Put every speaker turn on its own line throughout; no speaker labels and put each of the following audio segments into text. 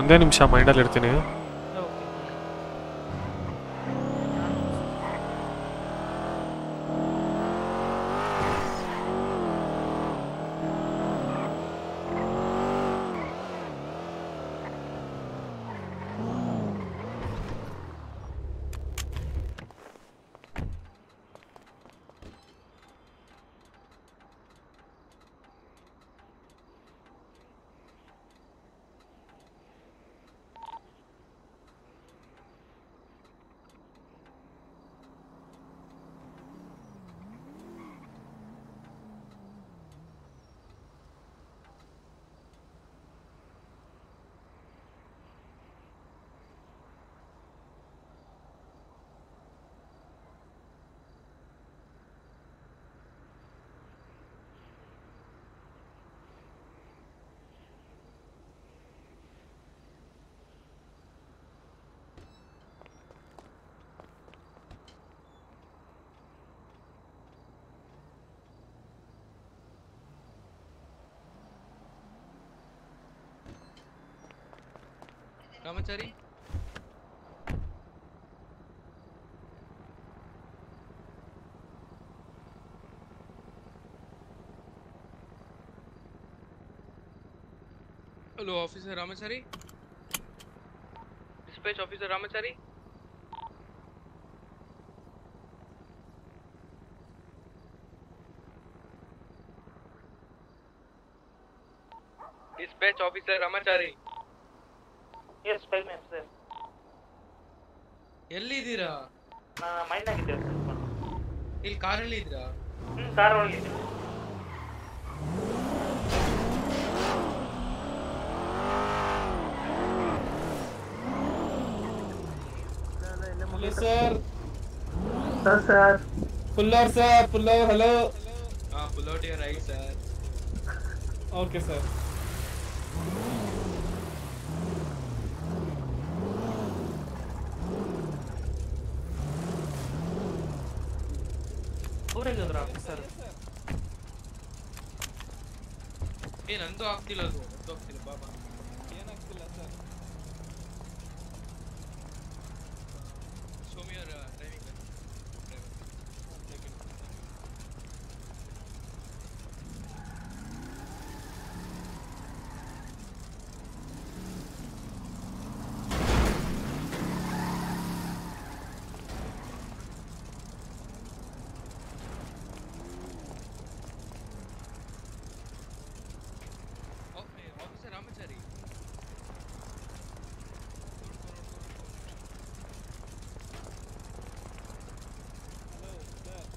ಒಂದೇ ನಿಮಿಷ ಮೈಂಡಲ್ಲಿ ಇರ್ತೀನಿ.
Ramachari hello officer Ramachari dispatch officer Ramachari dispatch officer Ramachari
yes five minutes sir
ಎಲ್ಲಿದ್ದೀರಾ?
ನಾನು ಮೈಂಡ್ ಆಗಿದ್ದೇವೆ ಸರ್
ಇಲ್ಲಿ ಕಾರಲ್ಲಿ ಇದ್ದೀರಾ?
ಹ್ಞೂ ಕಾರ್ ಒಳಗೆ
sir
sir sir
puller sir puller hello
ಹಾ pull out your right sir
okay sir.
ಊರಾಗಿದ್ರು sir
ಏ ನಂದು ಆಗ್ತಿಲ್ಲ ಅದು ನಂದು ಆಗ್ತಿಲ್ಲ ಬಾಬಾ
ಏನಾಗ್ತಿಲ್ಲ sir
Show me your uh, driving license. Okay, Officer Ramachari.
Hello sir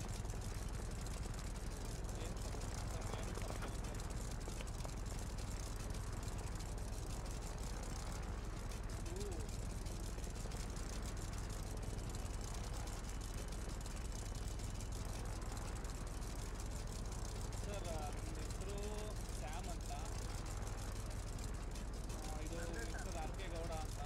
sir ನನ್ನ ಹೆಸರು ಶ್ಯಾಮ್ ಅಂತ ಆ, ಇದು ಮಿಸ್ಟರ್ ಆರ್ ಕೆ ಗೌಡ ಅಂತ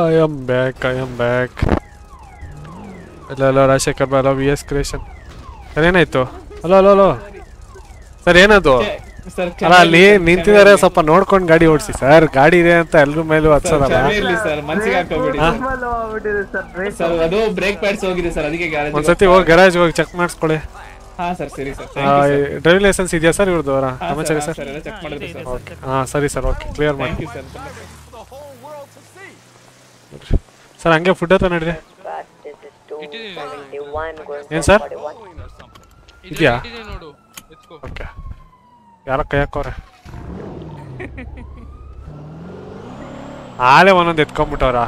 I am back I am back ಇಲ್ಲ hello Rajashekar Bala V S creation sir ಏನಾಯ್ತು? ಅಲೋ ಅಲೋ ಅಲೋ ಸರ್ ಏನದು? ಅಲ್ಲ ಅಲ್ಲಿ ನಿಂತಿದ್ದಾರೆ ಸ್ವಲ್ಪ ನೋಡ್ಕೊಂಡು ಗಾಡಿ ಓಡಿಸಿ ಸರ್. ಗಾಡಿ ಇದೆ ಅಂತ ಎಲ್ರ ಮೇಲೂ ಹಚ್ಚೋದಲ್ಲ ಒಂದ್ಸತಿ ಹೋಗಿ ಗ್ಯಾರೇಜ್ ಹೋಗಿ ಚೆಕ್ ಮಾಡಿಸ್ಕೊಳ್ಳಿ. ಡ್ರೈವಿಂಗ್ ಲೈಸೆನ್ಸ್ ಇದೆಯಾ ಸರ್ ಇವ್ರದ್ದು ರಾಮಾಚಾರಿ ಸರ್
ಸರ್. ಎಲ್ಲ ಚೆಕ್ ಮಾಡಿದ್ರಿ ಸರ್.
ಓಕೆ ಹಾಂ ಸರಿ ಸರ್. ಓಕೆ ಕ್ಲಿಯರ್ ಮಾಡಿ.
ಸರ್
ಹಂಗೆ ಫುಡ್ ಹತ್ರ ನಡೀರಿ. ಏನ್ ಸರ್? ಇದೆಯಾ? ಓಕೆ. ಯಾರ ಕೈ ಹಾಕೋರೆ. ಆಲೆ ಒಂದೊಂದು ಎತ್ಕೊಂಡ್ಬಿಟ್ಟವ್ರ?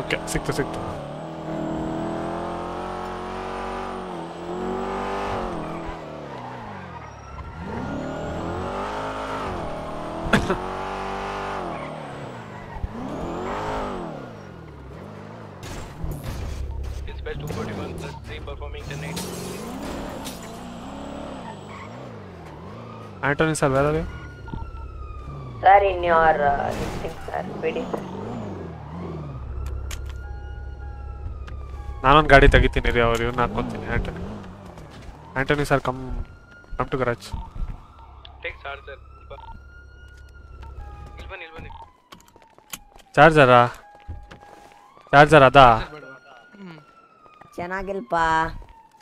ಓಕೆ ಸಿಕ್ತು ಸಿಕ್ತು. ಆಂಟೋನಿ ಸರ್ ಬೇರೆ
sir in your thing sir ಬಿಡಿ.
ನಾನೊಂದು ಗಾಡಿ ತೆಗಿತೀನಿ ರೀ ಅವ್ರು ಇವ್ನ ಹಾಕ್ಕೊತೀನಿ Antony Antony sir come come to garage
take charger ಇಲ್ಲಿ ಬನ್ನಿ ಇಲ್ಲಿ ಬನ್ನಿ
ಚಾರ್ಜರಾ ಚಾರ್ಜರ್ ಅದಾ?
ಚೆನ್ನಾಗಿಲ್ಪಾ
ಚೆನ್ನಾಗಿಲ್ಪ.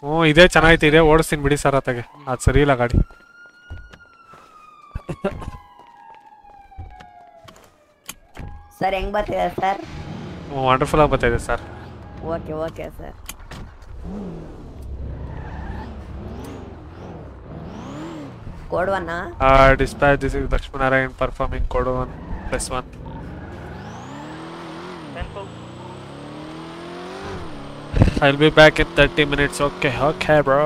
ಹ್ಞೂ ಇದೇ ಚೆನ್ನಾಗೈತೆ ಇದೇ ಓಡಿಸ್ತೀನಿ ಬಿಡಿ ಸರ್ ಅತ್ತಾಗೆ. ಅದು ಸರಿ ಇಲ್ಲ ಗಾಡಿ.
ಸರ್ ಹೆಂಗ್ ಬರ್ತಿದೆ ಸರ್
ಹ್ಞೂ ವಂಡರ್ಫುಲ್ ಆಗಿ ಬರ್ತಾಯಿದೆ sir
okay okay sir ಕೊಡುವಣ್ಣ
dispatch this is Lakshminarayan performing code one plus one I will be back in thirty minutes okay okay bro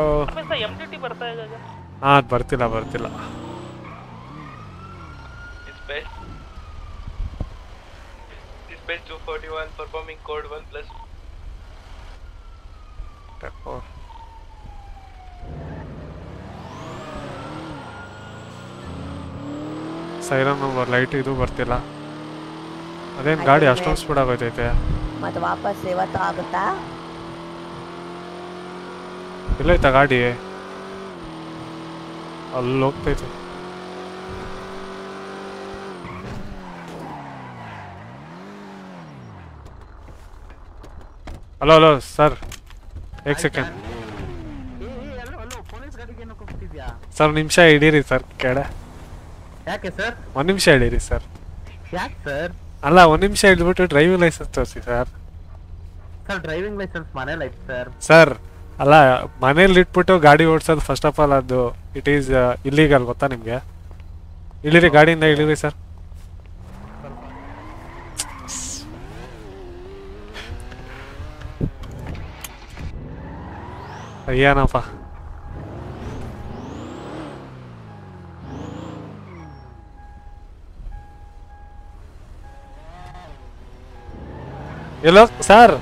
M T T ಬರ್ತಾ ಇದೆ
ಹಾಂ ಅದು ಬರ್ತಿಲ್ಲ ಬರ್ತಿಲ್ಲ
Dispatch. Dispatch 241 performing code 1 plus.
Siren light ಇದು ಬರ್ತಿಲ್ಲ. ಅದೇನು ಗಾಡಿ ಅಷ್ಟೊಂದು ಸ್ಪೀಡ್ ಆಗೋಯ್ತೈತೆ
ಮತ್ತೆ ವಾಪಸ್ ಇವತ್ತು ಆಗುತ್ತಾ?
ಎಲ್ಲೈತಾ ಗಾಡಿ? ಅಲ್ಲಿ ಹೋಗ್ತೈತೆ ಹಲೋ ಹಲೋ ಸರ್ ಏಕ್ ಸೆಕೆಂಡ್ ಸರ್ ನಿಮಿಷ ಹಿಡೀರಿ ಸರ್ ಕೇಳ
ಯಾಕೆ ಸರ್
ಒಂದು ನಿಮಿಷ ಹಿಡೀರಿ ಸರ್
ಯಾಕೆ ಸರ್
ಅಲ್ಲ ಒಂದು ನಿಮಿಷ ಹಿಡ್ಬಿಟ್ಟು ಡ್ರೈವಿಂಗ್ ಲೈಸೆನ್ಸ್ ತೋರಿಸಿ ಸರ್
ಸರ್ ಡ್ರೈವಿಂಗ್ ಲೈಸೆನ್ಸ್ ಮನೇಲಿ ಐತೆ ಸರ್
ಸರ್ ಅಲ್ಲ ಮನೇಲಿ ಇಟ್ಬಿಟ್ಟು ಗಾಡಿ ಓಡಿಸೋದು ಫಸ್ಟ್ ಆಫ್ ಆಲ್ ಅದು ಇಟ್ ಈಸ್ ಇಲ್ಲೀಗಲ್ ಗೊತ್ತಾ ನಿಮಗೆ? ಇಳಿರಿ ಗಾಡಿಯಿಂದ ಇಳಿರಿ ಸರ್ ಅಯ್ಯನಪ್ಪ ಎಲ್ಲೋ ಸರ್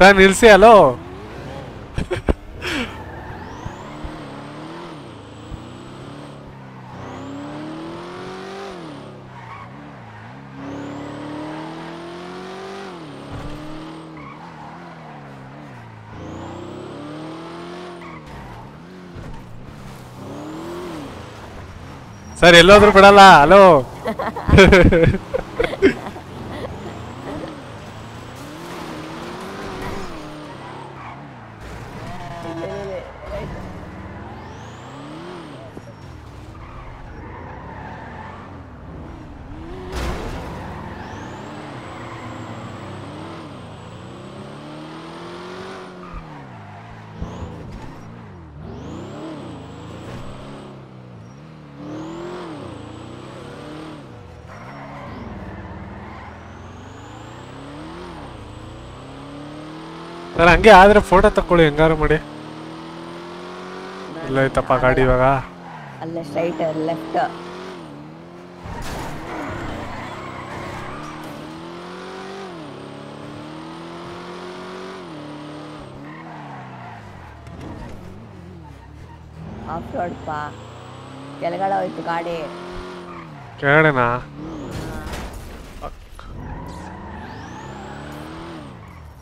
ಸರ್ ನಿಲ್ಸಿ ಹಲೋ ಸರ್ ಎಲ್ಲೋದ್ರು ಬಿಡಲ್ಲ ಹಲೋ ಸರ್ ಹಂಗೆ ಆದ್ರೆ ಫೋಟೋ ತಕೊಳ್ಳಿ ಹೆಂಗಾರು ಮಾಡಿ. ಇಲ್ಲ ಆಯ್ತಪ್ಪ ಗಾಡಿ ಇವಾಗ.
ಅಲ್ಲ ಸ್ಟ್ರೈಟ್ ಲೆಫ್ಟ್ ಆಫ್ ರೋಡ್ ಪಾ ಕೆಳಗಡೆ ಹೋಯ್ತು ಗಾಡಿ.
ಕೆಳಗಡೆನಾ?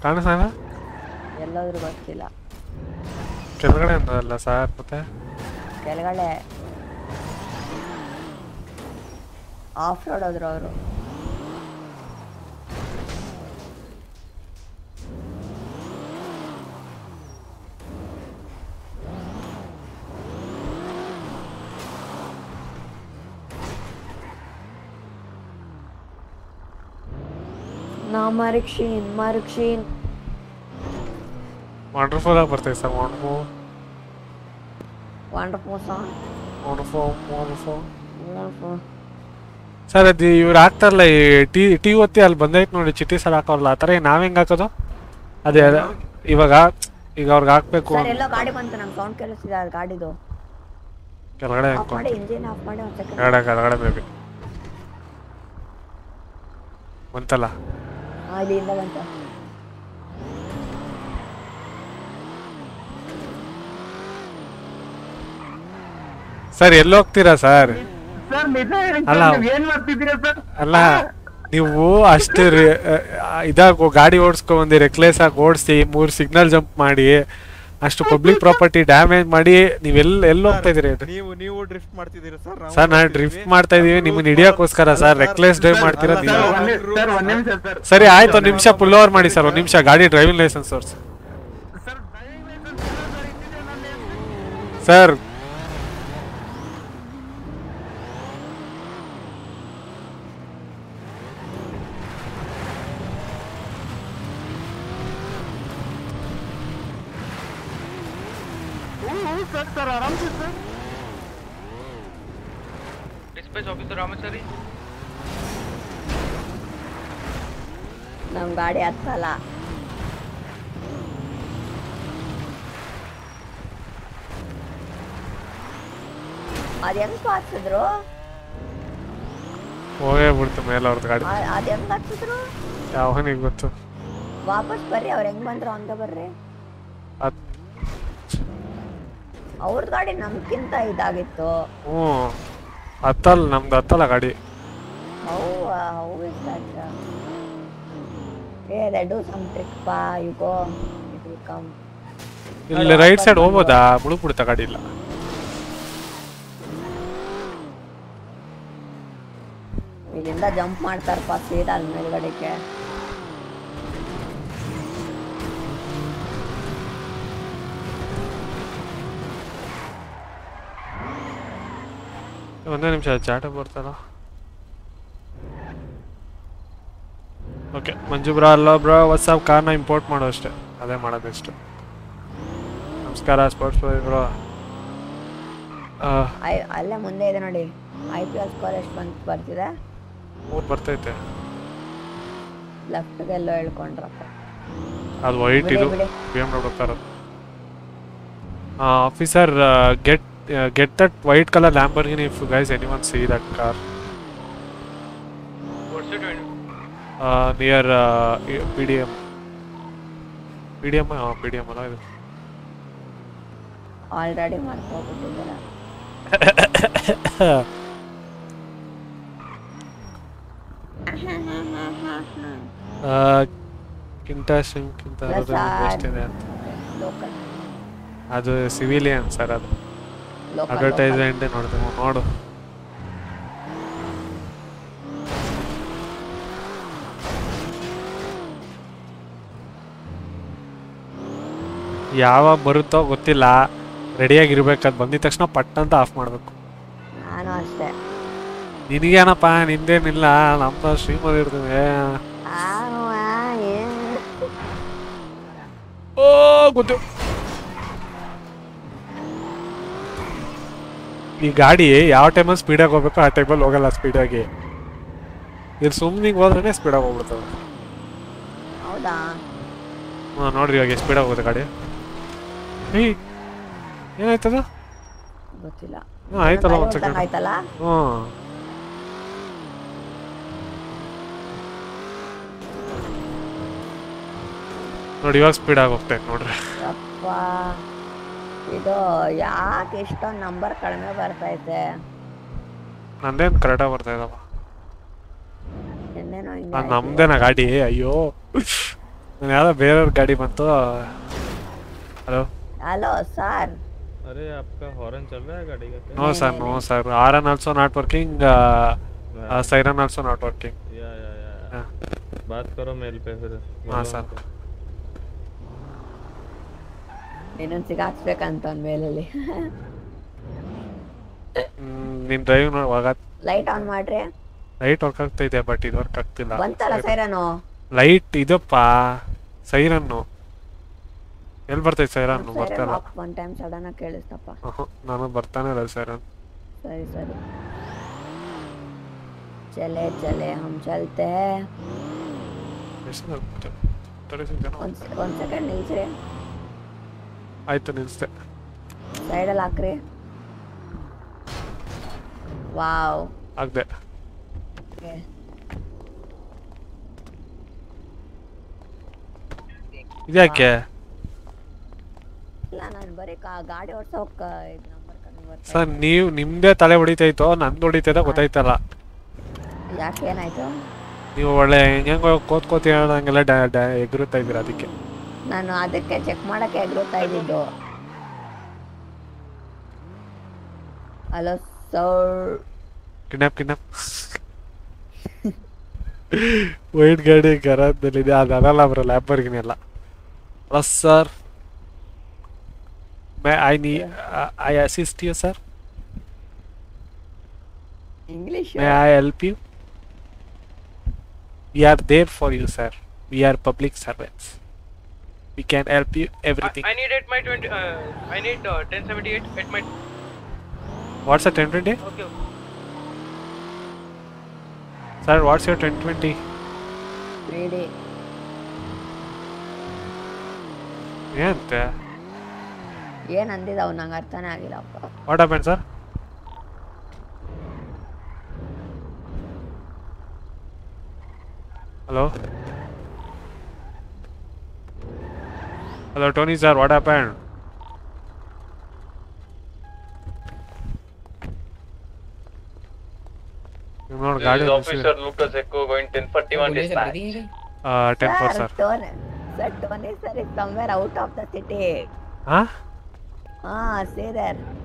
ಕಾಣಿಸಲ್ಲ
ಎಲ್ಲೋದ್ರು ಗೊತ್ತಿಲ್ಲ.
ಕೆಳಗಡೆ ಅಂತಲ್ಲ ಸರ್ ಮತ್ತೆ?
ಕೆಳಗಡೆ. ಆಫ್ ರೋಡ್ ಹೋದ್ರು ಅವರು. ಮರಿಕ್ಷೀನ್ ಮರಿಕ್ಷೀನ್.
ವಂಡರ್ಫುಲ್ ಆಗಿ ಬರ್ತೈತೆ sir wonderful
wonderful song
wonderful wonderful
wonderful
sir ಅದು ಇವ್ರು ಹಾಕ್ತಾರಲ್ಲ ಈ ಟಿ ಟಿ ಒತ್ತಿ ಅಲ್ಲಿ ಬಂದೈತೆ ನೋಡಿ ಚಿಟ್ಟಿ ಸರ್ ಹಾಕೋಲ್ಲ ಆ ಥರ ನಾವ್ ಹೆಂಗೆ ಹಾಕೋದು? ಅದೇ ಇವಾಗ ಈಗ ಅವ್ರಿಗೆ ಹಾಕ್ಬೇಕು
ಎಲ್ಲೋ ಗಾಡಿ ಬಂತು ನಮ್ಮ ಸೌಂಡ್ ಕೇಳಿಸ್ತಿದೆ ಅದು ಗಾಡಿದು.
ಕೆಳಗಡೆ
ಮಾಡಿ ಇಂಜಿನ್ ಆಫ್ ಮಾಡಿ ಒಂದು ಸೆಕೆಂಡ್
ಕೆಳಗಡೆ ಕೆಳಗಡೆ ಬೇಬಿ ಬಂತಲ್ಲ?
ಇಲ್ಲಿಂದ ಬಂತ.
ಸರ್ ಎಲ್ಲಿ ಹೋಗ್ತೀರಾ ಸರ್ ಅಲ್ಲ.
ನೀವ್ ಏನ್ ಮಾಡ್ತಿದ್ದೀರಾ ಸರ್
ಅಲ್ಲ ನೀವು ಅಷ್ಟು ಇದಾಗೋ ಗಾಡಿ ಓಡಿಸ್ಕೊಂಡ್ ಬಂದು ರೆಕ್ಲೆಸ್ ಆಗಿ ಓಡಿಸಿ ಮೂರು ಸಿಗ್ನಲ್ ಜಂಪ್ ಮಾಡಿ ಅಷ್ಟು ಪಬ್ಲಿಕ್ ಪ್ರಾಪರ್ಟಿ ಡ್ಯಾಮೇಜ್ ಮಾಡಿ ನೀವೆಲ್ಲ ಎಲ್ಲಿ ಹೋಗ್ತಾ ಇದೀರಿ
ನೀವು ನೀವು ಡ್ರಿಫ್ಟ್ ಮಾಡ್ತಿದ್ದೀರಾ ಸರ್
ಸರ್ ನಾನು ಡ್ರಿಫ್ಟ್ ಮಾಡ್ತಾ ಇದೀವಿ ನಿಮ್ಮನ್ನ ಹಿಡಿಯೋಕ್ಕೋಸ್ಕರ ಸರ್ ರೆಕ್ಲೆಸ್ ಡ್ರೈವ್ ಮಾಡ್ತೀರಾ ನೀವು?
ಸರ್ ಒಂದ್ ನಿಮಿಷ ಸರ್ ಒಂದ್ ನಿಮಿಷ ಸರ್
ಸರಿ ಆಯ್ತು ಒಂದು ನಿಮಿಷ ಪುಲ್ ಓವರ್ ಮಾಡಿ ಸರ್ ಒಂದು ನಿಮಿಷ ಗಾಡಿ ಡ್ರೈವಿಂಗ್ ಲೈಸೆನ್ಸ್ ತೋರಿಸಿ.
ಸರ್ ಡ್ರೈವಿಂಗ್ ಲೈಸೆನ್ಸ್ ಸರ್ ಇದ್ದಿದೆ ನನ್ನ
ಸರ್
ಹ್ಞೂ ಹ್ಞೂ ಸರ್ ಸರ್ ಆರಾಮ್ಸೆ ಸರ್
ಡಿಸ್ಪೇಚ್ ಆಫೀಸರ್ ರಾಮಾಚಾರಿ
ನಮ್ ಗಾಡಿ ಹತ್ತಲ್ಲ ಅದ್ ಹೆಂಗ್ ಹಾಕ್ಸಿದ್ರು
ಹೋಗೇ ಬಿಡ್ತು ಮೇಲೆ ಅವ್ರದ್ದು ಗಾಡಿ
ಅ- ಅದ್ ಹೆಂಗ್ ಹಾಕ್ಸಿದ್ರು
ಯಾವನಿಗೆ ಗೊತ್ತು
ವಾಪಸ್ ಬರ್ರಿ ಅವ್ರ ಹೆಂಗ್ ಬಂದ್ರು ಹಂಗ ಬರ್ರಿ
ಅದ್
ಅವ್ರದ್ ಗಾಡಿ ನಮ್ಗಿಂತ ಇದಾಗಿತ್ತು.
ಹ್ಞೂ ಹತ್ತಲ್ಲ ನಮ್ದು ಹತ್ತಲ್ಲ ಗಾಡಿ.
ಹೌ ಹೌ ಇಸ್ ದಟ್ ಏ ದೇ ಡೂ ಸಮ್ ಟ್ರಿಕ್ ಪಾ you go it will come
ಇಲ್ಲಿ ರೈಟ್ ಸೈಡ್ ಹೋಗ್ಬೋದಾ? ಮುಳುಗ್ಬಿಡ್ತಾ ಗಾಡಿ ಇಲ್ಲ.
ಇಲ್ಲಿಂದ ಜಂಪ್ ಮಾಡ್ತಾರಪ್ಪ ಸೀದಾ ಅಲ್ಲಿ ಮೇಲ್ಗಡೆಗೆ.
ಒಂದೇ ನಿಮಿಷ ಚಾಟ ಬರ್ತಾರ ಓಕೆ ಮಂಜು ಬ್ರಾ ಅಲ್ಲ ಬ್ರಾ ವಾಟ್ಸಪ್ ಕಾರ್ನ ಇಂಪೋರ್ಟ್ ಮಾಡೋ ಅಷ್ಟೇ. ಅದೇ ಮಾಡೋದು ಬೆಸ್ಟ್ ನಮಸ್ಕಾರ ಸ್ಪೋರ್ಟ್ಸ್ ಬ್ರೋ.
ಅಲ್ಲೇ ಮುಂದೆ ಇದೆ ನೋಡಿ. ಐ ಪಿ ಎಲ್ ಸ್ಕೋರ್ ಎಷ್ಟು ಬಂತು ಬರ್ತಿದೆ.
ಮೂರು ಬರ್ತೈತೆ.
ಲೆಫ್ಟ್ಗೆ ಎಲ್ಲೋ ಹೇಳ್ಕೊಂಡ್ರಪ್ಪ.
ಅದು ವೈಟ್ ಇದು. ಬಿ ಎಂ ಡಬ್ಲ್ಯೂ ಇರೋದು. Officer get get that white colour Lamborghini if guys any one see that car
what's it
near P D M P D M P D M ಅಲ್ಲ ಇದು
ಆಲ್ರೆಡಿ ಮಾಡ್ಕೊಬಿಟ್ಟಿದ್ದೀರ
ಕಿಂತ ಕಿಂತ
Plus
ಎಷ್ಟಿದೆ ಅಂತ
local
ಅದು civilian sir ಅದು
local
advertisement ನೋಡ್ತೀವಿ ನೋಡು. ಯಾವಾಗ ಬರುತ್ತೋ ಗೊತ್ತಿಲ್ಲ. ರೆಡಿಯಾಗಿರ್ಬೇಕು ಅದು ಬಂದಿದ ತಕ್ಷಣ ಪಟ್ ಅಂತ ಆಫ್ ಮಾಡಬೇಕು.
ನಾನು ಅಷ್ಟೇ.
ನಿನಗೇನಪ್ಪ ನಿಂದೇನಿಲ್ಲ ನಮ್ಮ ಶ್ರೀಮದ್ ಇರ್ತದೆ ಓ ಗೊತ್ತು. ಈ ಗಾಡಿ ಯಾವ ಟೈಮಲ್ಲಿ ಸ್ಪೀಡಾಗಿ ಹೋಗ್ಬೇಕು ಆ ಟೈಮಲ್ಲಿ ಹೋಗಲ್ಲ ಸ್ಪೀಡಾಗಿ ಇಲ್ಲಿ ಸುಮ್ಮನೆ ಹೋದ್ರೆ ಸ್ಪೀಡಾಗಿ ಹೋಗ್ಬಿಡ್ತವೆ.
ಹೌದಾ?
ಹಾಂ ನೋಡ್ರಿ ಇವಾಗ ಸ್ಪೀಡಾಗಿ ಹೋಗುತ್ತೆ ಗಾಡಿ. ಹೇ ಏನಾಯ್ತದ?
ಗೊತ್ತಿಲ್ಲ.
ಹಾಂ ಆಯ್ತಲ್ಲ ಒಂದು ಸೆಕೆಂಡ್
ಆಯ್ತಲ್ಲ?
ಹ್ಞೂ ನೋಡಿ ಇವಾಗ ಸ್ಪೀಡಾಗಿ ಹೋಗ್ತೈತೆ ನೋಡ್ರಿ.
ಇದು ಯಾಕೆ ಇಷ್ಟೊಂದು ನಂಬರ್ ಕಡಿಮೆ ಬರ್ತೈತೆ
ನಂದೇನು ಕರೆಕ್ಟಾಗಿ ಬರ್ತಾ ಇದಾವ
ನಿನ್ನೆನೋ ಹಿಂಗೆ
ಅದು ನಮ್ದೇನ ಗಾಡಿ ಅಯ್ಯೋ ನಾನು ಯಾವ್ದೋ ಬೇರೆಯವ್ರ ಗಾಡಿ ಬಂತು ಹಲೋ
ಹಲೋ ಸರ್
अरे आपका हॉर्न चल रहा है गाड़ी का क्या?
No sir no sir horn also not working siren also not working
yeah yeah yeah
हाँ।
बात करो मेल पे फिर
हाँ,
बोलो
सर।
ಇನ್ನೊಂದ್ಸಿಗೆ ಹಾಕ್ಸ್ಬೇಕಂತ ಅವ್ನ ಮೇಲಲ್ಲಿ.
ನಿನ್ ಡ್ರೈವ್ ನೋಡಿ
ಲೈಟ್ ಆನ್ ಮಾಡ್ರಿ?
ಲೈಟ್ ವರ್ಕ್ ಆಗ್ತಾ ಇದೆ ಬಟ್ ಇದು ವರ್ಕ್ ಆಗ್ತಿಲ್ಲ.
ಬಂತಲ್ಲ ಸೈರನು?
ಲೈಟ್ ಇದಪ್ಪ ಸೈರನ್ನು. ಎಲ್ಲಿ ಬರ್ತೈತೆ
ಸೈರನ್? ಬರ್ತಾ ಒನ್ ಟೈಮ್ ಸಡನ್ ಆಗಿ ಕೇಳಿಸ್ತಪ್ಪ.
ನಾನು ಬರ್ತಾನೆ ಅಲ್ಲ ಸೈರನ್.
ಸರಿ ಸರಿ. ಚಲೆ ಚಲೆ ಹಮ್ ಚಲತೆ. ಒಂದ್ ಸೆಕೆಂಡ್ ನಿಲ್ಸ್ರಿ.
ಆಯ್ತು ನಿಲ್ಸ್ದೆ.
ಸೈಡಲ್ಲಿ ಹಾಕ್ರಿ. ವಾವ್.
ಆಗ್ದೆ ಇದ್ಯಾಕೆ?
ಇಲ್ಲ ನಾನು ಬರೀ ಗಾಡಿ ಓಡ್ಸೋಕ್
ಸರ್ ನೀವು ನಿಮ್ದೇ ತಲೆ ಹೊಡಿತೈತೋ ನಂದು ಹೊಡಿತೈತ ಗೊತ್ತಾಯ್ತಲ್ಲ.
ಯಾಕೆ ಏನಾಯ್ತು?
ನೀವು ಒಳ್ಳೆ ಹೆಂಗ ಕೋತ್ಕೋತಿ ಡ್ಯಾ ಎಗರುತ್ತಾ ಇದ್ದೀರ ಅದಕ್ಕೆ.
ನಾನು ಅದಕ್ಕೆ ಚೆಕ್ ಮಾಡಕ್ಕೆ ಎಗ್ರುತ್ತಾ ಇದ್ದಿದ್ದು. Hello sir
kidnap kidnap white ಗಾಡಿ ಗರಾಜ್ನಲ್ಲಿದೆ ಅದು ಅದಲ್ಲ ಬ್ರೋ ಲ್ಯಾಬ್ಬರ್ಗಿನಿ ಅಲ್ಲ. ಹಲೋ ಸರ್ ಮೇ ಐ ನೀ I assist you sir
English
may I help you we are there for you sir we are public servants We can help you everything
I need at my 20. Uh, I need uh, 1078 at my.
What's a ten twenty
Okay.
Sir what's your ten twenty
ready
ಏನಂತೆ
ಏನ್ ಅಂದಿದ ಅವ್ನು ನಂಗೆ ಅರ್ಥನೇ ಆಗಿಲ್ಲಪ್ಪ
what happen sir hello Hello, Tony sir, what happened? I'm not guarding
officer Lucas Echo going 1041 dispatch.
Uh, 10 for
sir. Tony, sir, Tony sir is somewhere out of the
city.
Huh? हाँ sir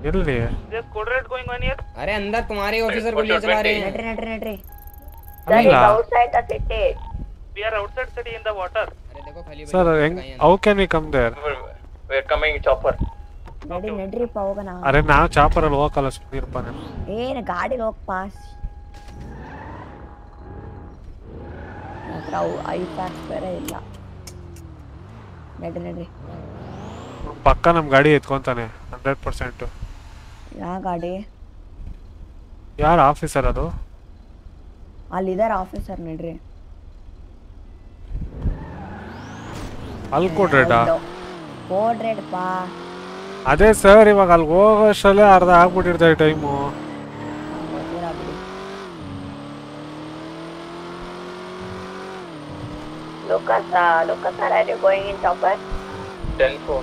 चल
रही है this code red going on
अरे अंदर तुम्हारे officer
को
चला रहे हैं
नटरे नटरे नटरे
sir
outside the city
we are outside city in the water
sir ಹೆಂಗ್ how can we come there
we are coming chopper
ಗಾಡಿ ನಡ್ರಿಪ್ಪ ಹೋಗೋಣ.
ನಾವು ಚಾಪರ್ ಅಲ್ಲಿ ಹೋಗಲ್ಲ ಸುಮ್ಮನಿರಪ್ಪ
ಏನು ಗಾಡಿ ಹೋಗ್ ಪಾಸ್ ನಾವು ಐ ಪ್ಯಾಕ್ ಬೇರೆ ಇಲ್ಲ. ನಡ್ರಿ ನಡ್ರಿ.
ಪಕ್ಕ ನಮ್ಮ ಗಾಡಿ ಎತ್ಕೊಂತಾನೆ ಹಂಡ್ರೆಡ್ ಪರ್ಸೆಂಟು
ಯಾ ಗಾಡಿ?
ಯಾರು ಆಫೀಸರ್ ಅದು?
ಅಲ್ಲಿದ್ದಾರೆ ಆಫೀಸರ್ ನಡ್ರಿ.
ಅಲ್ಲಿ ಕೊಡ್ರೇಟಾ
ಕೋಡ್ ರೇಟ್ ಪಾ
ಅದೇ ಸರ್ ಇವಾಗ ಅಲ್ಲಿ ಹೋಗೋಷ್ಟಲ್ಲೇ ಅರ್ಧ ಆಗ್ಬಿಟ್ಟಿರ್ತದೆ ಟೈಮು.
ಗೊತ್ತಿಲ್ಲ ಬಿಡಿ Lucas, uh, Lucas, are you going in chopper?
10-4.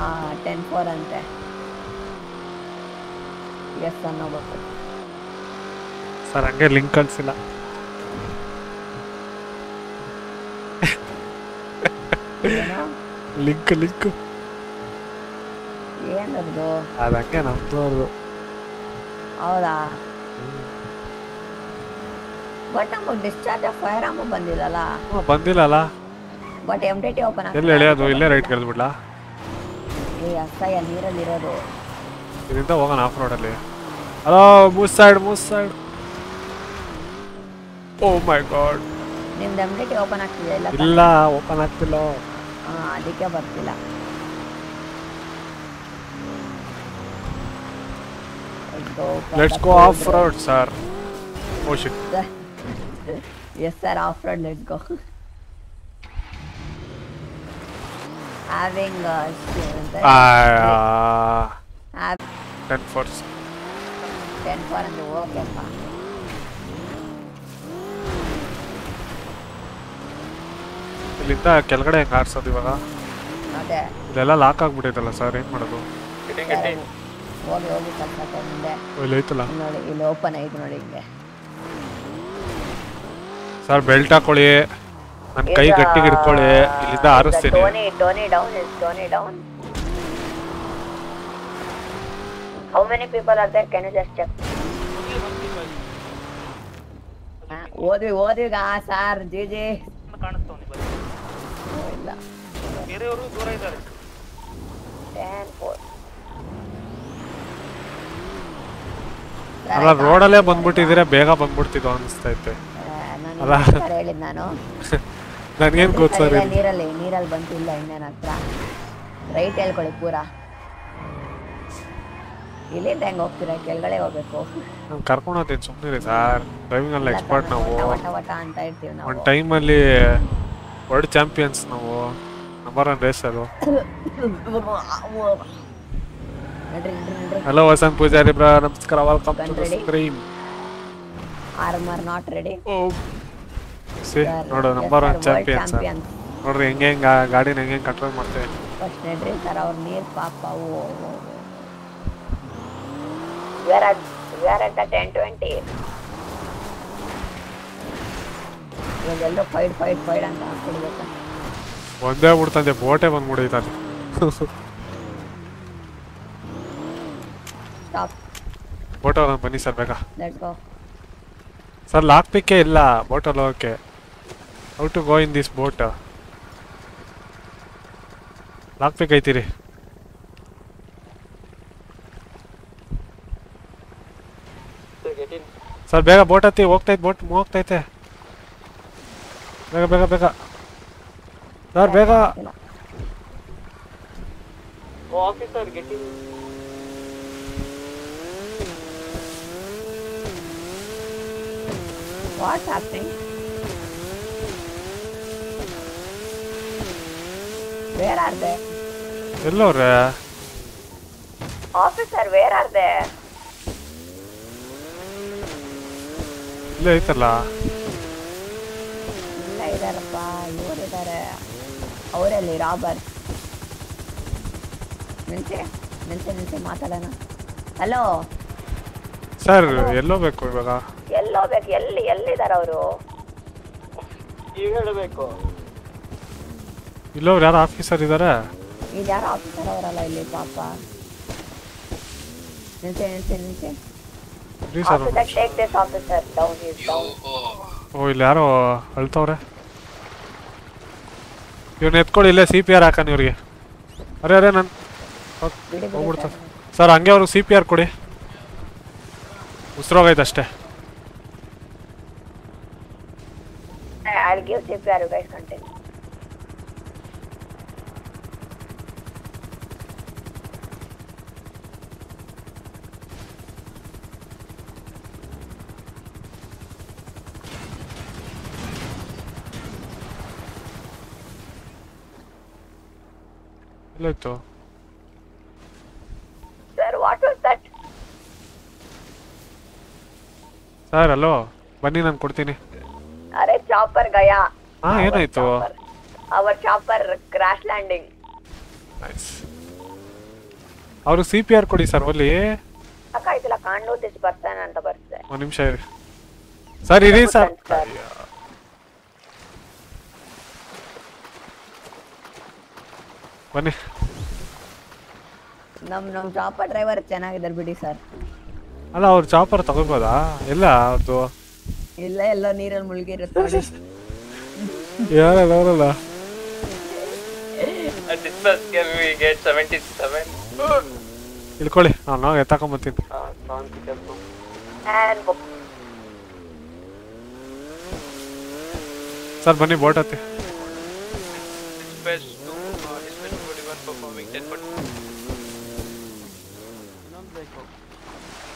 ಆ ಟೆನ್ ಫೋರ್ ಅಂತೆ. ಎಸ್ ಅನ್ನೋ ಗೊತ್ತು
ಸರ್ ಹಂಗೆ ಲಿಂಕ್ ಕಳ್ಸಿಲ್ಲ
ಏನೋ
ಲಿಂಕ್ ಲಿಂಕ್.
ಏನದು?
ಅದು ಹಂಗೆ ನಮ್ದು ಅವ್ರದ್ದು
ಹೌದಾ? ಬಟ್ ನಮಗೆ ಡಿಸ್ಚಾರ್ಜ್ ಆಫ್ ಫೈರ್ ಆಮ್ ಬಂದಿಲ್ಲಲ್ಲ?
ಹ್ಞೂ ಬಂದಿಲ್ಲಲ್ಲ.
But M T T open
ಎಲ್ಲಿ ಎಳೆಯೋದು? ಇಲ್ಲೇ ರೈಟ್ ಕಳೆದ್ಬಿಡ್ಲಾ
ಏ ಅಸಹ್ಯ ನೀರಲ್ಲಿರೋದು.
ಇದರಿಂದ ಹೋಗೋಣ ಆಫ್ ರೋಡಲ್ಲಿ ಹಲೋ ಮೂಸ್ ಸೈಡ್ ಮೂಸ್ ಸೈಡ್ ಓ ಮೈ ಗಾಡ್
ನಿಮ್ದು ಎಂ ಟಿ ಓಪನ್ ಆಗ್ತಿದೆ ಇಲ್ಲ?
ಓಪನ್ ಆಗ್ತಿಲ್ಲ.
ಅದಕ್ಕೆ ಬರ್ತಿಲ್ಲ
let's go off road sir oh shit
yes sir off road let's go having
ten fours
ten four ಅಂದ್ರೆ ಓಕೆಪ್ಪ
ಇಲ್ಲಿಂದ ಕೆಳಗಡೆ ಹೆಂಗೆ ಆಡ್ಸೋದು ಇವಾಗ? ಇಲ್ಲೆಲ್ಲ ಲಾಕ್ ಆಗ್ಬಿಟ್ಟೈತಲ್ಲ ಸರ್ ಏನ್ ಮಾಡೋದು?
Getting, getting.
ಹೋಗಿ ಹೋಗಿ ಸ್ವಲ್ಪ
ಓ, ಇಲ್ಲಿ ಐತಲ್ಲ
ನೋಡಿ ಇಲ್ಲಿ ಓಪನ್ ಐತೆ ನೋಡಿ ಹಿಂಗೆ.
ಸರ್ ಬೆಲ್ಟ್ ಹಾಕೊಳ್ಳಿ. ನನ್ನ ಕೈ ಗಟ್ಟಿಗೆ ಇಟ್ಕೊಳ್ಳಿ ಇಲ್ಲಿಂದ ಆರಿಸ್ತೀನಿ.
Tony Tony down is Tony down how many people are there can you just check ಓದ್ವಿ ಓದ್ವಿಗ ಸಾರ್ ಜಿ ಜಿ
ಬೇರೆಯವರು ದೂರ ಇದ್ದಾರೆ.
ಫೋರ್
ಅಲ್ಲ ರೋಡಲ್ಲೇ ಬಂದ್ಬಿಟ್ಟಿದ್ರೆ ಬೇಗ ಬಂದ್ಬಿಡ್ತಿದ್ದು ಅನಿಸ್ತೈತೆ ಅಲ್ಲ.
ನಾನು ಹೇಳಿದ್ ನಾನು
ನನಗೇನು ಗೊತ್ತು ಸರ್
ನೀರಲ್ಲಿ ನೀರಲ್ಲಿ ಬಂತಿಲ್ಲ ಇನ್ನೇನ ಹತ್ರ. ರೈಟ್ ಹೇಳ್ಕೊಳ್ಳಿ ಪೂರಾ. ಇಲ್ಲಿಂದ ಹೆಂಗ್ ಹೋಗ್ತೀರಾ? ಕೆಳಗಡೆ ಹೋಗ್ಬೇಕು.
ನಾನು ಕರ್ಕೊಂಡು ಹೋಗ್ತೀನಿ ಸುಮ್ಮನೆ ಸರ್. ಡ್ರೈವಿಂಗ್ ಅಲ್ಲಿ ಎಕ್ಸ್ಪರ್ಟ್ ನಾವು.
ವಟ ವಟ ವಟ ಅಂತ ಇರ್ತೀವಿ
ಒಂದು ಟೈಮಲ್ಲಿ ವರ್ಲ್ಡ್ ಚಾಂಪಿಯನ್ಸ್ ನಾವು. ನಂಬರ್ ಒನ್ ರೇಸ್ ಅದು
ನಡ್ರಿ ನಡ್ರಿ ನಡ್ರಿ
ಹಲೋ ವಸಂತ್ ಪೂಜಾರಿ ಬ್ರ ನಮಸ್ಕಾರ welcome to the
Ready?
Stream
armour not ready
C ನೋಡು ನಂಬರ್ ಒನ್ ಚಾಂಪಿಯನ್ ಸರ್ ನೋಡ್ರಿ ಹೆಂಗೆ ಹೆಂಗೆ ಗಾಡಿನ ಹೆಂಗೆ ಹೆಂಗೆ ಕಂಟ್ರೋಲ್ ಮಾಡ್ತೇವೆ
ಫಸ್ಟ್ ನಡ್ರಿ ಸರ್ ಅವ್ರ ನೀರ್ ಪಾಪ ಓ we are at we are at the ten twenty ಇವಾಗ ಎಲ್ಲರೂ ಫೈಟ್ ಫೈಟ್ ಫೈಟ್ ಅಂತ ಹಾಕ್ಬಿಡ್ಬೇಕು.
ಒಂದೇ ಬಿಡ್ತಂದೆ ಬೋಟೆ ಬಂದ್ಬಿಡೈತೆ
ಮುಡಿತಾನೆ
ಬೋಟ್ ಬನ್ನಿ ಸರ್ ಬೇಗ. ಸರ್ ಲಾಕ್ ಪಿಕ್ಕೇ ಇಲ್ಲ ಬೋಟಲ್ಲಿ ಹೋಗಕ್ಕೆ. How to go in this boat lock pick ಐತಿರಿ. ಸರ್ ಬೇಗ ಬೋಟ್ ಹತ್ತಿ ಹೋಗ್ತೈತೆ ಬೋಟ್ ಹೋಗ್ತೈತೆ ಬೇಗ ಬೇಗ ಬೇಗ. ಸರ್ ಬೇಗ
officer getting
what's happening where are they
ಎಲ್ಲವ್ರೆ
officer where are they
ಇಲ್ಲೇ ಐತಲ್ಲ
ಇಲ್ಲ ಇದಾರಪ್ಪ ಇವರಿದ್ದಾರೆ ಅವರಲ್ಲಿ ರಾಬರ್. ನಿಂತೆ ನಿಂತೆ ನಿಂತೆ ಮಾತಾಡೋಣ. ಹಲೋ
ಸರ್ ಎಲ್ಲೋಗ್ಬೇಕು ಇವಾಗ?
ಎಲ್ಲೋಗ್ಬೇಕು ಎಲ್ಲಿ ಎಲ್ಲಿದ್ದಾರೆ ಅವರು?
ಈಗ ಹೇಳಬೇಕು.
ಇಲ್ಲೋರು ಯಾರು ಆಫೀಸರ್ ಇದ್ದಾರೆ
ಇಲ್ಲಿ ಯಾರು ಆಫೀಸರ್ ಅವರಲ್ಲ ಇಲ್ಲಿ ಪಾಪ. ನಿಂತೆ ನಿಂತೆ ನಿಂತೆ
ರೀ sir
officer take this officer down is down
ಓ ಇಲ್ಲಿ ಯಾರೋ ಅಳ್ತವ್ರೆ. ಇವ್ನ ಎತ್ಕೊಳ್ಳಿ ಇಲ್ಲೇ ಸಿ ಪಿ ಆರ್ ಹಾಕನ್ ಇವ್ರಿಗೆ. ಅರೆ ಅರೆ ನನ್ ಹೋಗ್ಬಿಡ್ತ. ಸರ್ ಹಂಗೆ ಅವ್ರಿಗೆ ಸಿ ಪಿ ಆರ್ ಕೊಡಿ. ಉಸಿರೋಗೈತೆ ಅಷ್ಟೇ.
give CPR, you guys continue.
ಎಲ್ಲೋಯ್ತು
Sir, what was that?
Sir hello ಬನ್ನಿ ನಾನು ಕೊಡ್ತೀನಿ.
ಅರೆ ಚಾಪರ್ ಗಯಾ.
ಹಾ ಏನಾಯ್ತು?
Our chopper crash landing
nice ಅವ್ರಿಗೆ ಸಿ ಪಿ ಆರ್ ಕೊಡಿ ಸರ್ ಒಲ್ಲಿ.
ಅಕ್ಕ ಇದೆಲ್ಲ ಕಾಂಡು ದಿಸ್ ಬರ್ತಾನೆ ಅಂತ ಬರ್ತೆ
ಒಂದು ನಿಮಿಷ ಇರಿ. ಸರ್ ಇರಿ ಸರ್ ಬನ್ನಿ.
ನಮ್ ನಮ್ ಚಾಪರ್ ಡ್ರೈವರ್ ಚೆನ್ನಾಗಿದ್ದಾರೆ ಬಿಡಿ ಸರ್
ಅಲ್ಲ ಅವ್ರು ಚಾಪರ್ ತಗೋಬೋದಾ ಇಲ್ಲ ಅವ್ರದ್ದು
ಇಲ್ಲ ಎಲ್ಲ ನೀರಲ್ಲಿ ಮುಳುಗಿರುತ್ತೆ
ಯಾರಲ್ಲ ಅವರಲ್ಲ
ಡಿಸ್ಪ್ಲಸ್ ಕ್ಯಾನ್ ವಿ ಗೆಟ್ 77
ಇಳ್ಕೊಳ್ಳಿ ನಾನು ನಾವು ಎತ್ತಾಕೊಂಬತ್ತೀನಿ. ಸರ್ ಬನ್ನಿ ಬೋಟ್ ಹತ್ತಿ.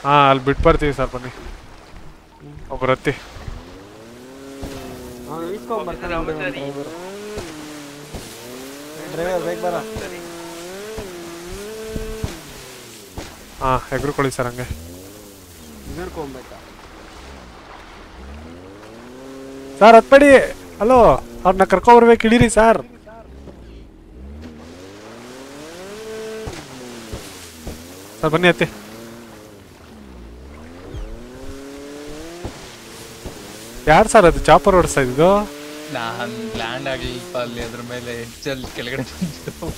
ಹಾಂ, ಅಲ್ಲಿ ಬಿಟ್ಟು ಬರ್ತೀವಿ ಸರ್, ಬನ್ನಿ. ಒಬ್ಬರು ಹತ್ತಿ
ಹಾಂ
ಡ್ರೈವರ್ ಬೇಗ ಬರ
ಹಾಂ ಎಗ್ರುಕೊಳ್ಳಿ ಸರ್ ಹಂಗೆ. ಸರ್ ಹತ್ಬೇಡಿ ಹಲೋ ಅವ್ರನ್ನ ಕರ್ಕೊಂಬರ್ಬೇಕು ಇಳೀರಿ ಸರ್. ಸರ್, ಬನ್ನಿ ಹತ್ತಿ ಯಾರು ಸರ್ ಅದು ಚಾಪರ್ ಓಡಿಸ್ತಾ ಇದ್ದು
ನಾನ್ ಲ್ಯಾಂಡ್ ಆಗ್ಲಿಲ್ಪ ಅಲ್ಲಿ ಅದ್ರ ಮೇಲೆ ಎಡ್ಜಲ್ಲಿ ಕೆಳಗಡೆ ಬಂದಿದ್ದು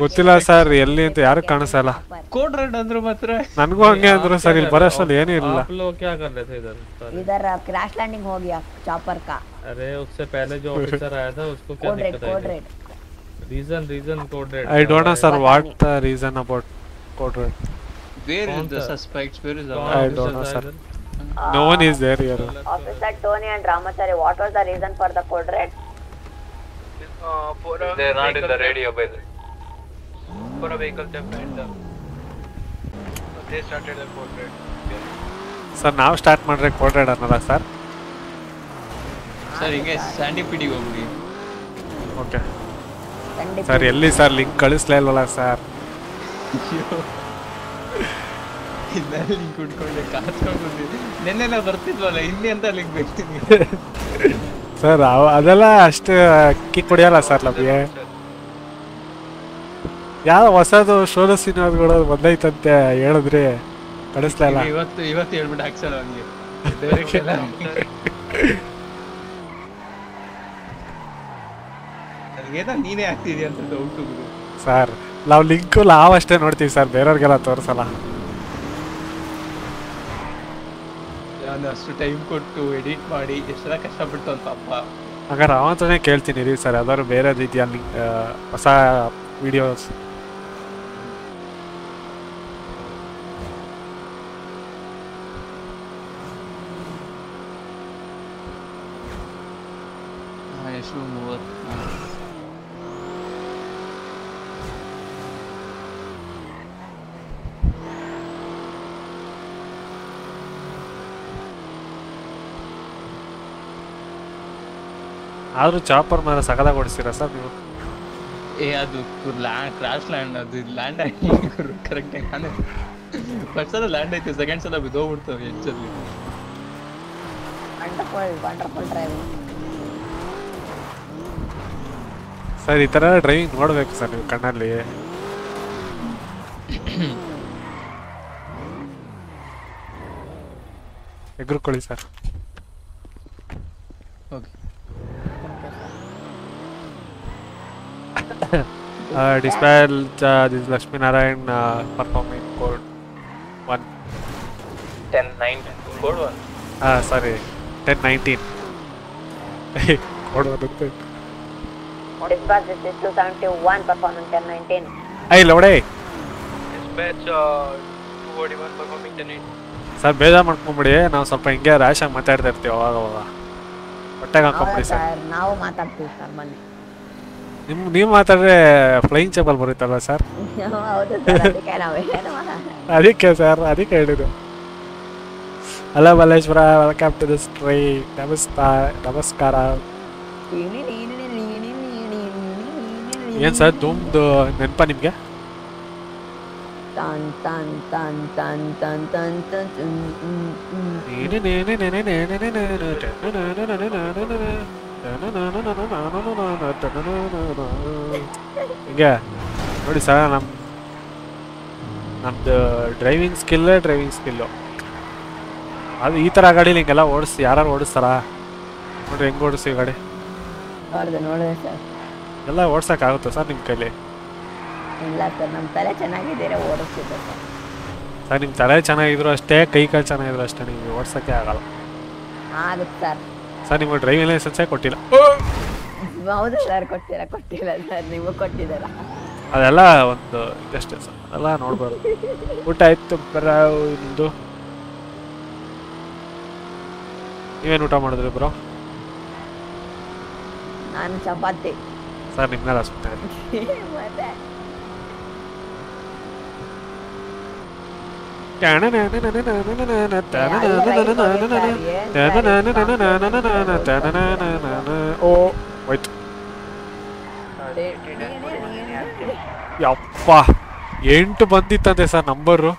ಗೊತ್ತಿಲ್ಲ ಸರ್ ಎಲ್ಲಿ ಅಂತ ಯಾರು ಕಾಣಿಸಲ್ಲ
ಕೋಡ್ ರೆಡ್ ಅಂದ್ರು ಮಾತ್ರ
ನನಗೂ ಹಂಗೆ ಅಂದ್ರು ಸರ್ ಇಲ್ಲಿ ಬರೋಷ್ಟಲ್ಲಿ ಏನೂ ಇಲ್ಲ
आप लोग क्या कर रहे थे इधर सारे?
इधर क्रैश लैंडिंग हो गया चॉपर का
अरे उससे पहले जो ऑफिसर आया था उसको क्या
कोड रेड
दिक्कत
code
I Reason, reason code
red. I don't know,
uh,
sir.
What
the reason about code
red?
Where
is the
suspects?
Where is the?
I don't know, sir. No one is there here.
Officer Tony and Ramachari, what was the reason for the code red?
Uh,
They're not in the radio, by the way.
For a vehicle theft and. Uh, they started the code red.
now start start ಮಾಡ್ರೆ Another sir. Sorry, sir
Sandy ಈಗ Sandy ಪಿಡಿಗೆ
sir ಎಲ್ಲಿ sir link ಕಳಿಸ್ಲೇ ಇಲ್ವಲ್ಲ sir?
Link ಉಟ್ಕೊಂಡೆ ಬರ್ತಿದ್ವಲ್ಲ ಹಿಂದೆ ಅಂತ link
sir ಅದೆಲ್ಲ ಅಷ್ಟು ಕಿಕ್ ಕುಡಿಯಲ್ಲ ಸರ್ ನಮಗೆ. ಯಾವ ಹೊಸದು ಶೋಧ ಸಿನಿಮಾಗಳು ಬಂದೈತಂತೆ ಹೇಳಿದ್ರಿ ಕಳಿಸ್ಲಾ ಇಲ್ಲ.
ಇವತ್ತು ಇವತ್ತು ಹೇಳ್ಬಿಟ್ಟು ಹಾಕ್ಸಲ್ಲ ಹಂಗೆ ಬೇರೆಗೆಲ್ಲ ನೀನೇ ಆಗ್ತಿದ್ಯಾ ಅಂತ ಡೌಟ್
ಸರ್ ನಾವು ಲಿಂಕು ಲಾವ್ ಅಷ್ಟೇ ನೋಡ್ತೀವಿ ಸರ್ ಬೇರೆಯವ್ರಿಗೆಲ್ಲ ತೋರಿಸಲ್ಲ.
ನಾನು ಅಷ್ಟು ಟೈಮ್ ಕೊಟ್ಟು ಎಡಿಟ್ ಮಾಡಿ ಎಷ್ಟೆಲ್ಲ ಕಷ್ಟಪಟ್ಟು ಅಂತ ಅಪ್ಪ.
ಹಾಗಾದ್ರೆ ಅವಂತಾನೆ ಕೇಳ್ತೀನಿ ರೀ ಸರ್ ಯಾವ್ದಾದ್ರು ಬೇರೆ ರೀತಿಯ ಹೊಸ ವಿಡಿಯೋಸ್
ಎಷ್ಟು ಮೂವತ್ತು
ಆದ್ರೂ ಚಾಪರ್ ಮೇಲೆ ಸಕದಾಗ ಓಡಿಸ್ತೀರಾ ಸರ್ ನೀವು?
ಏ ಅದು ಲ್ಯಾಂಡ್ ಕ್ರಾಶ್ ಲ್ಯಾಂಡ್ ಅದು ಲ್ಯಾಂಡ್ ಆಗಿ ಕರೆಕ್ಟ್ ನಾನು ಫಸ್ಟ್ ಸಲ ಲ್ಯಾಂಡ್ ಆಯ್ತು ಸೆಕೆಂಡ್ ಸಲ ಬಿದ್ದೋಗ್ಬಿಡ್ತವೆ
ಹೆಚ್ಚಲ್ಲಿ
ಸರ್ ಈ ಥರ ಡ್ರೈವಿಂಗ್ ನೋಡಬೇಕು ಸರ್ ನೀವು ಕಣ್ಣಲ್ಲಿ. ಎಗ್ರುಕೊಳ್ಳಿ sir.
uh,
dispel uh, this Lakshmi Narayan uh,
performing code 1. 10 9 code 1?
Ah, sorry, 10 19. code 1.
dispel this is 271 performing 10
19. Hey, Lode!
Dispatch uh, 241 performing 10
19. Sir ಬೇಜಾರು ಮಾಡ್ಕೊಂಬಿಡಿ ನಾವು ಸ್ವಲ್ಪ ಹಿಂಗೆ ರ್ಯಾಶಾಗಿ ಮಾತಾಡ್ತಾ ಇರ್ತೀವಿ ಅವಾಗ ಅವಾಗ ಹೊಟ್ಟೆಗೆ ಹಾಕೊಂಬಿಡಿ ಸರ್
ನಾವು ಮಾತಾಡ್ತೀವಿ ಸರ್ ಮನೆ
ನಿಮ್ ನೀವು ಮಾತಾಡಿದ್ರೆ ಫ್ಲೈಯಿಂಗ್ ಚೇಬಲ್ ಬರುತ್ತಲ್ವ ಸರ್
ಹೌದು ಸರ್ ಅದಕ್ಕೆ ನಾವು ಏನು ಮಾಡೋಣ
ಅದಕ್ಕೆ ಸರ್ ಅದಕ್ಕೆ ಹೇಳಿದ್ದು hello Malleshwara welcome to this try ನಮಸ್ಕಾರ ನಮಸ್ಕಾರ ಏನು ಸರ್ ಧೂಮ್ದು ನೆನಪ ನಿಮಗೆ ಹಿಂಗೆ. ನೋಡಿ ಸರ್ ನಮ್ಮ ನಮ್ಮದು ಡ್ರೈವಿಂಗ್ ಸ್ಕಿಲ್ಲೇ ಡ್ರೈವಿಂಗ್ ಸ್ಕಿಲ್ಲು ಅದು ಈ ಥರ ಗಾಡೀಲಿ ಹಿಂಗೆಲ್ಲ ಓಡಿಸಿ ಯಾರು ಓಡಿಸ್ತಾರ? ನೋಡ್ರಿ ಹೆಂಗೆ ಓಡಿಸಿ ಗಾಡಿ? ಎಲ್ಲ ಓಡ್ಸೋಕ್ಕಾಗುತ್ತಾ ಸರ್ ನಿಮ್ಮ ಕೈಲಿ?
ಸರ್ ನಮ್ಮ ತಲೆ ಸರ್?
ನಿಮ್ಮ ತಲೆ ಚೆನ್ನಾಗಿದ್ರು ಅಷ್ಟೇ ಕೈ ಕಾಲು ಚೆನ್ನಾಗಿದ್ರು ಅಷ್ಟೇ ನೀವು ಓಡಿಸೋಕ್ಕೆ ಆಗಲ್ಲ.
ಆಗುತ್ತೆ ಸರ್.
ಸರ್ ನಿಮಗೆ ಡ್ರೈವಿಂಗ್ ಲೈಸೆನ್ಸೇ ಕೊಟ್ಟಿಲ್ಲ?
ಹೌದು ಸರ್ ಕೊಟ್ಟಿಲ್ಲ ಕೊಟ್ಟಿಲ್ಲ ಸರ್ ನೀವು ಕೊಟ್ಟಿದ್ದೀರಾ.
ಅದೆಲ್ಲ ಒಂದು ಇದಷ್ಟೇ ಸರ್ ಅದೆಲ್ಲ ನೋಡ್ಬೋದು. ಊಟ ಆಯ್ತು ಬರ ನಿಮ್ಮದು ನೀವೇನು ಊಟ ಮಾಡಿದ್ರಿ ಬ್ರೋ?
ನಾನು ಚಪಾತಿ.
ಸರ್ ನಿಮ್ಮನ್ನ ಸುಮ್ಮನೆ ಓ ಹೋಯ್ತು ಯಪ್ಪ ಎಂಟು ಬಂದಿತ್ತಂತೆ ಸರ್ ನಂಬರು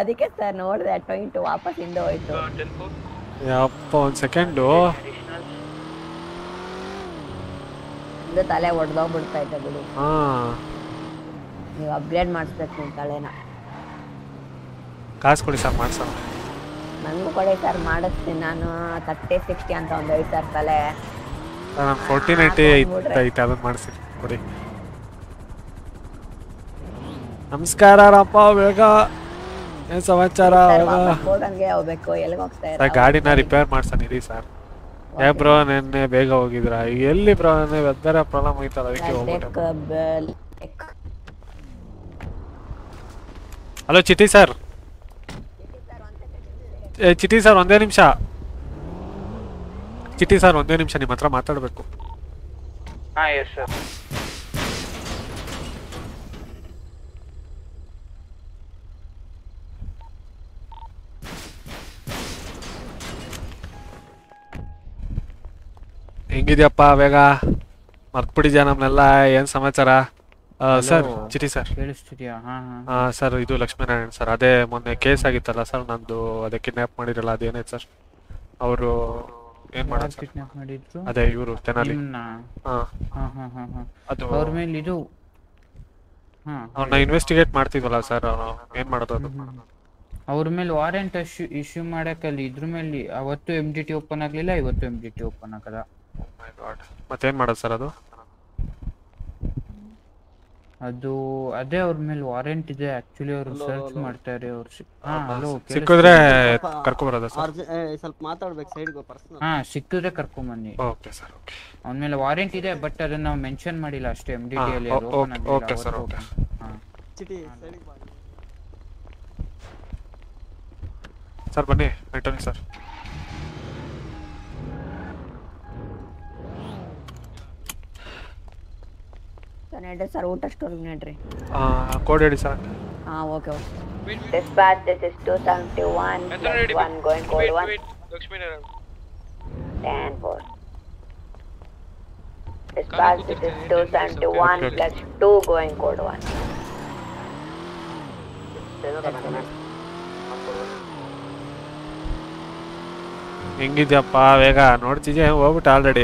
ಅದಕ್ಕೆ ಸರ್ ನೋಡಿದೆ ಟ್ವೆಂಟ್ ವಾಪಸ್ ಹಿಂದೆ ಹೋಯ್ತು
10 4
ಯಪ್ಪ ಒಂದು ಸೆಕೆಂಡು
ತಲೆ ಒಡೆದೋಗ್ಬಿಡ್ತಾ ಇದ್ದೆ ಬಿಡಿ ನೀವು ಅಪ್ಗ್ರೇಡ್ ಮಾಡಿಸ್ಬೇಕು ನಿಮ್ಮ ತಲೆನ
ಕಾಸು ಕೊಡಿ ಸರ್ ಮಾಡ್ಸೋಣ.
ನನಗೂ ಕೊಡಿ ಸರ್ ಮಾಡಿಸ್ತೀನಿ ನಾನು. ತರ್ಟಿ ಸಿಕ್ಸ್ಟಿ ಅಂತ ಒಂದು ಐದು ಸರ್ ತಲೆ.
ನಾನು ಫೋರ್ಟಿ ನೈಂಟಿ ಐತೆ ಅದನ್ನು ಮಾಡಿಸಿ ಕೊಡಿ. ನಮಸ್ಕಾರ ರಪ್ಪ ಬೇಗ ಏನ್ ಸಮಾಚಾರ
ಸರ್
ಗಾಡಿನ ರಿಪೇರ್ ಮಾಡ್ಸೋಣ ಇರಿ ಸರ್. ಏ ಬ್ರೋ ನೆನ್ನೆ ಬೇಗ ಹೋಗಿದ್ರ? ಎಲ್ಲಿ ಬ್ರೋ ಬೇರೆ ಪ್ರಾಬ್ಲಮ್ ಆಯ್ತಲ್ಲ ಅದಕ್ಕೆ ಹೋಗ್ಬಿಟ್ಟೆ. Hello Chitti sir. Chitti sir ಒಂದೇ ನಿಮಿಷ. ಚಿಟಿ ಸರ್ ಒಂದೇ ನಿಮಿಷ ನಿಮ್ಮ ಹತ್ರ ಮಾತಾಡಬೇಕು.
Ah, ಎಸ್ ಸರ್
ಹೆಂಗಿದ್ಯಪ್ಪ ಬೇಗ? ಮರ್ತ್ಬಿಟ್ಟಿದ್ಯಾ ನಮ್ಮನ್ನೆಲ್ಲ ಏನು ಸಮಾಚಾರ? Sir Chitti sir.
ಕೇಳಿಸ್ತಿದ್ಯಾ? ಹಾ ಹಾ.
ಸರ್ ಇದು ಲಕ್ಷ್ಮೀನಾರಾಯಣ್ ಸರ್. ಅದೇ ಮೊನ್ನೆ ಕೇಸ್ ಆಗಿತ್ತಲ್ಲ ಸರ್ ನಂದು ಅದೇ ಕಿಡ್ನಾಪ್ ಮಾಡಿರಲ್ಲ ಅದೇನೈತೆ ಸರ್? ಅವರು ಏನ್ ಮಾಡೋದು ಸರ್?
ಕಿಡ್ನಾಪ್ ಮಾಡಿದ್ರು?
ಅದೇ ಇವರು ತೆನಾಲಿ. ಅದು
ಅವ್ರ ಮೇಲೆ ಇದು?
ಅವ್ರನ್ನ ಇನ್ವೆಸ್ಟಿಗೇಟ್ ಮಾಡ್ತಿದ್ವಲ್ಲ ಸರ್ ಏನ್ ಮಾಡೋದು ಅದು?
ಅವ್ರ ಮೇಲೆ ವಾರೆಂಟ್ ಇಶ್ಯೂ ಇಶ್ಯೂ ಮಾಡಕ್ಕಲ್ಲಿ ಇದ್ರ ಮೇಲೆ ಅವತ್ತು ಎಂ ಡಿ ಟಿ ಓಪನ್ ಆಗ್ಲಿಲ್ಲ ಇವತ್ತು ಎಂ ಡಿ ಟಿ ಓಪನ್ ಆಗಲ್ಲ.
ಮತ್ತೇನ್ ಮಾಡೋದು ಸರ್ ಅದು?
ಅದು ಅದೇ ಅವ್ರ ಮೇಲೆ ವಾರೆಂಟ್ ಇದೆ. ಆಕ್ಚುಲಿ ಅವರು ಸರ್ಚ್ ಮಾಡ್ತಾರೆ ಅವ್ರು ಹಾ ಹಲೋ
ಸಿಕ್ಕಿದ್ರೆ ಕರ್ಕೊಂಬರೋದಾ ಸರ್?
ಸ್ವಲ್ಪ ಮಾತಾಡ್ಬೇಕು ಸೈಡ್ಗೆ ಪರ್ಸನಲ್
ಹಾ ಸಿಕ್ಕಿದ್ರೆ ಕರ್ಕೊಂಬನ್ನಿ.
Okay sir okay.
ಅವನ ಮೇಲೆ ವಾರೆಂಟ್ ಇದೆ ಬಟ್ ಅದನ್ನ ನಾವು ಮೆನ್ಷನ್ ಮಾಡಿಲ್ಲ ಅಷ್ಟೇ ಎಂ ಡಿ ಟಿ ಅಲ್ಲಿ
ಓಕೆ- ಓಕೆ ಸರ್, ಓಕೆ.
ಚಿಟಿ ಸೈಡ್ಗೆ ಬಾ.
ಸರ್ ಬನ್ನಿ return sir.
ಸರ್ ನಡ್ರಿ ಸರ್ ಊಟ ಸ್ಟೋರ್ ನಡ್ರಿ
ಕೋಡ್ ಹೇಳಿ ಸರ್
ಹಾಂ okay okay Dispatch, this is 271 plus 1 going code
Wait,
1.
wait, Lakshmi Narayan.
10 4. Dispatch, this is 271 plus 2 going code 1.
ಹೆಂಗಿದ್ಯಪ್ಪ ಬೇಗ ನೋಡ್ತಿದ್ಯಾ ಹೋಗ್ಬಿಟ್ಟು ಆಲ್ರೆಡಿ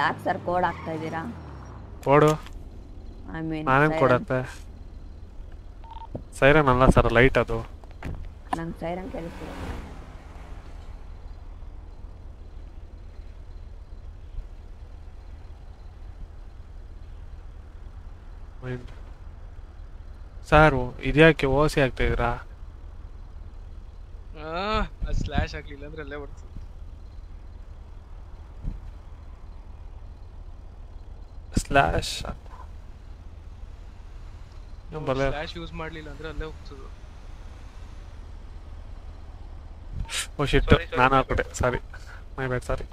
ಯಾಕೆ ಸರ್ ಕೋಡ್ ಹಾಕ್ತಾ ಇದ್ದೀರಾ?
ಕೋಡು.
ಐ ಮೀನ್
ನಾನು ಕೊಡತ್ತೆ? ಸೈರನ್ ಅಲ್ಲ ಸರ್ ಲೈಟ್ ಅದು.
ನಂಗೆ ಸೈರನ್ ಕೇಳಿಸ್ತಿದೆ
ಸರ್ ಇದ್ಯಾಕೆ ಓಸಿ ಆಗ್ತಾ ಇದ್ದೀರಾ?
ಸ್ಲ್ಯಾಶ್ ಆಗ್ಲಿಲ್ಲ ಅಂದ್ರೆ ಅಲ್ಲೇ ಬರ್ತದೆ
ಸ್ಲ್ಯಾಶ್ ಬಲೆ
ಸ್ಲಾಶ್ ಯೂಸ್ ಮಾಡ್ಲಿಲ್ಲ ಅಂದ್ರೆ ಅಲ್ಲೇ ಹೋಗ್ತದೆ.
ಓ ಶಿಟ್ ನಾನು ಹಾಕ್ಬಿಟ್ಟೆ. ಸಾರಿ ಮೈ ಬ್ಯಾಡ್ ಸಾರಿ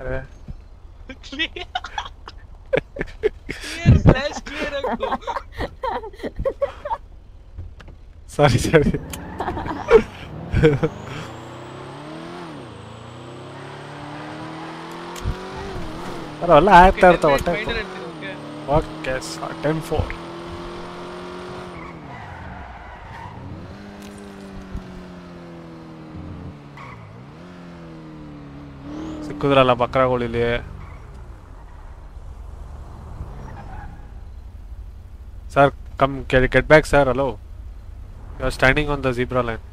ಅರೆ.
ಸ್ಲಾಶ್ ಕ್ಲಿಯರ್ ಆಗ್ತು
ಸಾರಿ ಸಾರಿ ಅವೆಲ್ಲ ಆಗ್ತಾ ಇರ್ತಾವ ಒಟ್ಟೆ
ಮೈಂಡಲ್ಲಿ ಹೇಳ್ತೀನಿ okay
okay ten four ಸಿಕ್ಕಿದ್ರಲ್ಲ ಬಕ್ರಾಗಳಿಲ್ಲಿ sir come get back sir hello you are standing on the zebra line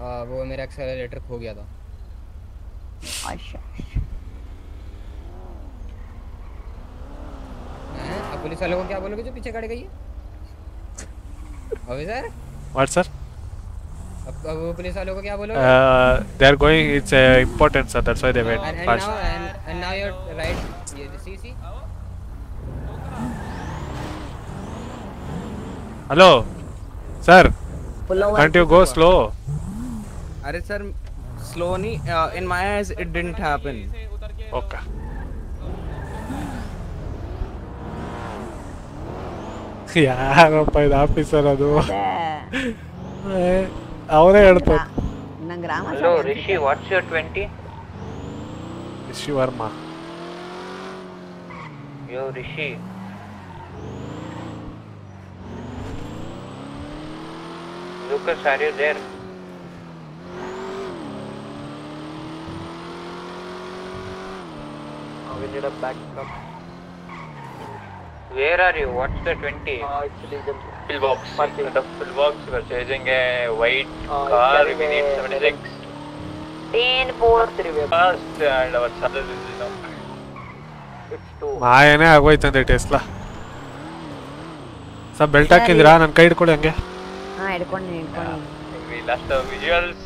आ, वो मेरा एक्सेलरेटर खो गया था
अच्छा
अब पुलिस वालों को क्या बोलोगे जो पीछे खड़े गई है? अभी सर?
व्हाट सर
अब अब पुलिस वालों को क्या बोलोगे?
They are going it's important sir that's why they wait
and now and now your right ये see see
hello sir can't you go slow
अरे सर स्लो नहीं in my eyes it didn't happen
okay ಯಾರಪ್ಪ ಇದು officer ಅದು ಅವರೇ ಹೇಳ್ತಾರೆ
ನಂಗೆ Rama
Hello, Rishi, what's your 20?
Rishi Verma
Yo, Rishi. Lucas, are you there?
we need a backup
Where are you? What's the 20?
actually the
Pillbox. The pillbox, we're chasing a white
Uh,
car.
carrying
We need
a
76.
10 4
Fast, and our charges is, you know.
it's two
ಮಾಯನೇ ಆಗೋಯ್ತಂದೆ Tesla sir belt ಹಾಕಿದ್ರಾ ನನ್ನ ಕೈ ಹಿಡ್ಕೊಳ್ಳಿ ಹಂಗೆ
ಹಾಂ ಹಿಡ್ಕೊಂಡು ಹಿಡ್ಕೊಂಡು
We lost our visuals.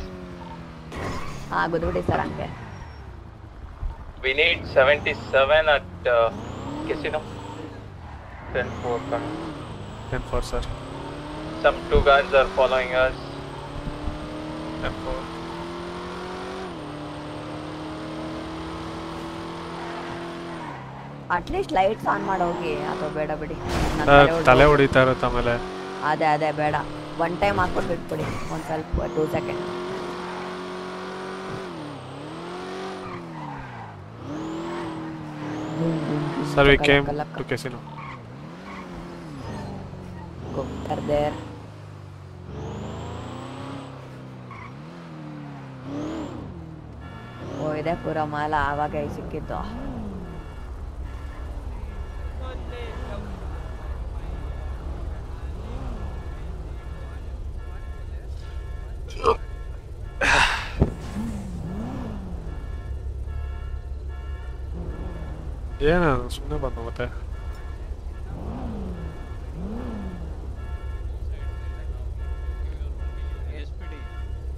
ಹಾಂ ಗುದ್ಬಿಡಿ sir ಹಂಗೆ
We need 77 at uh, Casino. 10 4 coming.
Ten four sir
Some two guards are following us. 10 4.
At least lights on ಮಾಡೋಗಿ ಅಥವಾ ಬೇಡ ಬಿಡಿ ನನ್
ಸರ್
ತಲೆ
ತಲೆ
ಹೊಡ್ದು-
ಹೊಡಿತಾ ಇರುತ್ತೆ ಆಮೇಲೆ
ಅದೇ ಅದೇ ಬೇಡ ಒನ್ ಟೈಮ್ ಹಾಕ್ಬಿಟ್ಟು ಬಿಟ್ಬಿಡಿ ಒಂದು ಸ್ವಲ್ಪ two second
sir we came to casino
there. ಓ ಇದೆ ಪುರ ಮಾಲ ಆವಾಗ ಸಿಕ್ಕಿದ್ದು
ಏನು ಸುಮ್ಮನೆ ಬಂದು ಮತ್ತೆ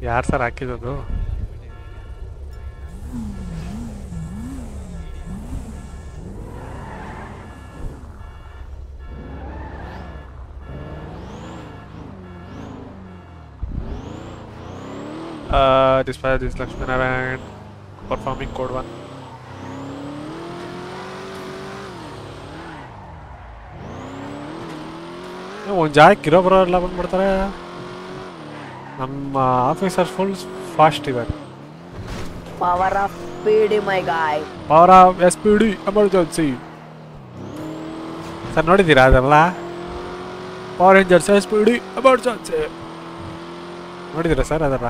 ಯಾರು ಸರ್ ಹಾಕಿದ್ದು Uh, dispatch this Lakshmi Narayan performing code 1. ಒಂದು ಜಾಗಕ್ಕೆ ಇರೋ ಬರೋ ಎಲ್ಲ ಬಂದ್ಬಿಡ್ತಾರೆ ನಮ್ಮ ಆಫೀಸರ್ ಫುಲ್ ಫಾಸ್ಟ್ ಇದ್ದಾರೆ
power of speed my guy
power of S P D emergency sir ನೋಡಿದ್ದೀರಾ ಅದೆಲ್ಲ? Power rangers S P D emergency ನೋಡಿದ್ದೀರಾ ಸರ್ ಅದೆಲ್ಲ?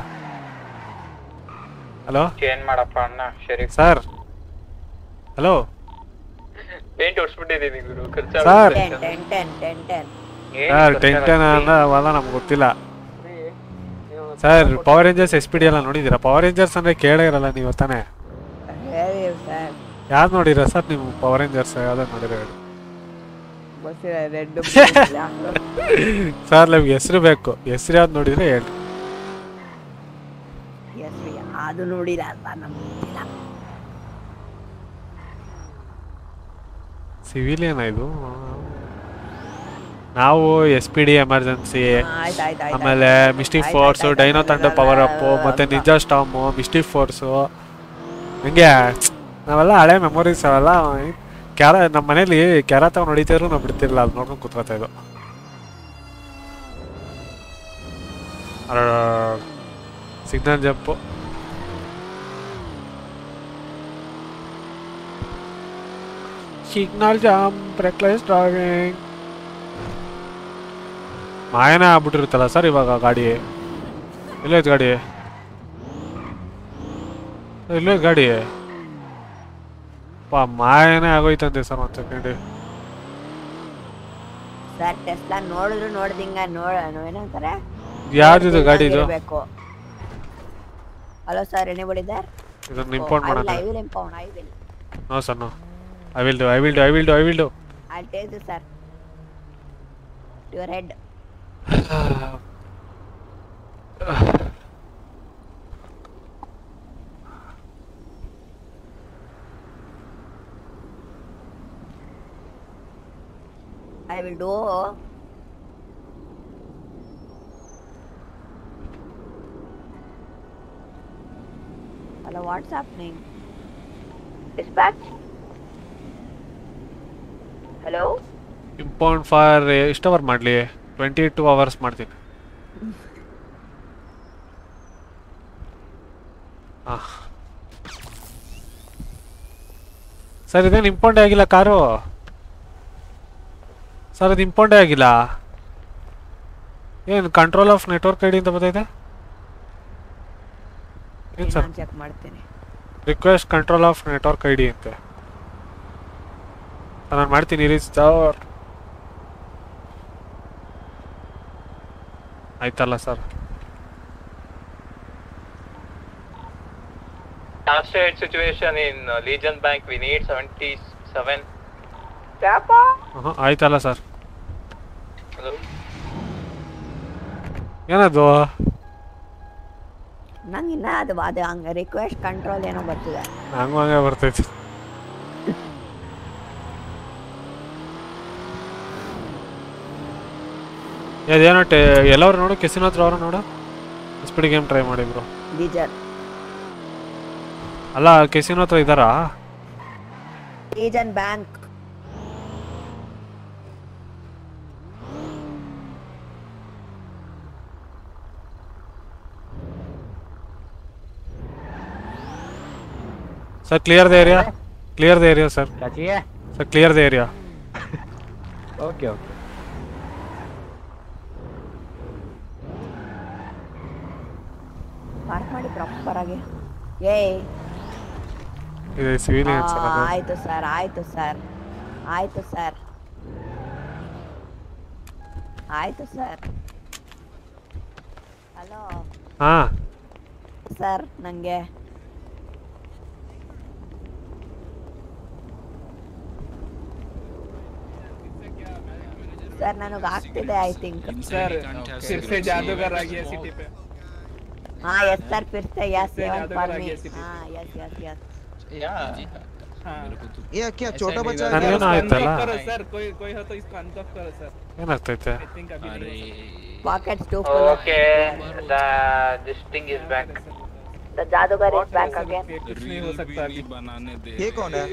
ಹಲೋ
ಏನ್ ಮಾಡಪ್ಪ ಅಣ್ಣ ಶರೀಫ್
ಸರ್ ಹಲೋ
ಪೇಂಟ್ ಹೊಡ್ಸ್ಬಿಟ್ಟಿದ್ದೀನಿ ಗುರು
sir.
Ten ten ten ten ten
sir ten ten ಅಂದ್ರೆ ಅವೆಲ್ಲ ನಮ್ಗೆ ಗೊತ್ತಿಲ್ಲ. Sir power rangers S P D ಎಲ್ಲ ನೋಡಿದ್ದೀರಾ? ಪವರ್ ರೇಂಜರ್ಸ್ ಅಂದ್ರೆ ಕೇಳೇ ಇರಲ್ಲ ನೀವು ತಾನೇ? ಯಾರು ನೋಡಿರ ಸರ್ ನೀವು ಪವರ್ ರೇಂಜರ್ಸ್ ಯಾವ್ದು ನೋಡಿರ ಸರ್ ನಿಮ್ಗೆ ಹೆಸರು ಬೇಕು. ಹೆಸರು ಯಾವ್ದು ನೋಡಿದ್ರೆ ಹೇಳಿ.
ಅದು ನೋಡಿಲ್ಲ
ಸಿವಿಲಿಯನ್ ಇದು? ನಾವು ಎಸ್ ಪಿ ಡಿ ಎಮರ್ಜೆನ್ಸಿ
ಆಯ್ತು ಆಯ್ತು ಆಯ್ತು
ಆಮೇಲೆ ಮಿಸ್ಟಿಕ್
ಆಯ್ತು,
ಫೋರ್ಸು
ಆಯ್ತು,
ಡೈನೋ
ಆಯ್ತು,
ತಂಡ
ಆಯ್ತು,
ಪವರ್
ಆಯ್ತು,
ಅಪ್ಪು ಮತ್ತೆ
ಆಯ್ತು.
ನಿಂಜಾ ಸ್ಟಾಮು ಮಿಸ್ಟಿಕ್ ಫೋರ್ಸು ಹಂಗೆ ನಾವೆಲ್ಲ ಹಳೆ ಮೆಮೊರೀಸ್ ಅವೆಲ್ಲ ಕ್ಯಾರ ನಮ್ಮ ಮನೇಲಿ ಕ್ಯಾರ ತಗೊಂಡು ಹೊಡಿತಿದ್ರು ನಾವು ಬಿಡ್ತಿರ್ಲಿಲ್ಲ. ಅದು ನೋಡ್ಕೊಂಡು ಕೂತ್ಕೊತಾ ಇದ್ದು signal jump signal jump reckless driving ಮಾಯನೇ ಆಗ್ಬಿಟ್ಟಿರುತ್ತಲ್ಲ ಸರ್ ಇವಾಗ ಗಾಡಿ? ಎಲ್ಲೈತೆ ಗಾಡಿ? ಎಲ್ಲೈತೆ ಗಾಡಿ? ಪಾ ಮಾಯನೇ ಆಗೋಯ್ತಂತೆ ಸರ್ ಒಂದು ಸೆಕೆಂಡ್
ಸರ್ ಟೆಸ್ಲಾ ನೋಡಿದ್ರು ನೋಡ್ದಿಂಗ ನೋಡ ಏನಂತಾರೆ?
ಯಾವ್ದಿದು ಗಾಡಿ ಇದು?
ಹಲೋ ಸರ್ ಎನಿಬಡಿ ದೇರ್
ಇದನ್ನ ಇಂಪೋರ್ಟ್ ಮಾಡೋಣ
I will impound I will
no sir no. I will do I will do I will do I will do
I take this sir your head I will do. Hello, what's happening? Dispatch? Hello?
Impound for ಎಷ್ಟು hour ಮಾಡಲಿ twenty two hours ಮಾಡ್ತೀನಿ. Sir ಇದೇನು ಇಂಪೌಂಡೇ ಆಗಿಲ್ಲ car? Sir ಅದು ಇಂಪೌಂಡೇ ಆಗಿಲ್ಲ. ಏನು control of network ID ಅಂತ ಬರ್ತೈತೆ ಏನು ಸರ್?
ಚೆಕ್ ಮಾಡ್ತೀನಿ.
Request control of network ID ಅಂತ. ಅಂತೆ ನಾನು ಮಾಡ್ತೀನಿ ರೀಚ್ ಸರ್. ಆಯ್ತಲ್ಲ sir
Translate situation in uh, bank Bank. We need 77.
ಹಾಂ ಆಯ್ತಲ್ಲ ಸರ್? ಏನದು
ನಂಗೆ ಇನ್ನ ಅದು ಅದು ಹಂಗೆ ರಿಕ್ವೆಸ್ಟ್ ಕಂಟ್ರೋಲ್ ಏನೋ ಬರ್ತಿದೆ
ನಂಗೂ ಹಂಗೆ ಬರ್ತೈತಿ ಅದೇನಟ್ಟೆ ಎಲ್ಲವ್ರು ನೋಡು ಕೆಸಿನ ಹತ್ರ ಅವ್ರು ನೋಡು. ಸ್ಪೀಡ್ ಗೇಮ್ ಟ್ರೈ ಮಾಡಿ
ಬ್ರೋ ಬೀಜರ್.
ಅಲ್ಲ ಕೆಸಿನ ಹತ್ರ ಇದ್ದಾರಾ? Again bank. Sir clear the area clear the
area sir
sir clear the area
okay okay
park ಮಾಡಿ ಪ್ರಾಪರ್ ಆಗಿ ಏಯ್
ಇದು
ಸಿವಿಲಿ
ಸರ್
ಆಯ್ತು ಸರ್ ಆಯ್ತು ಸರ್ ಆಯ್ತು ಸರ್ ಆಯ್ತು ಸರ್ ಹಲೋ
ಹಾ
ಸರ್ ನನಗೆ ಸರ್ ನನಗೆ ಆಗ್ತಿದೆ ಐ ಥಿಂಕ್
ಸರ್ ಸಿರ್ಸೆ ಜಾದೂಗರ್ ಆಗಿ ಸಿಟಿ ಪೇ
हाँ यस सर फिर से यस मी हाँ यस यस यस।
या। क्या छोटा बच्चा
है सर कोई कोई हो तो इसको करो सर क्या लगता है
अरे। Pocket
okay the is back
the जादूगर इज़ बैक
अगेन नहीं हो सकता अभी।
बनाने दे
ये कौन है?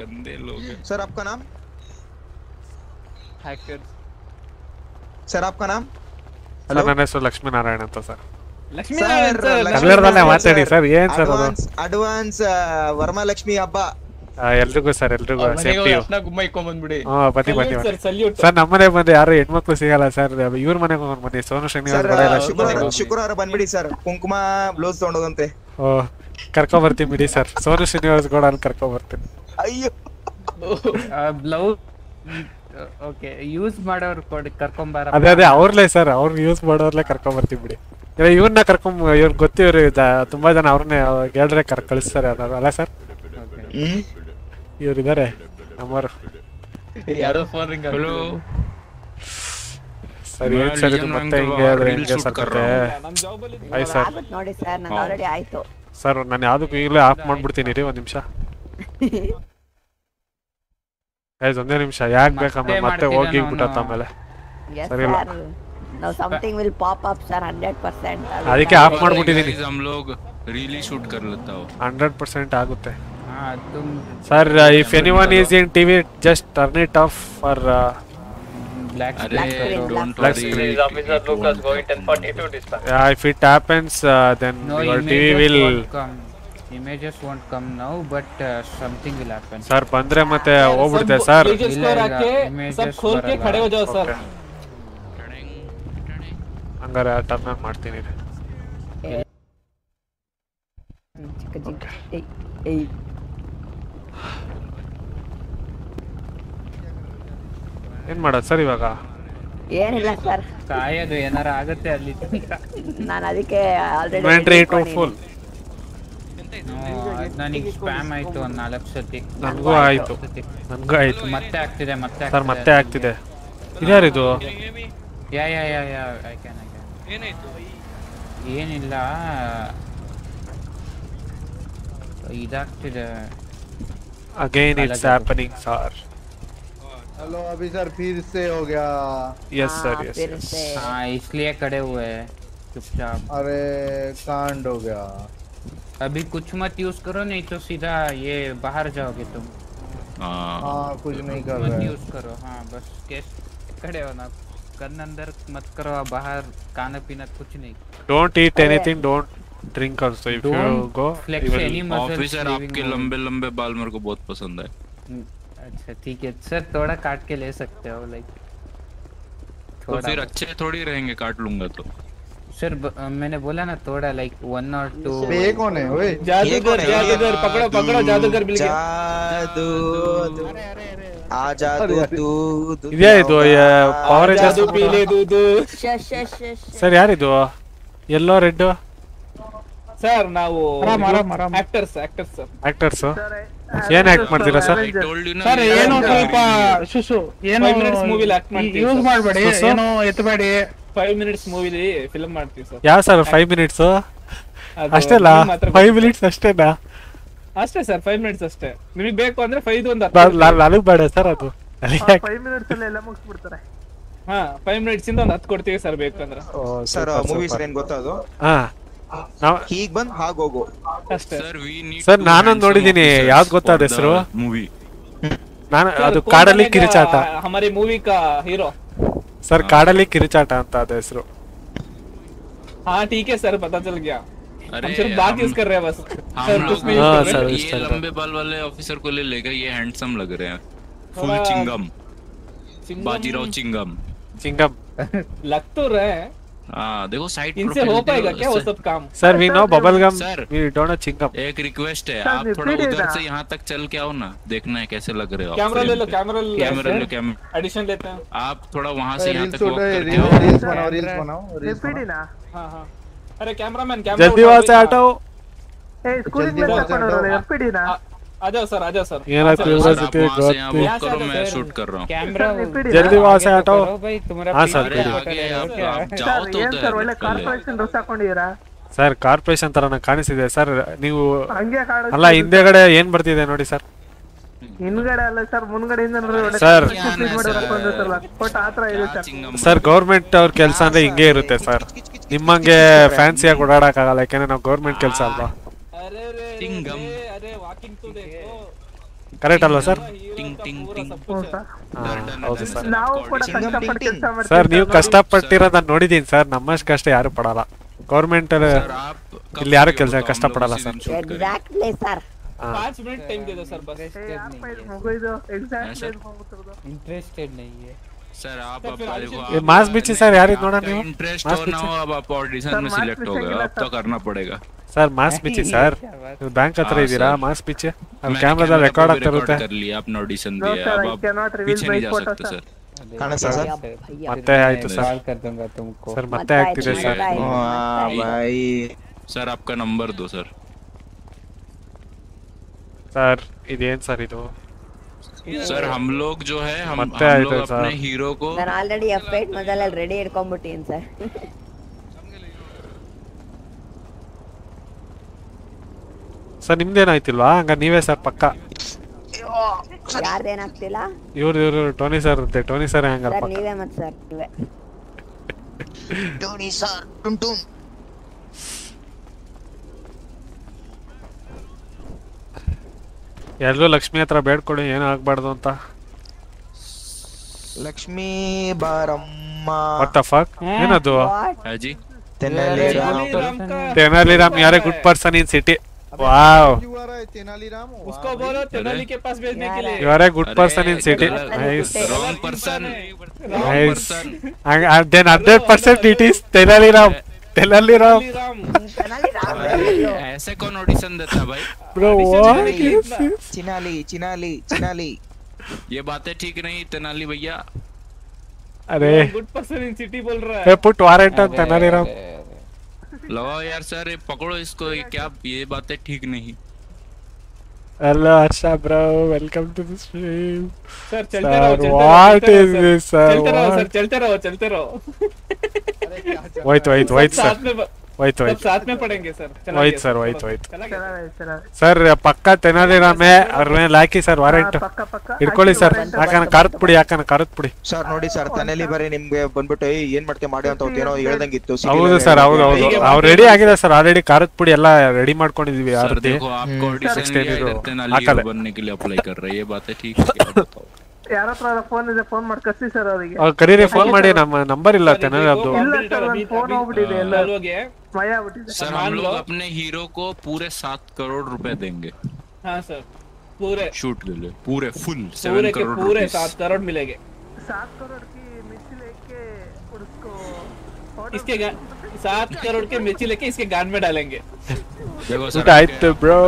गंदे लोग
सर आपका नाम?
हैकर
सर आपका नाम?
हेलो मैं सर
लक्ष्मी नारायण था सर
तो,
ಕನ್ನಡದಲ್ಲೇ ಮಾತಾಡಿ ಸರ್ ಏನ್ ಸರ್ ಅದು?
ಅಡ್ವಾನ್ಸ್ ವರಮಲಕ್ಷ್ಮಿ ಹಬ್ಬ.
ಎಲ್ರಿಗೂ ಸರ್ ಎಲ್ರಿಗೂ ಬನ್ನಿ ಬನ್ನಿ ಸರ್ ನಮ್ಮನೆ ಬಂದು ಯಾರು ಹೆಣ್ಮಕ್ಳು ಸಿಗಲ್ಲ ಸರ್. ಇವ್ರ ಮನೆಗೆ ಬಂದ್ಬಿಡಿ ಬನ್ನಿ. ಸೋನು ಶ್ರೀನಿವಾಸ್
ಶುಕ್ರವಾರ ಬಂದ್ಬಿಡಿ ಸರ್. ಕುಂಕುಮ ಬ್ಲೌಸ್ ತಗೊಂಡೋಗಂತೆ.
ಓ ಕರ್ಕೊಂಡ್ ಬರ್ತೀನಿ ಬಿಡಿ ಸರ್. ಸೋನು ಶ್ರೀನಿವಾಸ್ ಗೌಡ ಅಲ್ಲಿ ಕರ್ಕೊಂಡ್ ಬರ್ತೀನಿ.
ಅಯ್ಯೋ.
ಬ್ಲೌಸ್ ಓಕೆ ಯೂಸ್ ಮಾಡೋರು ಕೊಡಿ ಬರ
ಅದೇ ಅದೇ ಅವ್ರಲ್ಲೇ ಸರ್. ಅವ್ರು ಯೂಸ್ ಮಾಡೋರ್ಲೆ ಕರ್ಕೊಂಬರ್ತೀನಿ ಬಿಡಿ. ಇವ್ರನ್ನ ಕರ್ಕೊಂಡ್ ಇವ್ರು ಗೊತ್ತಿವ್ರಿ ತುಂಬಾ ಜನ ಅವ್ರನ್ನೇ ಗೆಳ್ರೆ ಕರ್ ಕಳಿಸ್ತಾರೆ ಅದಾರ ಅಲ್ಲ ಸರ್? ಇವ್ರು ಇದಾರೆ ನಮ್ಮವರು.
ಯಾರೋ ಫೋನ್ ರಿಂಗ್
ಹಲೋ
ಸರಿ ಏನ್ ಸರ್ ಇದು ಮತ್ತೆ ಹಿಂಗೆ ಆದ್ರೆ ಹಿಂಗೆ ಸರ್ ಕತೆ ಸರ್
ನೋಡಿ ಸರ್ ನಾನು ಆಲ್ರೆಡಿ ಆಯ್ತು.
ಸರ್ ನಾನು ಯಾವ್ದಕ್ಕೂ ಈಗಲೇ ಆಫ್ ಮಾಡ್ಬಿಡ್ತೀನಿ ರೀ ಒಂದು ನಿಮಿಷ. ಗೈಸ್ ಒಂದೇ ನಿಮಿಷ ಯಾಕೆ ಬೇಕಮ್ಮ?
ಮತ್ತೆ
ಹೋಗಿ
ಬಿಟ್ಟ
ಬಿಟ್ಟತ್ತ ಆಮೇಲೆ. ಸರಿ ಇಲ್ಲ.
ಸರ್ ನಾವು something will pop up sir hundred percent
ಅದಕ್ಕೆ ಆಫ್ ಮಾಡ್ಬಿಟ್ಟಿದೀನಿ
Guys, हम लोग रीली शूट कर लेता हो
ಹಂಡ್ರೆಡ್ ಪರ್ಸೆಂಟ್ ಆಗುತ್ತೆ
ಹಾ ತುಮ್
sir if any one is in TV just turn it off for
black
अरे don't
Black
worry
screen.
This officer Lucas going 1042 dispatch.
If it happens then
No,
your TV
images
will
won't come. Images won't come now, but uh, something will happen.
Sir ಬಂದ್ರೆ ಮತ್ತೆ ಹೋಗ್ಬಿಡುತ್ತೆ sir
images
ಇಲ್ಲ,
को
ಇಲ್ಲ,
रख के
images
सब खोल के
ಬರಲ್ಲ.
खड़े हो जाओ सर
ಹಂಗಾರೆ ಟರ್ನ್ ಆನ್ ಮಾಡ್ತೀನಿ ರೀ.
ಚಿಕ್ಕ ಚಿಕ್ಕ. ಏಯ್ ಏಯ್
ಏನ್ ಮಾಡೋದು ಸರ್ ಇವಾಗ?
ಏನಿಲ್ಲ ಸರ್.
ಕಾಯೋದು ಏನಾರ ಆಗುತ್ತೆ ಅಲ್ಲಿ.
ನಾನು ಅದಕ್ಕೆ ಆಲ್ರೆಡಿ
ಇನ್ವೆಂಟ್ರಿ ಟು ಫುಲ್
ನನಗೆ ಸ್ಪ್ಯಾಮ್ ಆಯ್ತು ಒಂದ್ ನಾಲ್ಕು ಸತಿ
ನನಗೂ ಆಯ್ತು. ನನಗೂ ಆಯ್ತು.
ಮತ್ತೆ ಆಗ್ತಿದೆ ಮತ್ತೆ
ಸರ್ ಮತ್ತೆ ಆಗ್ತಿದೆ. ಇದ್ಯಾರಿದು?
ಯಾ yeah yeah yeah I can ಏನಿಲ್ಲ ಇದಾಗ್ತಿದೆ
again it's happening sir
hello अभी सर फिर से हो गया
यस सर यस
फिर से
हाँ इसलिए खड़े हुए हैं चुपचाप
अरे कांड हो गया
अभी कुछ मत यूज करो नहीं तो सीधा ये बाहर जाओगे तुम
हाँ
हाँ कुछ नहीं कर
मत
रहे
यूज करो हाँ बस केस खड़े हो ना गन अंदर मत करो बाहर खाना पीना कुछ नहीं।
Don't eat anything
don't
drink
also if you
go
officer
आपके लंबे लंबे बाल मेरे को बहुत पसंद है।
हम्म, अच्छा ठीक है। सर थोड़ा काट के ले सकते हो लाइक
तो फिर अच्छे थोड़ी रहेंगे काट लूँगा तो।
सर मैंने बोला ना थोड़ा लाइक वन और टू
ये कौन है? ओए।
जादूगर जादूगर पकड़ो पकड़ो जादूगर मिल गया।
जादू। अरे अरे अरे। तू
ಇದ್ಯಾ ಇದು ಪವರ್
जादू पीले दूध
ಶಶ್ ಶಶ್ ಶಶ್
ಸರ್ ಯಾರಿದು ಎಲ್ಲೋ ರೆಡ್
ಸರ್ ನಾವು
ಆರಾಮ್, ಆರಾಮ್, ಆರಾಮ್.
ಆಕ್ಟರ್ಸ್ ಆಕ್ಟರ್ಸ್ ಸರ್
ಆಕ್ಟರ್ಸ್ ಏನ್ ಆಕ್ಟ್ ಮಾಡ್ತೀರಾ ಸರ್
I told you ना
ಸರ್
ये
ಏನು
सब
ಸ್ವಲ್ಪ
movie-
ಶುಶು ಏನು
Five minutes movie ಲಿ act ಮಾಡ್ತೀವಿ
ಯೂಸ್
sir.
ಮಾಡಬೇಡಿ
ಸುಸು?
ಏನು ಎತ್ತಬೇಡಿ
ಫೈವ್ ಮಿನಿಟ್ಸ್ ಮೂವಿಲಿ ಫಿಲ್ಮ್ ಮಾಡ್ತೀವಿ ಸರ್
ಯಾವ ಸರ್ ಫೈವ್ ಮಿನಿಟ್ಸ್
ಅದು
ಅಷ್ಟೇಲ್ಲ
film ಮಾತ್ರ
ಫೈವ್ ಮಿನಿಟ್ಸ್ ಅಷ್ಟೇನಾ
ಅಷ್ಟೇ ಸರ್ ಫೈವ್ ಮಿನಿಟ್ಸ್ ಅಷ್ಟೇ. ನಿಮಗೆ ಬೇಕು ಅಂದ್ರೆ ಫೈವ್ ಒಂದು
ನನಗೆ ಬೇಡ ಸರ್ ಅದು.
ಫೈವ್ ಮಿನಿಟ್ಸ್ ಅಲ್ಲಿ ಎಲ್ಲ ಮುಗಿಸ್ಬಿಡ್ತಾರೆ.
ಹಾ ಫೈವ್ ಮಿನಿಟ್ಸ್ ಇಂದ ಒಂದು ಹತ್ತು ಕೊಡ್ತೀವಿ ಸರ್ ಬೇಕು ಅಂದ್ರೆ
ಸರ್ ಮೂವೀಸ್ ಏನ್ ಗೊತ್ತಾ ಅದು?
ಹಾ.
ಈಗ ಬಂದ್ ಹಾಗ ಹೋಗು.
ಅಷ್ಟೇ.
ಸರ್ ನಾನೊಂದು ನೋಡಿದೀನಿ. ಯಾವ್ದು
ಗೊತ್ತಾ
ಹೆಸರು
ಮೂವಿ
ನಾನು ಅದು ಕಾಡಲ್ಲಿ ಕಿರಿಚಾಟ.
ಹಮಾರಿ ಮೂವಿ ಕಾ ಹೀರೋ
ಸರ್ ಕಾಡಲ್ಲಿ ಕಿರಿಚಾಟ ಅಂತ ಅದ ಹೆಸರು.
ಹಾ ಟೀಕೆ ಸರ್ ಪತಾ ಚಲ್ ಗ್ಯಾ
अरे
सिर्फ़ बात यूज़ कर रहे हैं बस।
हम लोग
कुछ
हाँ,
ये लंबे बाल वाले ऑफिसर को ले लेगा ये हैंडसम लग रहे हैं। Full chewing gum.
Bajirao
chewing gum.
Chewing gum.
लग तो रहे हैं।
हाँ देखो साइड
इनसे हो पाएगा क्या वो सब काम?
Sir we know bubble gum
we
don't know chewing gum
एक रिक्वेस्ट है आप थोड़ा उधर से यहाँ तक चल के आओ ना देखना है कैसे लग रहे हो आप।
कैमरा ले लो कैमरा ले
कैमरा लो कैमरा
एडिशन लेते हैं।
आप थोड़ा वहाँ से यहाँ तक वॉक करके आओ।
रील्स बनाओ, रील्स बनाओ, रील्स
ना।
हाँ हाँ। अरे कैमरामैन कैमरा
जल्दी वहां से हटाओ
स्कूल में क्या पढ़ रहे
हो एफपीडी ना आ जाओ सर
आ
जाओ
सर
ये
ना
कैमरा से
के
गॉड करो मैं शूट कर रहा हूं
कैमरा
जल्दी वहां से हटाओ
भाई तुम्हारा
हां सर
जाओ तो
सर ಒಳ್ಳೆ कॉर्पोरेशन ರೂಲ್ಸ್ ಹಾಕೊಂಡಿದ್ದೀರಾ
ಸರ್ ಕಾರ್ಪೊರೇಷನ್ ತರನ ಕಾಣಿಸಿದೆ ಸರ್ ನೀವು ಅಲ್ಲ ಹಿಂದೆಗಡೆ ಏನ್ ಬರ್ತಿದೆ ನೋಡಿ ಸರ್
ಹಿಂದ್ಗಡೆ ಅಲ್ಲ ಸರ್ ಮುಂದ್ಗಡೆಯಿಂದ
ಸರ್.
ಸರ್.
ಗೌರ್ಮೆಂಟ್ ಅವ್ರ ಕೆಲಸ ಅಂದ್ರೆ ಹಿಂಗೇ ಇರುತ್ತೆ ಸರ್. ನಿಮ್ಮಂಗೆ ಫ್ಯಾನ್ಸಿಯಾಗಿ ಓಡಾಡಕ್ ಆಗಲ್ಲ ಯಾಕೆಂದ್ರೆ ನಾವು ಗೌರ್ಮೆಂಟ್ ಕೆಲಸ ಅಲ್ವಾ? ಕರೆಕ್ಟ್ ಅಲ್ವಾ ಸರ್? ಹೌದು ಸರ್. ಸರ್ ನೀವು ಕಷ್ಟಪಟ್ಟಿರೋದನ್ನ ನೋಡಿದೀನಿ ಸರ್ ನಮ್ಮಷ್ಟು ಕಷ್ಟ ಯಾರು ಪಡಲ್ಲ. ಗೌರ್ಮೆಂಟ್ ಇಲ್ಲಿ ಯಾರು ಕೆಲಸ ಕಷ್ಟಪಡಲ್ಲ ಸರ್.
पाँच मिनट टाइम दे दो सर बस
ಮುಗಿದು ಎಕ್ಸಾಕ್ಟ್
इंटरेस्टेड नहीं है
सर आप
तो फिर
अब
आयुष
देखो
ये मांस बिछी सर यार, इतना नहीं हो।
इंटरेस्ट
मांस
हो ना
बिछी।
हो अब आप ऑडिशन
सर,
में
मांस
सिलेक्ट हो गए
बिछेंगे
अब तो करना पड़ेगा
ಸರ್ ಮಾಸ್ ಬಿಚ್ಚಿ ಸರ್ ಬ್ಯಾಂಕ್ ಹತ್ರ
हाँ,
ಇದ್ದೀರಾ
सर।
ಮಾಸ್ ಬಿಚ್ಚಿ ಅಲ್ಲಿ
मैंने
ಕ್ಯಾಮ್ರಾದಲ್ಲಿ
कैमरा
ರೆಕಾರ್ಡ್
पे भी
ಆಗ್ತಾ
रिकॉर्ड
ಇರುತ್ತೆ
कर लिया आपने ऑडिशन
No,
दिया
sir,
अब
I
आप
cannot reveal
पीछे नहीं
my
जा
photo,
सकते
sir.
सर
ಕಾಣಿಸ್ತಾ ಸರ್
ಮತ್ತೆ ಆಯ್ತು ಸರ್
कॉल कर दूंगा तुमको
ಸರ್ ಮತ್ತೆ ಆಗ್ತಿದೆ ಸರ್
ಬಾಯಿ
सर आपका नंबर दो सर
ಸರ್ ಇದೇನ್ ಸರ್ ಇದು
सर हम लोग जो है हम
ಮತ್ತೆ
हम
ಆಯ್ತು
लोग अपने
ಸರ್
हीरो को
ನಾನು already F eight ಮೊದಲಲ್ಲಿ ready ಇಟ್ಕೊಂಡ್ಬಿಟ್ಟೀನಿ sir
sir ನಿಮ್ದೇನಾಯ್ತಿಲ್ವಾ ಹಂಗ ನೀವೇ ಸರ್ ಪಕ್ಕ
ಯಾರ್ದೇನಾಗ್ತಿಲ್ಲ
ಇವ್ರು ಇವ್ರು ಟೋನಿ ಸರ್ ಇರುತ್ತೆ ಟೋನಿ ಸರ್ ಹಂಗಾರ
ಸರ್
ಪಕ್ಕ
ನೀವೇ ಮತ್ತೆ ಸರ್ ನೀವೇ
ಟೋನಿ ಸರ್ ಟುನ್ ಟುನ್
ಎಲ್ಲರೂ ಲಕ್ಷ್ಮಿ ಹತ್ರ ಬೇಡ್ಕೊಡಿ ಏನೂ ಆಗ್ಬಾರ್ದು ಅಂತ
ಲಕ್ಷ್ಮೀ ಬಾರಮ್ಮ
ವಾಟ್ ದ ಫಕ್ ಏನದು
है जी
ತೆನ್ನಲಿ
ತೆನಾಲಿರಾಮ್ ಯಾರೇ good person in city wow
उसको बोलो तेनाली के पास भेजने के लिए
you are a good person in
city nice
wrong person nice then hundred percent Tenali Ram
ऐसे कौन ऑडिशन देता भाई
ब्रो
चिनाली चिनाली चिनाली
ये बातें ठीक नहीं तेनाली भैया
अरे
गुड पर्सन इन सिटी बोल रहा है
put warrant on Tenali
Ram लो यार सर पकड़ो इसको क्या ये बातें ठीक नहीं
Hello, Arsha bro. Welcome to the stream.
Sir चलते रहो चलते रहो
what
चलते
is
रहो,
this,
सर
sir?
चलते रहो सर
What?
चलते रहो चलते रहो
Wait, wait,
सब
wait, sir.
ಹೋಯ್ತು
ಹೋಯ್ತು. ಸರ್.
ಹೋಯ್ತು ಹೋಯ್ತು
ಸರ್ ಪಕ್ಕ ತೆನಾಲಿರಾಮೆ ಅವ್ರ ಲಾಕಿ ಸರ್ ವಾರೆಂಟ್ ಇಟ್ಕೊಳ್ಳಿ ಸರ್. ಯಾಕನ ಕರೆದ್ ಬಿಡಿ ಯಾಕಂದ್ರೆ ಕರೆದ್ ಬಿಡಿ.
ಸರ್ ನೋಡಿ ಸರ್ ತನೇಲಿ ಬರೀ ನಿಮ್ಗೆ ಬಂದ್ಬಿಟ್ಟು ಏನ್ ಮಾಡ್ತೀವಿ ಮಾಡಿ ಅಂತ ಏನೋ ಹೇಳ್ದಂಗಿತ್ತು
ಹೌದು ಸರ್ ಹೌದು ಹೌದು. ಅವ್ರು ರೆಡಿ ಆಗಿದೆ ಸರ್. ಆಲ್ರೆಡಿ ಕರೆದ್ ಪುಡಿ ಎಲ್ಲ ರೆಡಿ ಮಾಡ್ಕೊಂಡಿದ್ವಿ ಯಾರದ್ದು
ಫೋನ್ ಮಾಡಿ ಸರ್ ಅವರಿಗೆ.
ಕರೀರಿ ಫೋನ್ ಮಾಡಿ ನಮ್ಮ ನಂಬರ್ ಇಲ್ಲ
ತೆನಾಲಿ ಅದು.
सर हम लोग अपने हीरो को पूरे सात करोड़ रुपए देंगे।
हाँ सर। पूरे।
शूट के लिए। पूरे फुल सेवन करोड़
पूरे सात करोड़ मिलेंगे।
सात करोड़ की मिर्ची लेके उसको
इसके सात करोड़ के मिर्ची लेके इसके गान में डालेंगे।
देखो सर
टाइट तो
ब्रो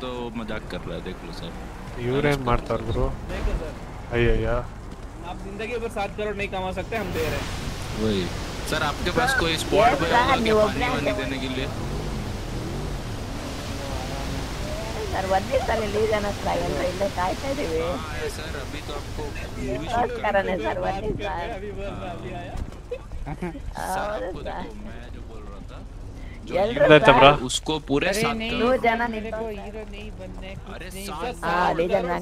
तो मज़ाक कर रहा है देख लो सर।
यूरेन
मारता ब्रो
अय्या।
आप ज़िंदगी भर सात करोड़ नहीं कमा सकते हम दे रहे हैं।
वही। सर आपके पास कोई स्पॉट बॉय होगा क्या पानी वानी देने के लिए?
सर वन्य सर ले जाना स्लाइडर इल्ल काय काय देवे हाँ
सर अभी तो आपको मूवी
शूट करना है सर वन्य सर
अभी बस अभी आया।
सर। आपको देखो
मैं जो उसको पूरे साथ
लो जाना
नहीं नहीं बनना
अरे
हाँ,
ले जाना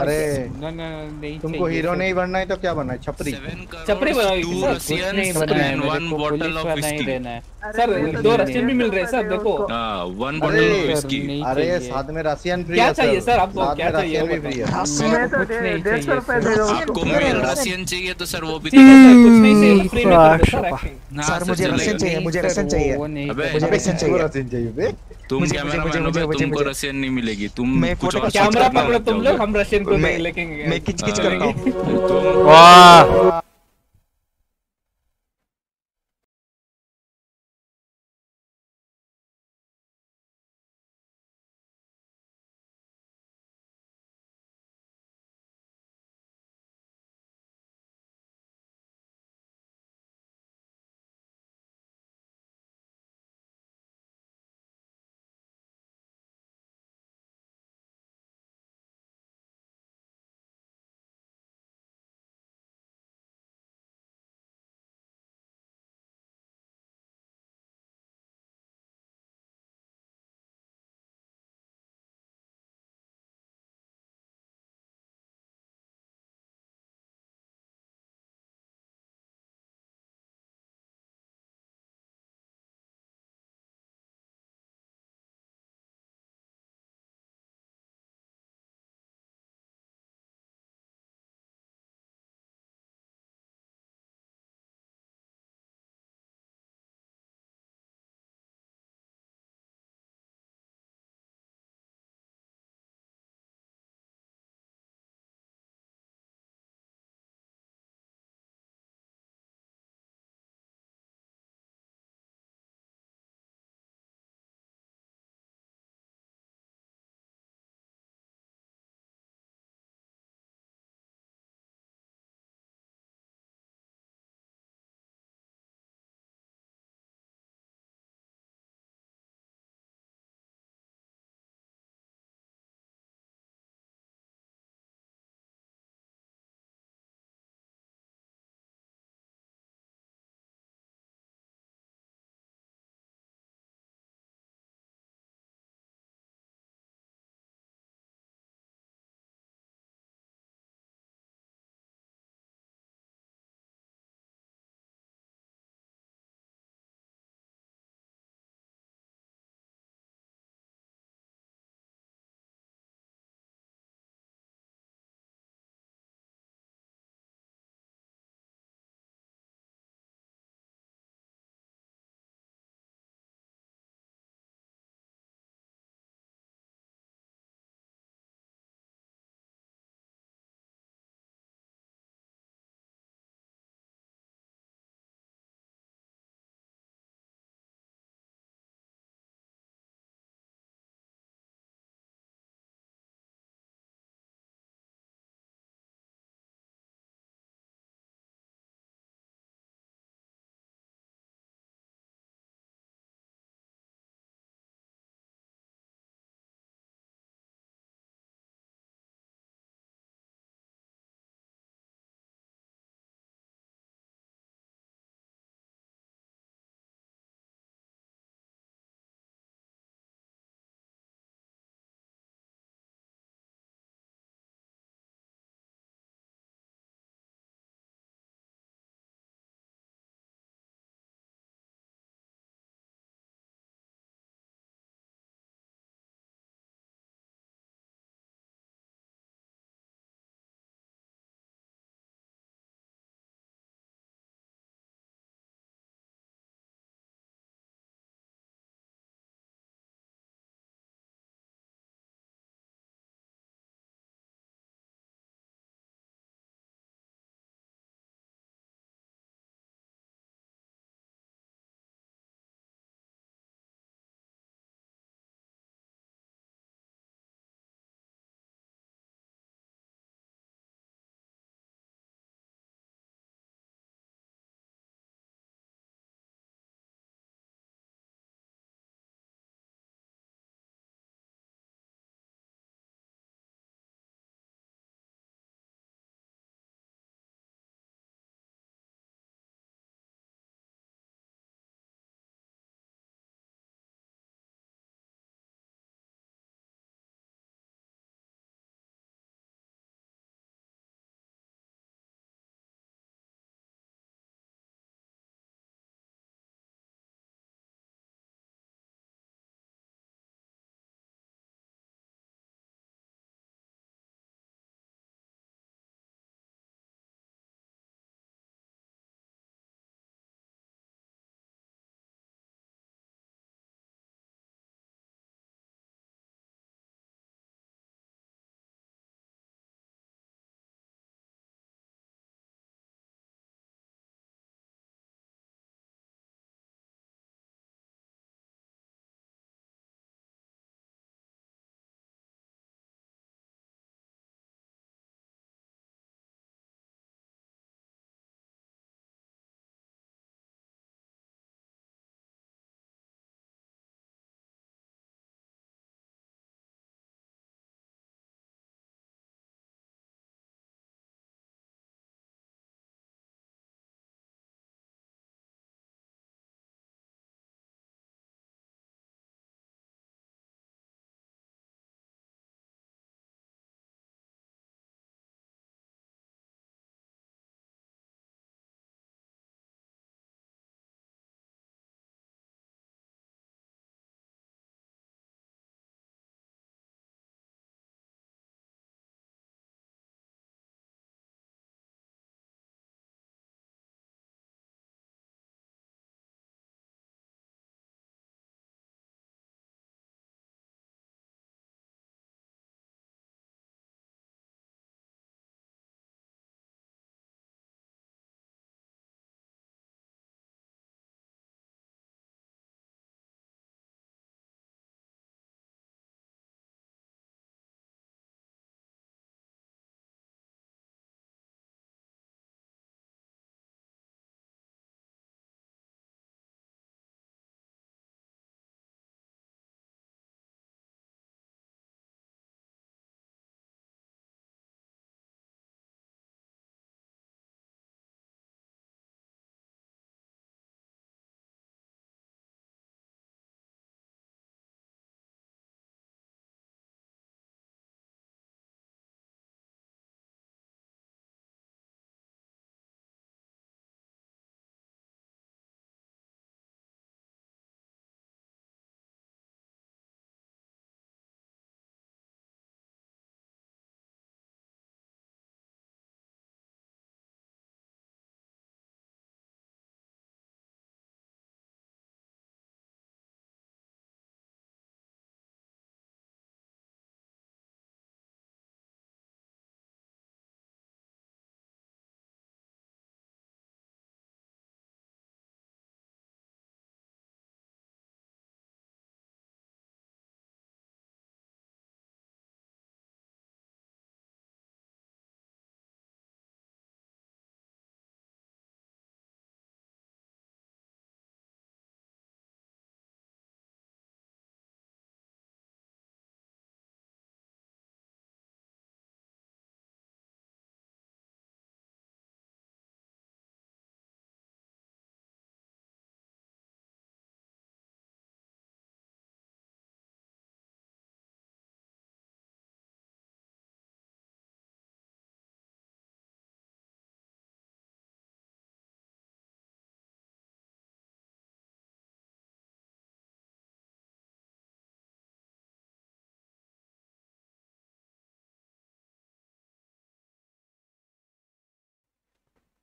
अरे तुमको हीरो नहीं बनना है तो क्या बनना है? छपरी।
छपरी बनाओ
नहीं बनना
वन बॉटल ऑफ़ विस्की
है।
सर दो रशियन भी मिल रहे हैं सर देखो।
वन बॉटल विस्की
अरे साथ में रसियन फ्री
क्या चाहिए सर? आपको? क्या चाहिए?
भी फ्री है
मैं तो डे- डेढ़ सौ रुपए दे दो
आपको रशियन चाहिए तो सर वो भी
कुछ नहीं चाहिए फ्री में कर सर
सर मुझे। रसियन चाहिए मुझे रसियन चाहिए।
अबे
मुझे रसियन चाहिए।
रसियन चाहिए बे।
तुम
मुझे-
कैमरा मैन हो तुमको रशियन नहीं मिलेगी। तुम
मैं फ़ोटो
कैमरा पकड़ो तुम लोग हम रशियन को
मैं-
लेकेंगे
मैं किच किच करता हूँ।
वाह।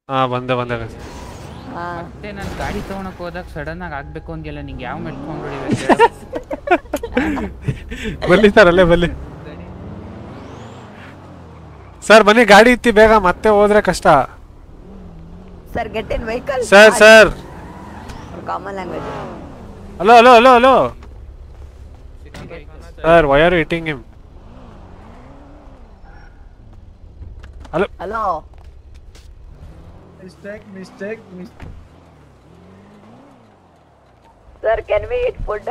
ಹಾ ಬಂದೆ ಬಂದೆ
ಮತ್ತೆ ನಾನು ಗಾಡಿ ತಗೊಳಕ್ ಹೋದಾಗ ಸಡನ್ ಆಗಿ ಆಗ್ಬೇಕು ಅಂದಿಲ್ಲ ನಿಂಗೆ ಯಾವ ಮೆಟ್ಕೊಂಡ್ ಬಲ್ಲಿ
ಬನ್ನಿ ಸರ್ ಅಲ್ಲೇ ಬನ್ನಿ ಸರ್ ಬನ್ನಿ ಗಾಡಿ ಇತ್ತಿ ಬೇಗ ಮತ್ತೆ ಹೋದ್ರೆ ಕಷ್ಟ.
Sir get in vehicle
sir sir
common language
hello hello hello hello sir why are hitting him hello
hello
Mistake, mistake, mistake.
Sir can we eat food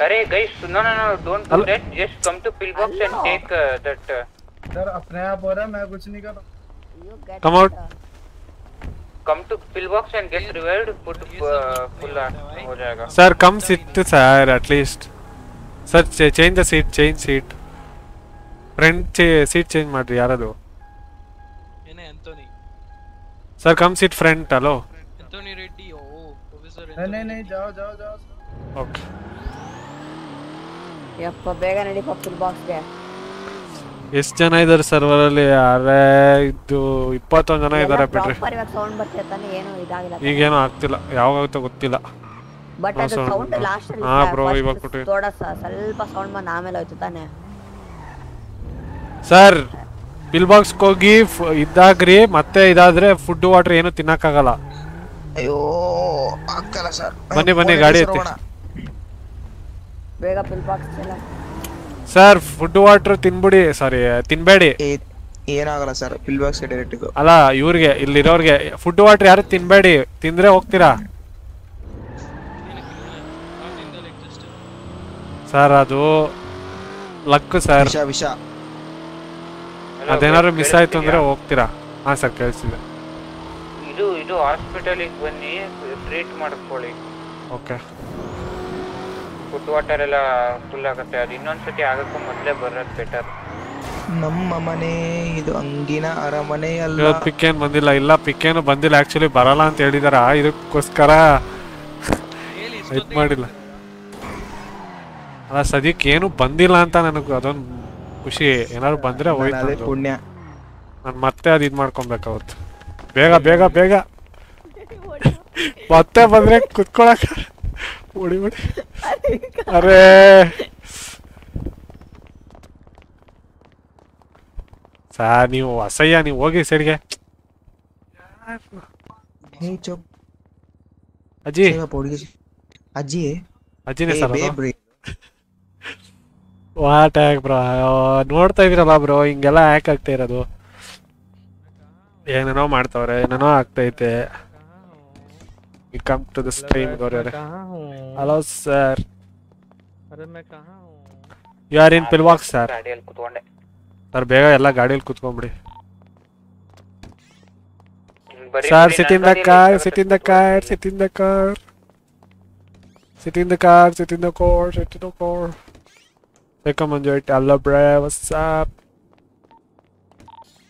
Arey guys, no no no, don't do
Hello?
that. Just come to pillbox and
Hello?
take uh, that. Uh,
sir अपने आप हो रहा है मैं कुछ नहीं कर रहा
Come out.
come to pillbox and get revived. Put uh, full uh, हो जाएगा.
Sir come sit sir at least sir change the seat change seat front seat change ಮಾಡ್ರಿ ಯಾರದು Sir come seat front hello
नहीं नहीं नहीं जाओ जाओ जाओ
ಓಕೆ
ಯಪ್ಪ ಬೇಗ ನಡಿಪ ಫುಲ್ ಬಾಕ್ಸ್ಗೆ
ಎಷ್ಟು ಜನ ಇದ್ದಾರೆ ಸರ್ವರಲ್ಲಿ ಅರೆ ಇದು ಇಪ್ಪತ್ತೊಂದು ಜನ ಇದ್ದಾರೆ ಬಿಡ್ರಿ
ಪ್ರಾಪರ್ ಇವಾಗ ಸೌಂಡ್ ಬರ್ತಿದೆ ತಾನೆ ಏನು ಇದಾಗಿಲ್ಲ
ಈಗೇನು ಆಗ್ತಿಲ್ಲ ಯಾವಾಗಾಗುತ್ತೋ ಗೊತ್ತಿಲ್ಲ
ಬಟ್ ಅದು
sound
ಸೌಂಡ್
ಬಂತು.
ಲಾಸ್ಟ್
ಹಾ ಬ್ರೋ ಇವಾಗ ಕೊಟ್ಟು
ತೋಡ ಸ್ವಲ್ಪ ಸೌಂಡ್ ಬಂದು ಆಮೇಲೆ ಹೋಯ್ತು ತಾನೆ
ಸರ್ ಬಿಲ್ ಬಾಕ್ಸ್ಗೆ ಹೋಗಿ ಫ್- ಇದ್ದಾಗ್ರಿ ಮತ್ತೆ ಇದಾದ್ರೆ ಫುಡ್ ವಾಟರ್ ಏನು ತಿನ್ನಕ್ಕಾಗಲ್ಲ.
ಅಯ್ಯೋ ಆಗ್ತಲ್ಲ ಸರ್.
ಬನ್ನಿ ಬನ್ನಿ ಗಾಡಿ ಎತ್ತಿ
ಬೇಗ bill box
sir food water ತಿನ್ಬಿಡಿ ಸಾರಿ ತಿನ್ಬೇಡಿ.
ಏನಾಗಲ್ಲ ಸರ್ ಬಿಲ್ ಬಾಕ್ಸ್ ಡೈರೆಕ್ಟ್
ಅಲ್ಲ ಇವ್ರಿಗೆ ಇಲ್ಲಿರೋರಿಗೆ ಫುಡ್ ವಾಟರ್ ಯಾರು ತಿನ್ಬೇಡಿ ತಿಂದ್ರೆ ಹೋಗ್ತೀರಾ? ಸರ್ ಅದು ಲಕ್ ಸರ್
ವಿಷ ವಿಷ.
ಅದೇನಾದ್ರು ಮಿಸ್ ಆಯ್ತು ಅಂದ್ರೆ ಹೋಗ್ತೀರಾ? ಹಾ ಸರ್ ಕೇಳಿಸಿದೆ
ಇದು ಇದು ಹಾಸ್ಪಿಟಲಿಗೆ ಬನ್ನಿ ಟ್ರೀಟ್ ಮಾಡ್ಕೊಳ್ಳಿ.
ಓಕೆ.
ಫುಡ್ ವಾಟರ್ ಎಲ್ಲ ಫುಲ್ ಆಗುತ್ತೆ. ಅದು ಇನ್ನೊಂದ್ಸತಿ ಆಗಕ್ಕೂ ಮೊದಲೇ ಬರೋದು ಬೆಟರ್
ನಮ್ಮ ಮನೆ ಇದು ಅಂಗಿನ ಅರಮನೆ ಅಲ್ಲ.
ಪಿಕ್ ಏನು ಬಂದಿಲ್ಲ. ಇಲ್ಲ ಪಿಕ್ ಏನು ಬಂದಿಲ್ಲ. ಆಕ್ಚುಲಿ ಬರಲ್ಲ ಅಂತ ಹೇಳಿದಾರ? ಇದಕ್ಕೋಸ್ಕರ ಇದು ಮಾಡಿಲ್ಲ. ಅಲ್ಲ ಸದ್ಯಕ್ಕೆ ಏನು ಬಂದಿಲ್ಲ ಅಂತ ನನಗೆ ಅದೊಂದು ಖುಷಿ. ಏನಾದ್ರು ಬಂದ್ರೆ ಹೋಯ್ತು
ಅದೇ
ನಂದು.
ಪುಣ್ಯ.
ನಾನು ಮತ್ತೆ ಅದು ಇದು ಮಾಡ್ಕೊಬೇಕಾವತ್ತು. ಬೇಗ ಬೇಗ ಬೇಗ. ಮತ್ತೆ ಬಂದ್ರೆ ಕುತ್ಕೊಳಕ ಹೊಡಿ ಹೊಡಿ ಅರೇ. ಸಾ ನೀವು ಅಸಹ್ಯ ನೀವು ಹೋಗಿ ಸೈಡ್ಗೆ
ಹೇ ಚೋಪ್.
ಅಜ್ಜಿ.
ಸೇವಪ್ಪ ಹುಡುಗಿ. ಅಜ್ಜಿ
ಅಜ್ಜಿನೇ
ಏ,
ಸರ್ ಅದು?
ಬೇಬ್ರಿ.
ವಾಟ್ ಯಾಕೆ ಬ್ರೋ ನೋಡ್ತಾ ಇದೀರಲ್ಲ ಬ್ರೋ ಹಿಂಗೆಲ್ಲ ಯಾಕೆ ಆಗ್ತಾ ಇರೋದು. ಏನೇನೋ ಮಾಡ್ತಾವ್ರೆ, ಏನೇನೋ ಆಗ್ತೈತೆ we come
to the stream ಗೌರವ್ರೆ
hello sir you are in
pillbox sir
sir, ಬೇಗ ಎಲ್ಲ ಗಾಡಿಯಲ್ಲಿ ಕುತ್ಕೊಂಬಿಡಿ. Sir sit in the car sit car sit car sit in the car sit car sit car welcome enjoy ಅಲ್ಲ ಬ್ರೇ what's up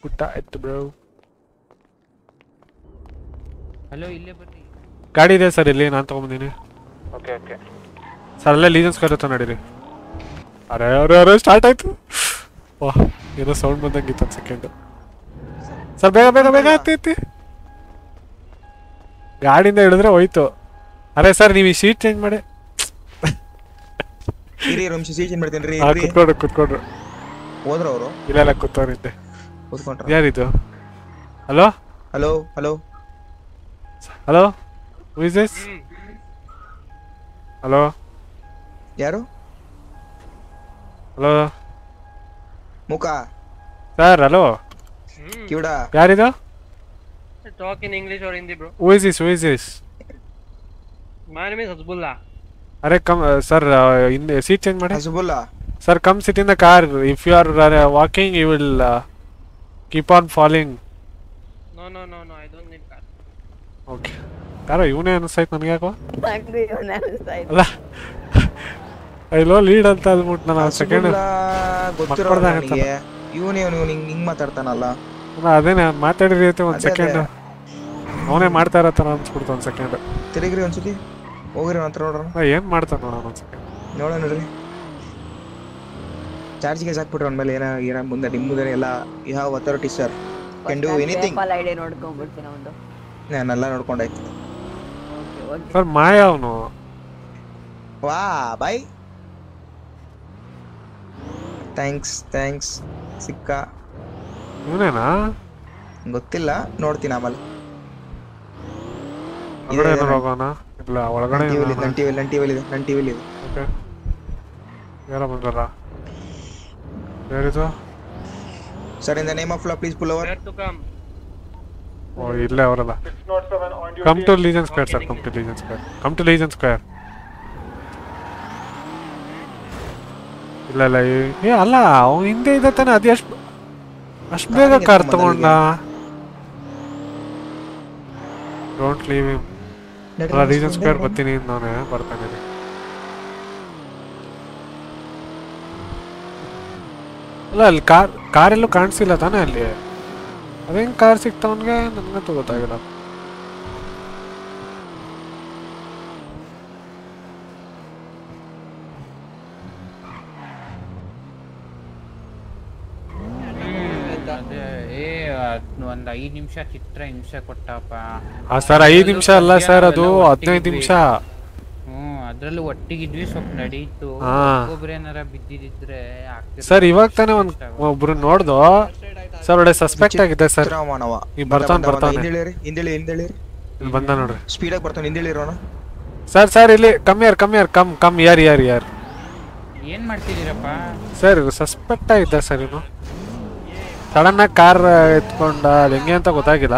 ಊಟ ಆಯ್ತು bro
hello ಇಲ್ಲೇ ಬನ್ನಿ.
ಗಾಡಿ ಇದೆ ಸರ್ ಇಲ್ಲಿ ನಾನು ತಗೊಂಬಂದಿನಿ.
ಓಕೆ ಓಕೆ
ಸರ್ ಅಲ್ಲೇ ಲೀಜನ್ಸ್ ಕರುತ್ತ ನಡೀರಿ. ಅರೆ ಅರೆ ಅರೆ ಸ್ಟಾರ್ಟ್ ಆಯ್ತು. ವಾಹ್ ಏನೋ ಸೌಂಡ್ ಬಂದಂಗಿತ್ತು ಒಂದು ಸೆಕೆಂಡು ಸರ್ ಬೇಗ ಬೇಗ ಬೇಗ ಹತ್ತಿ ಗಾಡಿಯಿಂದ ಇಳಿದ್ರೆ ಹೋಯ್ತು. ಅರೆ ಸರ್ ನೀವು ಈ ಶೀಟ್ ಚೇಂಜ್ ಮಾಡಿ.
ಇರಿ ನಿಮಿಷ ಸೀಚನ್ ಮಾಡ್ತೀನಿ ರೀ.
ಕುತ್ಕೊಡ್ರು ಕುತ್ಕೊಡ್ರು.
ಹೋದ್ರ ಅವರು?
ಇಲ್ಲ ಇಲ್ಲ ಕೂತವ್ರಿದ್ದೆ
ಕೂತ್ಕೊಂಡ್ರ?
ಯಾರಿದು? Hello?
Hello hello.
Hello? Is this hello?
ಯಾರು?
ಹಲೋ?
ಮುಖ?
Sir hello?
ಕಿವಡ?
ಯಾರಿದು?
Talk in English or Hindi bro
who is this who is this
my name is Hasbullah.
ಅರೆ ಕಮ್ ಸರ್ ಹಿಂದೆ ಸೀಟ್ ಚೇಂಜ್ ಮಾಡಿ.
Hasbullah
sir come sit in the car if you are walking you will keep on falling
no no no no I don't need car
okay ಯಾರೋ ಇವನೇ ಅನಿಸ್ತಾಯ್ತು ನನಗೆ ಯಾಕೋ?
ಇವನೇ.
ಅಲ್ಲ. ಅಲ್ಲೋ ಲೀಡ್ ಅಂತ ಅಂದ್ಬಿಟ್ಟು ನಾನು ಸೆಕೆಂಡ್
ಗೊತ್ತಿರೋದು ಗೊತ್ತಿರೋ ನನಗೆ. ಇವನೇ ಇವನು ಹಿಂಗ್ ಹಿಂಗ್ ಮಾತಾಡ್ತಾನಲ್ಲ.
ಅದೇನೆ ಮಾತಾಡಿರಿ ಐತೆ ಒಂದು ಸೆಕೆಂಡ್. ಅವನೇ ಮಾಡ್ತಾ ಇರೋ ಥರ ಅನ್ಸ್ಬಿಡ್ತು ಒಂದು ಸೆಕೆಂಡ್
ತಿರುಗ್ರಿ ಒಂದ್ಸತಿ. ಹೋಗ್ರಿ ನಂತರ ನೋಡ್ರಿ
ಏನು ಮಾಡ್ತಾನೆ ನೋಡೋಣ
ನೋಡೋಣ ನೋಡ್ರಿ. ಚಾರ್ಜ್ಗೆ ಹಾಕ್ಬಿಟ್ರೆ ಅಂದ್ಮೇಲೆ ಏನ ಏನ ಮುಂದೆ ನಿಮ್ಮ ಮುಂದೆ ಎಲ್ಲ you have authority sir can do anything
people ID ನೋಡ್ಕೊಂಡ್ಬಿಡ್ತೀನಿ ಒಂದು.
ನಾನೆಲ್ಲ ನೋಡ್ಕೊಂಡಾಯ್ತು.
ಸರ್ ಮಾಯ ಅವನು.
ವಾ ಬಾಯ್ ಥ್ಯಾಂಕ್ಸ್ ಥ್ಯಾಂಕ್ಸ್ ಸಿಕ್ಕ.
ಇವನೇನಾ?
ಗೊತ್ತಿಲ್ಲ ನೋಡ್ತೀನಿ ಆಮೇಲೆ.
ಹೋಗೋಣ? ಇಲ್ಲ ಒಳಗಡೆ
ನನ್ನ ಟಿವಿಲಿ
ಏನಾರ-
ನನ್ನ ಟಿವಿಲಿ ನನ್ನ ಟಿವಿಲಿ ನನ್ನ ಟಿವಿಲಿ ಇದೆ
ಓಕೆ. ಯಾರ ಬಂದಾರ ಯಾರಿದು
sir in the name of law please pull over
Where to come?
ಓ ಇಲ್ಲೇ ಅವರಲ್ಲ. Come to legion square sir come to legion square come to legion square ಇಲ್ಲ ಇಲ್ಲ ಈ- ಏ ಅಲ್ಲ ಅವ್ನು ಹಿಂದೆ ಇದೆ ತಾನೆ ಅದು ಎಷ್ಟು ಅಷ್ಟು ಬೇಗ
ಕಾರಿಗೆ
ಕಾರ್
ತಗೊಂಬಂದ
ತಗೊಂಡ ಡೋಂಟ್ ಲೀವ್ ಹಿಮ್ ಅಲ್ಲ ರೀಜನ್ ಸ್ಕ್ವೇರ್ ಬರ್ತೀನಿ ನಾನು ಬರ್ತಾನೆ. ಅಲ್ಲ ಅಲ್ಲಿ ಕಾರ್ ಕಾರೆಲ್ಲೂ ಕಾಣಿಸಿಲ್ಲ ತಾನೇ ಅಲ್ಲಿ? ಅದೇನ್ ಕಾರ್ ಸಿಗ್ತಾವನ್ಗೆ ನನಗಂತೂ ಗೊತ್ತಾಗಿಲ್ಲ
ಅದೇ ಏ ಅದ್ ಒಂದ್ ಐದು ನಿಮಿಷ ಚಿತ್ರ ಹಿಂಸೆ ಕೊಟ್ಟಪ್ಪ.
ಆ ಸರ್ ಐದು ನಿಮಿಷ ಅಲ್ಲ ಸರ್ ಅದು ಹದಿನೈದು ನಿಮಿಷ.
ಹ್ಮ್ ಅದ್ರಲ್ಲೂ ಒಟ್ಟಿಗಿದ್ವಿ ಸ್ವಲ್ಪ ನಡೀತು. ಒಬ್ಬೊಬ್ರು ಏನಾರ ಬಿದ್ದಿದ್ರೆ.
ಸರ್ ಇವಾಗ ತಾನೇ ಒಂದ್ ಒಬ್ರು ನೋಡ್ದು. ಸರ್ ಒಳ್ಳೆ ಸಸ್ಪೆಕ್ಟ್ ಆಗಿದೆ ಸರ್.
ಮಾನವ.
ಈ ಬರ್ತಾನೆ ಬರ್ತಾನೆ.
ಹಿಂದೇಳಿ ಹಿಂದೇಳಿ ಹಿಂದೇಳಿರಿ.
ಇಲ್ಲಿ ಬಂದ ನೋಡ್ರಿ.
ಸ್ಪೀಡಾಗಿ ಬರ್ತಾನೆ ಹಿಂದೇಳಿರೋಣ
ಸರ್ ಸರ್ ಇಲ್ಲಿ ಕಮ್ಮಿ ಯಾರ್ ಕಮ್ಮಿ ಯಾರ್ ಕಮ್ ಕಮ್ ಯಾರ್ ಯಾರ್ ಯಾರ್?
ಏನ್ ಮಾಡ್ತಿದ್ದೀರಪ್ಪ?
ಸರ್ ಸಸ್ಪೆಕ್ಟ್ ಆಗಿದೆ ಸರ್ ಇನ್ನು ಸಡನ್ ಆಗಿ ಕಾರ್ ಎತ್ಕೊಂಡ ಹೆಂಗೆ ಅಂತ ಗೊತ್ತಾಗಿಲ್ಲ.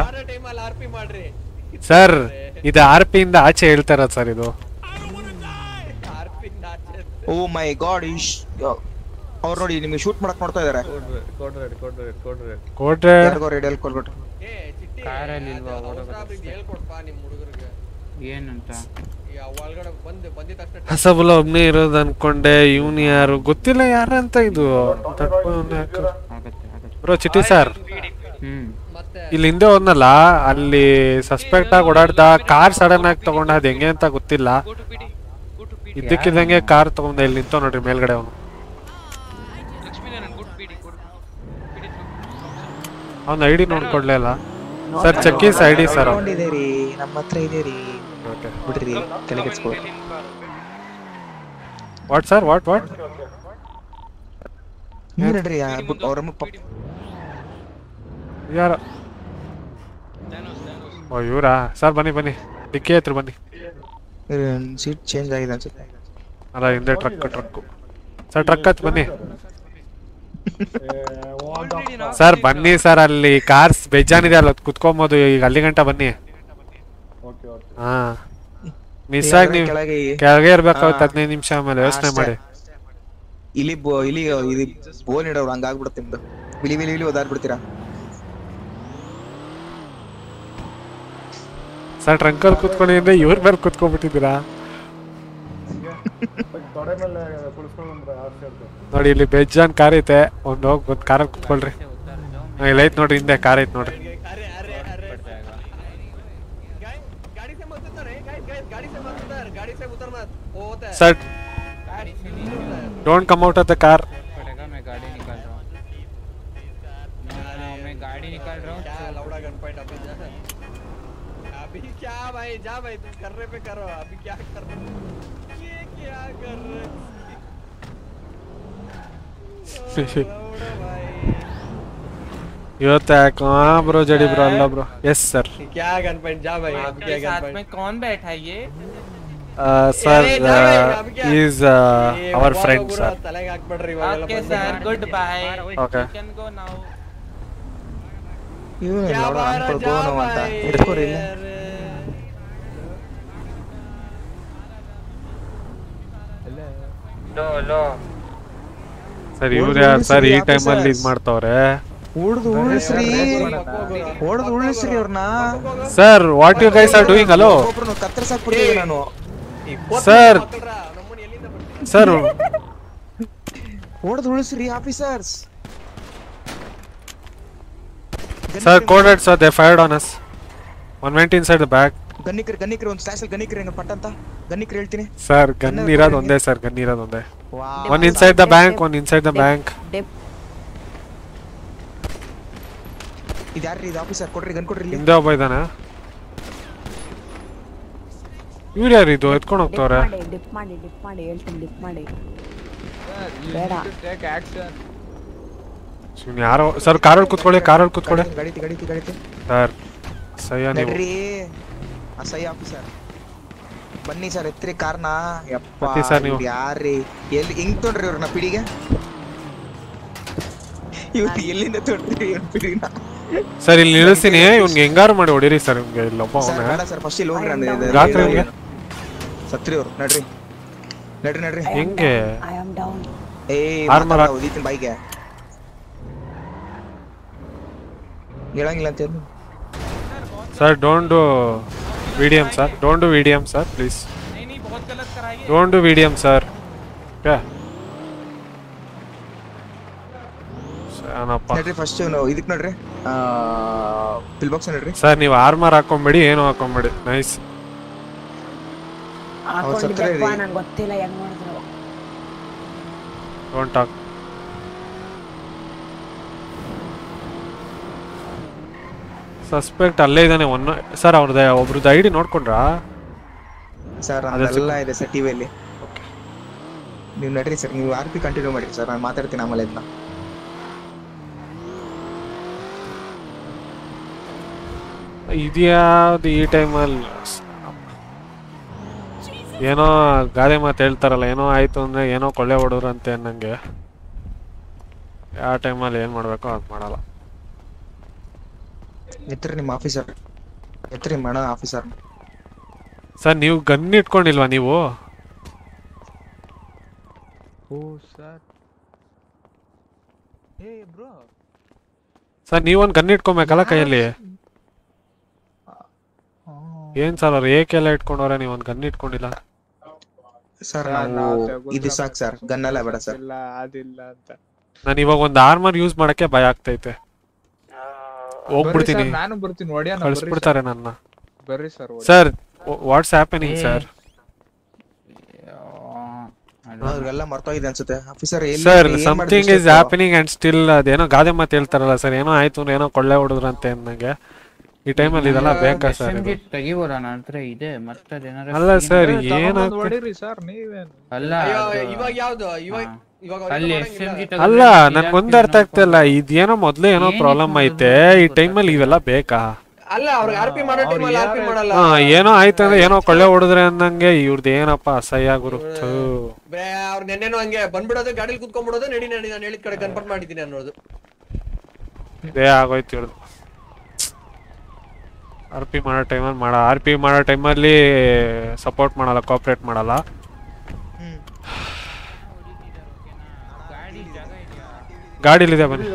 ಸರ್ ಇದು ಆರ್ ಪಿ ಇಂದ ಆಚೆ ಹೇಳ್ತಾರ ಸರ್ ಇದು.
ಓ ಮೈ ಗಾಡ್ ಇಶ್ ಅವ್ರು ನೋಡಿ ನಿಮಗೆ ಶೂಟ್ ಮಾಡಕ್ ನೋಡ್ತಾ ಇದಾರೆ.
Code red code red code red
ಕೊಟ್ರೆ.
ಯಾರಿಗೋ ರೆಡಿ ಅಲ್ಲಿ ಕೊಡ್ಬಿಟ್ಟು
ಕಾರಲ್ಲಿ ಇಲ್ವಾ
ಹೇಳ್ಕೊಡ್ಪಾ ನಿಮ್ ಹುಡುಗರಿಗೆ.
ಏನಂತ?
ಒಳಗಡೆ ಬಂದು ಬಂದಿದ ತಕ್ಷಣ
ಹಸಬುಲ ಒಬ್ನೇ ಇರೋದು ಅನ್ಕೊಂಡೆ ಇವ್ನು ಯಾರು? ಗೊತ್ತಿಲ್ಲ ಯಾರಂತ ಇದು. Bro Chitti
sir.
ಇಲ್ಲಿ ಹಿಂದೆ ಹೋದ್ನಲ್ಲ ಅಲ್ಲಿ ಸಸ್ಪೆಕ್ಟ್ ಆಗಿ ಓಡಾಡ್ದ ಕಾರ್ ಸಡನ್ ಆಗಿ ತಗೊಂಡ ಅದ್ ಹೆಂಗೆ ಅಂತ ಗೊತ್ತಿಲ್ಲ. ಇದ್ದಕ್ಕಿದ್ದಂಗೆ ಕಾರ್ ತಗೊಂಡ ಇಲ್ಲಿ ನಿಂತ ನೋಡ್ರಿ ಮೇಲ್ಗಡೆ ಅವನು. ಅವ್ನ ಐ ಡಿ ನೋಡ್ಕೊಡ್ಲೇ ಇಲ್ಲ. ಸರ್ ಚೆಕ್ಕೀಸ್ ಐ ಡಿ ಸರ್
ನಮ್ಮ ಹತ್ರ ಬಿಡ್ರಿ
ವಾಟ್ ಸರ್ ವಾಟ್ ವಾಟ್
ನಡ್ರಿ ಅವ್ರ
ಯಾರ? ಓ ಇವ್ರಾ? ಸರ್ ಬನ್ನಿ ಬನ್ನಿ. ಡಿಕ್ಕಿ ಹತ್ರ ಬನ್ನಿ.
ಸೀಟ್ ಚೇಂಜ್ ಆಗಿದೆ ಅನ್ಸುತ್ತೆ.
ಅಲ್ಲ ಹಿಂದೆ ಟ್ರಕ್ ಟ್ರಕ್ ಸರ್ ಟ್ರಕ್ ಹತ್ ಬನ್ನಿ. ಸರ್ ಬನ್ನಿ ಸರ್ ಅಲ್ಲಿ ಕಾರ್ಸ್ ಬೇಜಾನಿದೆ ಅಲ್ಲ ಅದ್ ಕುತ್ಕೊಂಬೋದು. ಈಗ ಅಲ್ಲಿ ಗಂಟ ಬನ್ನಿ. ಹಾ. ಮಿಸ್ ಆಗಿ ನೀವು
ಕೆಳಗೆ
ಕೆಳಗೆ ಇರ್ಬೇಕಾಗುತ್ತೆ. ಹದಿನೈದು ನಿಮಿಷ ಆಮೇಲೆ ಯೋಚನೆ ಮಾಡಿ.
ಇಲ್ಲಿ ಇಲಿ ಇಲಿ ಇದು ಬೋನ್ ಇಡೋರು ಹಂಗಾಗ್ಬಿಡುತ್ತೆ ನಿಮ್ದು ವಿಲಿ ವಿಲಿ ವಿಲಿ ಓದಾಡ್ಬಿಡ್ತೀರಾ
ಸರ್ ಟ್ರಂಕಲ್ ಕುತ್ಕೊಳ್ಳಿ ಅಂದ್ರೆ ಇವ್ರ ಮೇಲೆ ಕುತ್ಕೊಂಡ್ಬಿಟ್ಟಿದ್ದೀರಾ ನೋಡಿ ಇಲ್ಲಿ ಬೇಜಾನ್ ಕಾರ್ ಐತೆ ಒಂದು ಹೋಗಿ ಒಂದು ಕಾರಲ್ಲಿ ಕುತ್ಕೊಳ್ರಿ ಇಲ್ಲಿ ಐತ್ ನೋಡ್ರಿ ಹಿಂದೆ ಕಾರ್ ಐತ್ ನೋಡ್ರಿ
गाड़ी
don't come out of the car
पड़ेगा मैं हाँ,
अभी जा क्या भाई जा तुम कर रहे पे करो अभी क्या कर रहे ये क्या कर रहे
यो तक हाँ ब्रो जड़ी ब्रो अल्लाह ब्रो यस सर
क्या गन पॉइंट जा भाई अब
साथ में कौन बैठा ये? Sir is
our friend sir sir ಅಂತ. ಹಿಡ್ಕೋರಿ ಇಲ್ಲ.
ಇವ್ರು ಯಾರು ಸರ್ ಈ ಟೈಮ್ ಅಲ್ಲಿ ಇದು ಮಾಡ್ತಾವ್ರೆ?
ಹೊಡೆದು ಉಳಿಸ್ರಿ. ಹೊಡೆದು ಉಳಿಸ್ರಿ ಅವ್ರನ್ನ
sir what you guys are doing hello
ಕತ್ತರಿಸಾಕ್ ಬಿಡ್ತೀನಿ ನಾನು.
ಸರ್ ಸರ್
ಹೊಡೆದು ಉಳಿಸ್ರಿ officers
sir coded sir they fired on us one ninety inside the bag
ಗನ್ನಿಕ್ರಿ ಗನ್ನಿಕ್ರಿ ಒಂದು ಸ್ಲಾಶ್ ಗನ್ನಿಕ್ರಿ ಹಂಗ ಪಟ್ ಅಂತ? ಗನ್ನಿಕ್ರಿ ಹೇಳ್ತೀನಿ.
ಸರ್ ಗನ್ ಇರೋದು ಒಂದೇ ಸರ್ ಗನ್ ಇರೋದು ಒಂದೇ. One inside the bank one inside the bank
ಇದು ಯಾರ್ರಿ ಇದು ಆಫೀಸರ್ ಕೊಡ್ರಿ ಗನ್ ಕೊಡ್ರಿ ಇಲ್ಲಿ.
ಹಿಂದೆ ಒಬ್ಬ ಇದ್ದಾನೆ. ಇವ್ರು ಯಾರು ಇದು? ಎತ್ಕೊಂಡು ಹೋಗ್ತವ್ರೆ?
ಮಾಡಿ ಡಿಪ್ ಮಾಡಿ ಡಿಪ್ ಮಾಡಿ ಹೇಳ್ತೀನಿ ಡಿಪ್ ಮಾಡಿ. ಬೇಡ.
ಟೇಕ್ ಆಕ್ಷನ್
ಸುಮ್ನೆ ಯಾರೋ ಸರ್ ಕಾರಲ್ಲಿ ಕೂತ್ಕೊಳ್ಳಿ ಕಾರಲ್ಲಿ ಕೂತ್ಕೊಳ್ಳಿ.
ಗಡಿತಿ ಗಡಿತಿ ಗಡಿತಿ
ಸರ್ ಸಯ್ಯ ನೀವು
ನಡ್ರಿ. ಅಸಹ್ಯ ಆಫೀಸರ್ ಬನ್ನಿ ಸರ್ ಎತ್ರಿ ಕಾರ್ನ. ಯಪ್ಪ
ಹತ್ತಿ sir ನೀವು.
ಇವ್ರು ಯಾರ್ರಿ? ಎಲ್ಲಿ ಹಿಂಗ್ ತೊಡ್ರಿ ಇವ್ರನ್ನ ಪಿಡಿಗೆ? ಇವ್ರು ಎಲ್ಲಿಂದ ತೊಡ್ರಿ ಇವ್ರ ಪಿಡಿನ?
ಸರ್ ಇಲ್ಲಿ ನಿಲ್ಲಿಸ್ತೀನಿ. ಇವ್ನಿಗೆ ಹೆಂಗಾರು ಮಾಡಿ ಹೊಡೀರಿ ಸರ್ ಇವ್ನಿಗೆ. ಇಲ್ಲೊಬ್ಬ
ಸರ್
ಅವನೇ.
ಬೇಡ ಸರ್ ಫಸ್ಟ್ ಇಲ್ಲಿ ಹೋಗ್ರಿ ಅಂದ್ರೆ ಇದು-
ರಾತ್ರಿ ಅವ್ನಿಗೆ
ಸತ್ರಿ ಅವ್ರು ನಡ್ರಿ ನಡ್ರಿ ನಡ್ರಿ
ಹೆಂಗೆ
I am down
a
Armor ಹಾಕ್-
ಓದಿತೀನಿ ಬೈಗೆ ಹೇಳಂಗಿಲ್ಲ ಅಂತ ಹೇಳಿ
sir don't do video sir don't do video sir please don't do video sir क्या ಏನಪ್ಪ
ನಡ್ರಿ ಫಸ್ಟ್ ಇದಕ್ ನೋಡ್ರಿ ಪಿಲ್ ಬಾಕ್ಸ್ ನೋಡ್ರಿ
ಸರ್ ನೀವು ಆರ್ಮರ್ ಹಾಕೊಂಬೇಡಿ ಏನು ಹಾಕೊಂಬೇಡಿ ನೈಸ್
ಹಾಕೊಂಡಿದ್ದೆಪ್ಪ ನಂಗೆ ಗೊತ್ತಿಲ್ಲ ಹೆಂಗ್ ಮಾಡಿದ್ರು.
ಡೋಂಟ್ ಟಾಕ್ ಸಸ್ಪೆಕ್ಟ್ ಅಲ್ಲೇ ಇದ್ದಾನೆ ಒನ್ ಸರ್ ಅವ್ರದ್ದು ಒಬ್ರದ್ದು ಐಡಿ ನೋಡ್ಕೊಂಡ್ರಾ?
ಸರ್ ಅದೆಲ್ಲ ಇದೆ ಸರ್ ಟಿವಿಯಲ್ಲಿ. ನೀವು ನಡ್ರಿ ಸರ್ ನೀವು ಆರ್ ಪಿ ಕಂಟಿನ್ಯೂ ಮಾಡಿ ಸರ್ ನಾನು ಮಾತಾಡ್ತೀನಿ ಆಮೇಲೆ ಇದನ್ನ
ಇದ್ಯಾವ್ದು ಈ ಟೈಮಲ್ಲಿ ಏನೋ ಗಾದೆ ಮಾತು ಹೇಳ್ತಾರಲ್ಲ ಏನೋ ಆಯ್ತು ಅಂದ್ರೆ ಏನೋ ಕೊಳ್ಳೆ ಹೊಡೋರಂತೆ ಅನ್ನಂಗೆ. ಯಾವ ಟೈಮಲ್ಲಿ ಏನು ಮಾಡಬೇಕು ಅದು ಮಾಡಲ್ಲ.
ಎತ್ತರಿ ನಿಮ್ಮ ಆಫೀಸರ್. ಎತ್ತರಿ ಮೇಡಮ್ ಆಫೀಸರ್.
ಸರ್ ನೀವು ಗನ್ ಇಟ್ಕೊಂಡಿಲ್ವಾ ನೀವು?
ಓ ಸರ್. ಏ ಬ್ರೋ.
ಸರ್ ನೀವೊಂದು ಗನ್ ಇಟ್ಕೊಬೇಕಲ್ಲ ಕೈಯಲ್ಲಿ? ಏನ್ ಸರ್ ಅವ್ರು ಏಕೆಲ್ಲ ಇಟ್ಕೊಂಡವ್ರೆ ನೀವು ಒಂದು ಗನ್ ಇಟ್ಕೊಂಡಿಲ್ಲ?
ಸರ್ ನಾವು ಇದು ಸಾಕು ಸರ್ ಗನ್ ಎಲ್ಲ ಬೇಡ ಸರ್.
ಇಲ್ಲ ಅದಿಲ್ಲ ಅಂತ.
ನಾನು ಇವಾಗ ಒಂದು ಆರ್ಮರ್ ಯೂಸ್ ಮಾಡಕ್ಕೆ ಭಯ ಆಗ್ತೈತೆ. ಹೋಗ್ಬಿಡ್ತೀನಿ.
ನಾನು ಬರ್ತೀನಿ sir.
ಕಳಿಸ್ಬಿಡ್ತಾರೆ ನನ್ನ.
ಬರ್ರಿ sir
sir what's happening sir?
ಅವ್ರಿಗೆಲ್ಲ ಮರ್ತೋಗಿದೆ ಅನ್ಸುತ್ತೆ. Officer
sir something is happening and still ಅದೇನೋ ಗಾದೆ ಮಾತು ಹೇಳ್ತಾರಲ್ಲ ಸರ್ ಏನೋ ಆಯ್ತು ಏನೋ ಕೊಳ್ಳೆ ಹೊಡೆದ್ರಂತೆ ಅನ್ನಂಗೆ ಈ ಟೈಮ್ ಅಲ್ಲಿ ಇದೆಲ್ಲ ಬೇಕಾ ಸರ್ ಇದು?
ತೆಗಿಬೋದ? ನನ್ನ ಹತ್ರ ಇದೆ. ಮತ್ತೆ ಏನಾರ
ಅಲ್ಲ ಸರ್ ಏನು?
ಹೊಡಿರಿ ಸರ್ ನೀವೇನು?
ಅಲ್ಲ
ಇವಾಗ ಯಾವುದು? ಇವಾಗ
ಅಲ್ಲ
ನನ್ಗೆ ನನ್ಗೊಂದು ಅರ್ಥ ಆಗ್ತಾ ಇಲ್ಲ. ಇದೇನೋ ಮೊದ್ಲು ಏನೋ ಪ್ರಾಬ್ಲಮ್ ಐತೆ. ಈ ಟೈಮ್ ಅಲ್ಲಿ ಇವೆಲ್ಲ ಬೇಕಾ?
ಅಲ್ಲ ಅವ್ರಿಗೆ ಆರ್ ಪಿ ಮಾಡೋ ಟೈಮಲ್ಲಿ ಆರ್ ಪಿ ಮಾಡಲ್ಲ.
ಹಾ ಏನೋ ಆಯ್ತು ಅಂದ್ರೆ ಏನೋ ಕೊಳ್ಳೆ ಹೊಡೆದ್ರೆ ಅಂದಂಗೆ ಇವ್ರದ್ದು ಏನಪ್ಪ ಅಸಹ್ಯ
ಗುರುತು ಅವ್ರು ನೆನ್ನೆನೂ ಹಂಗೆ ಬಂದ್ಬಿಡೋದು ಗಾಡಿಲಿ ಕುತ್ಕೊಂಡ್ಬಿಡೋದು ನಡಿ ನಡಿ ನಾನು ಹೇಳಿದ ಕಡೆ ಕನ್ಫರ್ಮ್ ಮಾಡಿದ್ದೀನಿ ಅನ್ನೋದು.
ಬೇ ಆಗೋಯ್ತು ಇವ್ರದ್ದು ಆರ್ ಪಿ ಮಾಡೋ ಟೈಮಲ್ಲಿ ಮಾಡ, ಆರ್ ಪಿ ಮಾಡೋ ಟೈಮಲ್ಲಿ ಸಪೋರ್ಟ್ ಮಾಡಲ್ಲ ಕೋಆಪ್ರೇಟ್ ಮಾಡಲ್ಲ. ಗಾಡಿಲಿದೆ ಬನ್ನಿ.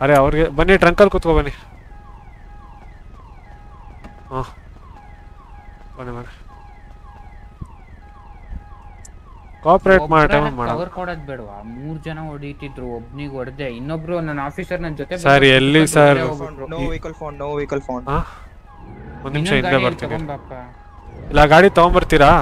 ಅರೆ, ಅವ್ರಿಗೆ ಬನ್ನಿ ಟ್ರಂಕಲ್ಲಿ ಕೂತ್ಕೊ ಬನ್ನಿ. ಹಾಂ. ಬನ್ನಿ ಬನ್ನಿ. ಕೋಆಪ್ರೇಟ್ ಮಾಡೋ ಟೈಮಲ್ಲಿ ಮಾಡಲ್ಲ
ಕವರ್ ಕೊಡೋದ್ ಬೇಡವಾ? ಮೂರ್ ಜನ ಹೊಡಿತಿದ್ರು ಒಬ್ನಿಗ್ ಹೊಡೆದೆ. ಇನ್ನೊಬ್ರು ನನ್ನ ಆಫೀಸರ್ ನನ್ನ ಜೊತೆ
ಸರ್, ಎಲ್ಲಿ sir?
No vehicle phone no vehicle phone
ಹಾ? ಒಂದು ನಿಮಿಷ ಹಿಂದೆ ಬರ್ತೀನಿ. ಇಲ್ಲ ಗಾಡಿ ತಗೊಂಬರ್ತೀರಾ.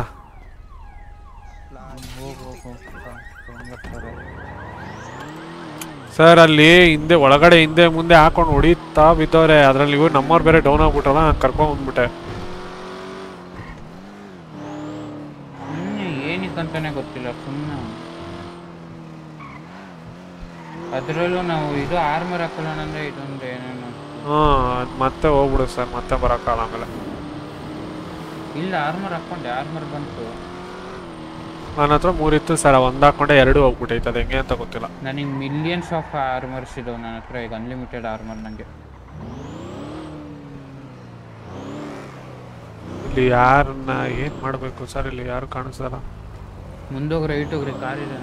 ಸರ್ ಅಲ್ಲಿ ಹಿಂದೆ ಒಳಗಡೆ ಹಿಂದೆ ಮುಂದೆ ಹಾಕೊಂಡು ಹೊಡಿತಾ ಬಿದ್ದವ್ರೆ. ಅದ್ರಲ್ಲಿ ಇವ್ರು ನಮ್ಮವ್ರು ಬೇರೆ ಡೌನ್ ಆಗ್ಬಿಟ್ರಲ್ಲ ಕರ್ಕೊಂಡ್ಬಂದ್ಬಿಟ್ಟೆ ಕರ್ಕೊಂಡ್ ಬಂದ್ಬಿಟ್ಟೆ
ಸುಮ್ನೆ ಏನಕ್ಕಂತಾನೆ ಗೊತ್ತಿಲ್ಲ ಸುಮ್ಮನೆ ಅದರಲ್ಲೂ ನಾವು ಇದು ಆರ್ಮರ್ ಹಾಕೊಳ್ಳೋಣ ಅಂದ್ರೆ ಇದೊಂದು ಏನೇನು
ಹ್ಞೂ ಮತ್ತೆ ಹೋಗ್ಬಿಡು ಸರ್ ಮತ್ತೆ ಬರೋಕ್ಕಾಗಲ್ಲ ಆಮೇಲೆ.
ಇಲ್ಲ ಆರ್ಮರ್ ಹಾಕೊಂಡೆ ಆರ್ಮರ್ ಬಂತು.
ನನ್ನ ಹತ್ರ ಮೂರಿತ್ತು ಸರ್ ಒಂದು ಹಾಕೊಂಡೆ ಎರಡು ಹೋಗ್ಬಿಟ್ಟೈತೆ ಅದು ಹೆಂಗೆ ಅಂತ ಗೊತ್ತಿಲ್ಲ.
ನನಗೆ ಮಿಲಿಯನ್ಸ್ ಆಫ್ ಆರ್ಮರ್ಸ್ ಇದಾವೆ ನನ್ನ ಹತ್ರ ಈಗ ಅನ್ಲಿಮಿಟೆಡ್ ಆರ್ಮರ್ ನನಗೆ
ಇಲ್ಲಿ ಯಾರನ್ನ ಏನು ಮಾಡಬೇಕು ಸರ್ ಇಲ್ಲಿ ಯಾರು ಕಾಣಿಸಲ್ಲ
ಮುಂದೋಗ್ರಿ ರೈಟ್ ಹೋಗ್ರಿ ಕಾರ್ ಇದೆ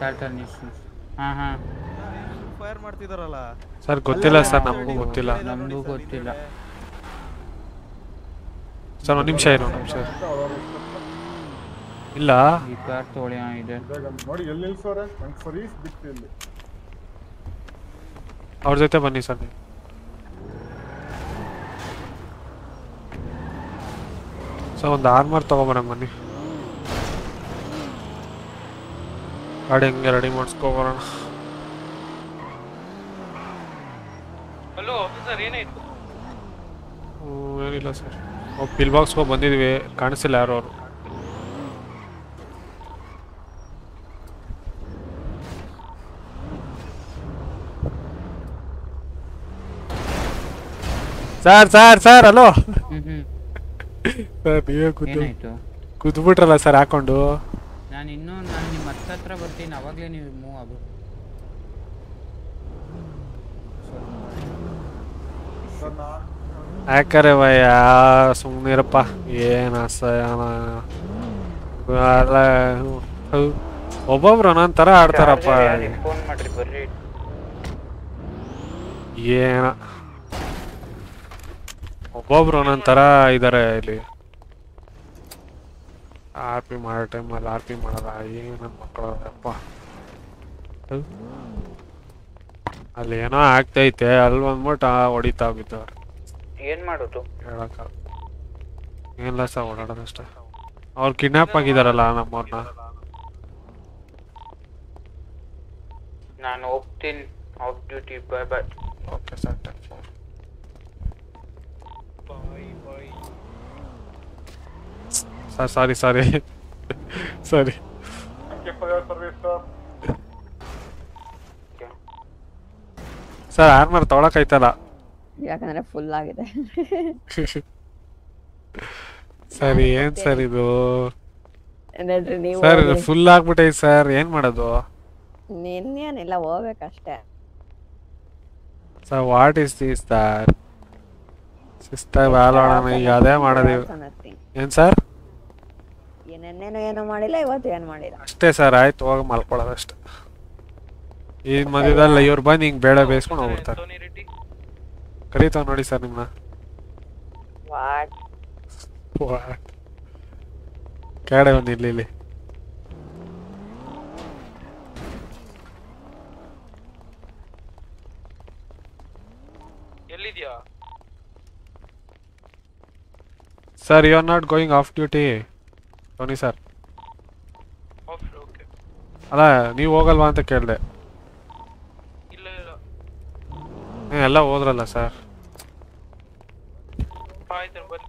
ಹಾಂ ನಿಲ್ಸಿ ಹಾ ಹಾ.
ಫೈರ್ ಮಾಡ್ತಿದಾರಲ್ಲ?
ಸರ್ ಗೊತ್ತಿಲ್ಲ ಸರ್ ನಮಗೂ ಗೊತ್ತಿಲ್ಲ.
ನಮಗೂ ಗೊತ್ತಿಲ್ಲ.
ಸರ್ ಒಂದು ನಿಮಿಷ ಇರೋ. ಒಂದ್ ನಿಮಿಷ ಇಲ್ಲ.
ಈ ಕಾರ್ ತೋಳಿ ಹಾ, ಇದೆ.
ನೋಡಿ ಎಲ್ಲಿ ನಿಲ್ಸೋರೆ? ನಂಗೆ ಫರೀಸ್ ಬಿಟ್ಟು ಇಲ್ಲಿ.
ಅವ್ರ ಜೊತೆ ಬನ್ನಿ ಸರ್. ನೀವು ಸರ್ ಒಂದು ಆರ್ಮರ್ ತಗೊಂಬರ ಬನ್ನಿ. ಗಾಡಿ ಹಂಗೆ ರೆಡಿ ಮಾಡಿಸ್ಕೊಬರೋಣ
ಸರ್ ಏನಾಯ್ತು
ಹ್ಮ್, ಏನಿಲ್ಲ ಸರ್. ಪಿಲ್ ಬಾಕ್ಸ್ಗೆ ಬಂದಿದ್ವಿ ಕಾಣಿಸಿಲ್ಲ ಯಾರು ಅವರು. Sir sir sir
hello. Hmm
sir ನೀವೇ ಕೂತು ಕೂತ್ಬಿಟ್ರಲ್ಲ ಸರ್ ಹಾಕೊಂಡು.
ನಾನು ಇನ್ನೂ ಹತ್ರ ಹತ್ರ ಬರ್ತೀನಿ, ಅವಾಗಲೇ ನೀವು ಮೂವ್ ಆಗು.
ಯಾಕರೆ ಭಯ ಸುಮ್ಮನಿರಪ್ಪ ಏನು ಅಸಹ್ಯನ. ಒಬ್ಬೊಬ್ರು ಒಂದೊಂದ್ ಥರ ಆಡ್ತಾರಪ್ಪ. ಏನ. ಒಬ್ಬೊಬ್ರು ಒಂದೊಂದ್ ಥರ ಇದಾರೆ ಇಲ್ಲಿ. ಆರ್ ಪಿ ಮಾಡೋ ಟೈಮಲ್ಲಿ ಆರ್ ಪಿ ಮಾಡಲ್ಲ ಏನು ನನ್ನ ಮಕ್ಕಳು ಅಪ್ಪ. ಹೌ. ಅಲ್ಲಿ ಏನೋ ಆಗ್ತೈತೆ ಅಲ್ಲಿ ಬಂದ್ಬಿಟ್ಟು ಹೊಡಿತಾ ಬಿದ್ದವ್ರು
ಏನು ಮಾಡೋದು?
ಹೇಳಕ್ಕ ಏನಿಲ್ಲ ಸರ್ ಓಡಾಡೋದಷ್ಟೇ? ಅವ್ರು ಕಿಡ್ನಾಪ್ ಆಗಿದಾರಲ್ಲ ನಮ್ಮವ್ರನ್ನ
ನಾನು ಹೋಗ್ತೀನಿ. Off duty bye bye
okay sir sir sorry sorry sorry sir armour ತೊಗೊಳಕೈತಲ್ಲ
ಯಾಕಂದ್ರೆ ಫುಲ್ ಆಗಿದೆ.
ಸರಿ ಏನ್ ಸರ್ ಇದು? ಸರ್. ಫುಲ್ ಆಗ್ಬಿಟ್ಟೈತೆ ಸರ್ ಏನ್ ಮಾಡೋದು?
ನಿನ್ನೇನಿಲ್ಲ ಹೋಗ್ಬೇಕಷ್ಟೇ.
Sir what is this sir sister ಬಾಲೋಣ ಈಗ ಅದೇ ಮಾಡೋದು ಏನ್ ಸರ್?
ಏನೇನೇನು ಏನು ಮಾಡಿಲ್ಲ ಇವತ್ತು ಏನು ಮಾಡಿಲ್ಲ.
ಅಷ್ಟೇ ಸರ್ ಆಯ್ತು ಹೋಗಿ ಮಲ್ಕೊಳ್ಳೋದು ಅಷ್ಟೇ ಈ ಮಧ್ಯದಲ್ಲ ಇವ್ರು ಬಂದು ಹಿಂಗೆ ಬೇಡ ಬೇಯಿಸ್ಕೊಂಡು ಹೋಗ್ಬಿಡ್ತಾರೆ. ಕರೀತಾವ ನೋಡಿ ಸರ್ ನಿಮ್ಮನ್ನ
ವಾಟ್
ಕೆಳಗಡೆ ಒಂದು ಇಲ್ಲಿ ಇಲ್ಲಿ
ಎಲ್ಲಿದ್ಯಾ
sir you are not going off duty Tony sir
okay
ಅಲ್ಲ ನೀವು ಹೋಗಲ್ವಾ ಅಂತ ಕೇಳಿದೆ.
ಇಲ್ಲ ಇಲ್ಲ.
ಎಲ್ಲ ಹೋದ್ರಲ್ಲ ಸರ್
ಆಯ್ತು ಬನ್ನಿ.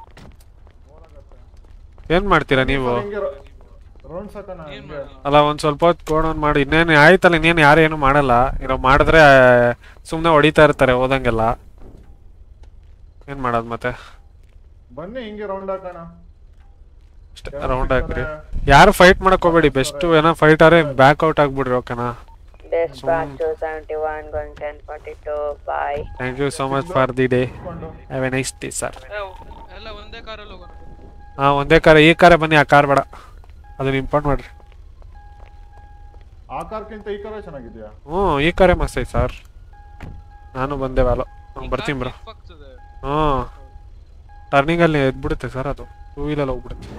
ಏನ್ ಮಾಡ್ತೀರಾ ನೀವು? ಅಲ್ಲ ಒಂದ್ ಸ್ವಲ್ಪ ಹೊತ್ತು ಕೋಣನ್ ಮಾಡಿ. ಇನ್ನೇನು ಆಯ್ತಲ್ಲ ಇನ್ನೇನು ಯಾರು ಏನು ಮಾಡಲ್ಲ. ಇರೋ ಮಾಡಿದ್ರೆ ಸುಮ್ಮನೆ ಹೊಡಿತಾ ಇರ್ತಾರೆ ಹೋದಂಗೆಲ್ಲ. ಏನ್ ಮಾಡೋದು ಮತ್ತೆ?
ಬನ್ನಿ ಹಿಂಗೆ ರೌಂಡ್ ಹಾಕೋಣ.
ರೌಂಡ್ ಹಾಕ್ರಿ ಯಾರು ಫೈಟ್ ಮಾಡಕ್ ಹೋಗ್ಬೇಡಿ ಬೆಸ್ಟ್ ಏನೋ ಫೈಟ್ ಆದ್ರೆ ಬ್ಯಾಕ್ ಔಟ್ ಆಗ್ಬಿಡ್ರಿ ಓಕೆನಾ
Dispatch 271 going 1042 bye.
Thank you so much for the day have a nice day sir
ಎಲ್ಲ ಒಂದೇ ಕಾರಲ್ಲಿ ಹೋಗೋಣ
ಹಾ ಒಂದೇ ಕಾರ್ ಈ ಕಾರೇ ಬನ್ನಿ ಆ ಕಾರ್ ಬೇಡ. ಅದನ್ನ ಇಂಪಾರ್ಟ್ ಮಾಡ್ರಿ.
ಆ ಕಾರ್ಕ್ಕಿಂತ ಈ ಕಾರೇ ಚೆನ್ನಾಗಿದೆಯಾ?
ಹ್ಞೂ ಈ ಕಾರೇ ಮಸ್ತ್ ಐತೆ ಸರ್ ನಾನು ಬಂದೆ ವಾಲ ಬರ್ತೀನಿ ಬ್ರೋ ಹ್ಞೂ. ಟರ್ನಿಂಗಲ್ಲಿ ಎದ್ಬಿಡುತ್ತೆ ಸರ್ ಅದು. ಟೂ ವೀಲಲ್ಲಿ ಹೋಗ್ಬಿಡುತ್ತೆ.